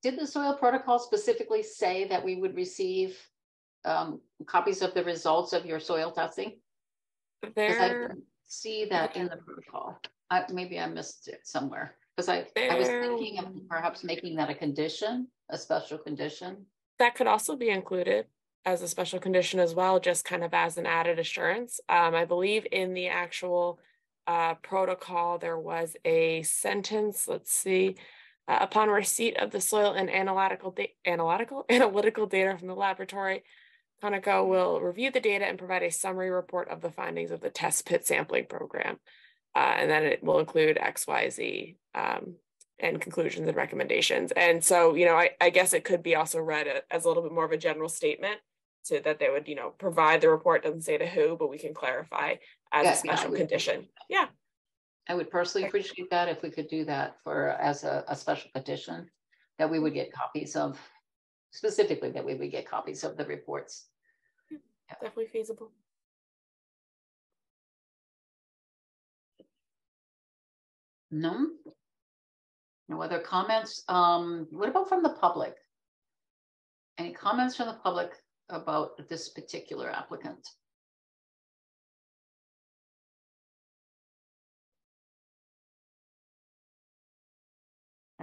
did the soil protocol specifically say that we would receive um, copies of the results of your soil testing? Because I There didn't see that in the protocol. I, maybe I missed it somewhere, because I, I was thinking of perhaps making that a condition, a special condition. that could also be included as a special condition as well, just kind of as an added assurance. Um, I believe in the actual uh, protocol, there was a sentence, let's see. Uh, upon receipt of the soil and analytical da- analytical [LAUGHS] analytical data from the laboratory, Coneco will review the data and provide a summary report of the findings of the test pit sampling program. Uh, and then it will include X, Y, Z, um, and conclusions and recommendations. And so, you know, I, I guess it could be also read as a little bit more of a general statement so that they would, you know, provide the report, doesn't say to who, but we can clarify as a special condition. Yeah, I would personally appreciate that if we could do that for, as a, a special condition, that we would get copies of, specifically that we would get copies of the reports. definitely feasible. No? No other comments? Um, what about from the public? Any comments from the public about this particular applicant?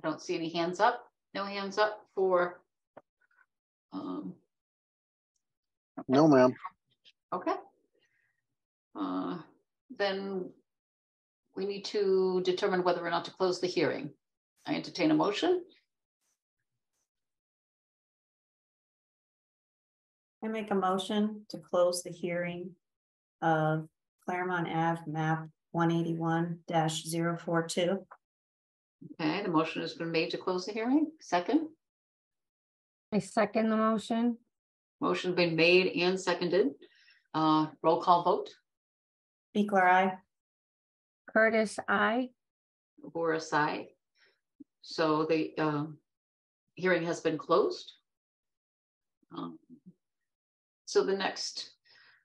I don't see any hands up. No hands up for um, No, ma'am. Okay. Uh, Then we need to determine whether or not to close the hearing. I entertain a motion. I make a motion to close the hearing of Claremont Ave map one eighty-one 42 Okay, the motion has been made to close the hearing. Second, I second the motion. Motion has been made and seconded. Uh, roll call vote. Biechler, aye. Curtis, aye. Voorhis, aye. So the um, hearing has been closed. Um, So the next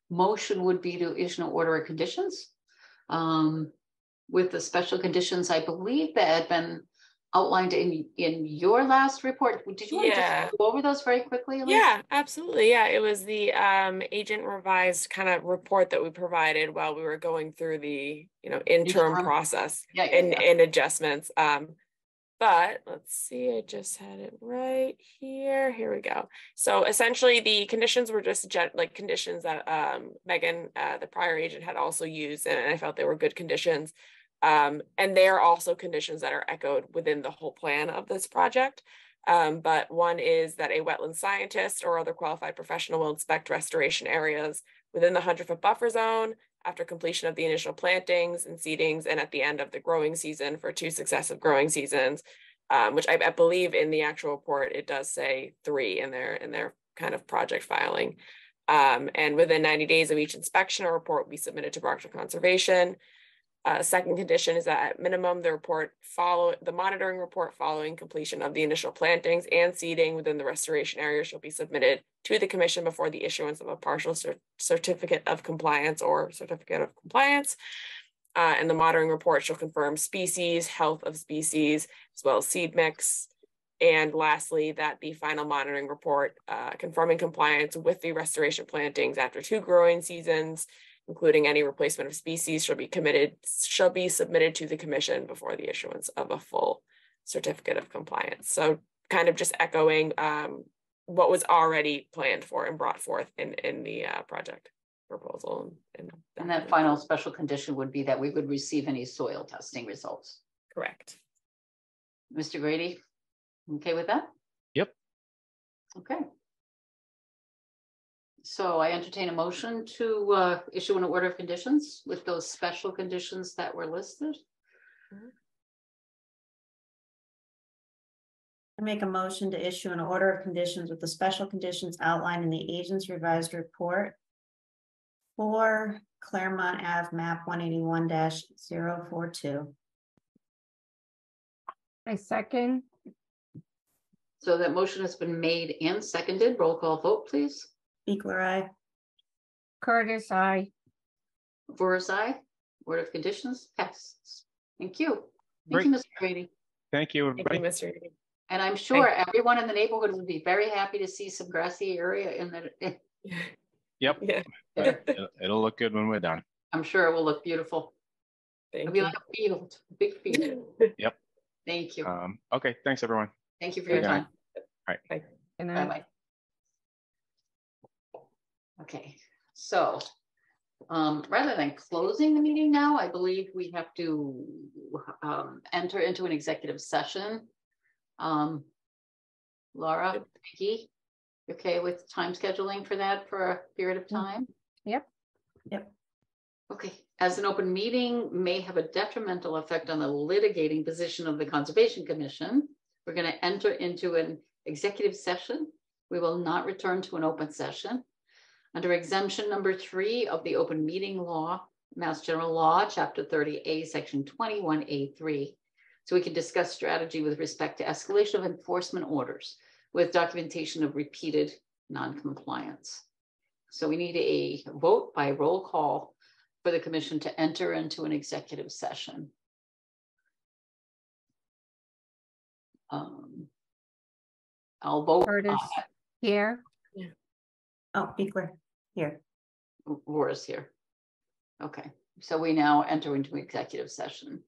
motion would be to issue an order of conditions. um, With the special conditions, I believe that had been outlined in, in your last report. Did you want to just go over those very quickly? Elise? Yeah, absolutely. Yeah, it was the um agent revised kind of report that we provided while we were going through the, you know, interim Interim. process Yeah, yeah, and and adjustments. Um, but let's see, I just had it right here. Here we go. So essentially, the conditions were just like conditions that um Megan, uh, the prior agent, had also used, and I felt they were good conditions. Um, and they are also conditions that are echoed within the whole plan of this project. Um, but one is that a wetland scientist or other qualified professional will inspect restoration areas within the hundred foot buffer zone after completion of the initial plantings and seedings and at the end of the growing season for two successive growing seasons. Um, which I, I believe in the actual report, it does say three in their, in their kind of project filing. Um, and within ninety days of each inspection, a report will be submitted to Brockton Conservation. Uh, second condition is that at minimum, the report follow, the monitoring report following completion of the initial plantings and seeding within the restoration area shall be submitted to the commission before the issuance of a partial cer- certificate of compliance or certificate of compliance. Uh, and the monitoring report shall confirm species, health of species, as well as seed mix. And lastly, that the final monitoring report, uh, confirming compliance with the restoration plantings after two growing seasons including any replacement of species shall be committed, shall be submitted to the commission before the issuance of a full certificate of compliance. So kind of just echoing um, what was already planned for and brought forth in, in the uh, project proposal. And, And that final special condition would be that we would receive any soil testing results. Correct. Mr. Grady, okay with that? Yep. Okay. So I entertain a motion to uh, issue an order of conditions with those special conditions that were listed. I make a motion to issue an order of conditions with the special conditions outlined in the agent's revised report. For Claremont Ave map one eighty-one 42 I second. So that motion has been made and seconded. Roll call vote, please. Biechler, aye. Curtis, aye. Voorhis, aye. Order of conditions passes. Thank you. Thank you, Mr. Grady. Thank you, Thank you, everybody. Mr. Reedy. And I'm sure everyone in the neighborhood would be very happy to see some grassy area in the, [LAUGHS] Yep, [LAUGHS] Yeah. it'll, it'll look good when we're done. I'm sure it will look beautiful. It'll Thank be you. like a field, a big field. [LAUGHS] Yep. Thank you. Um, okay, thanks, everyone. Thank you for your good night. time. And I, Bye-bye. Okay, so, um, rather than closing the meeting now, I believe we have to, um, enter into an executive session. Um, Laura, Vicky, you okay with time scheduling for that for a period of time? Yep. Yep. Okay, as an open meeting may have a detrimental effect on the litigating position of the Conservation Commission. We're gonna enter into an executive session. We will not return to an open session. Under exemption number three of the open meeting law, Mass General Law, Chapter thirty A, Section twenty-one A three. So we can discuss strategy with respect to escalation of enforcement orders with documentation of repeated noncompliance. So we need a vote by roll call for the commission to enter into an executive session. Um, I'll vote. Curtis, aye. here. Oh, Biechler, here. Laura's here. Okay, so we now enter into executive session.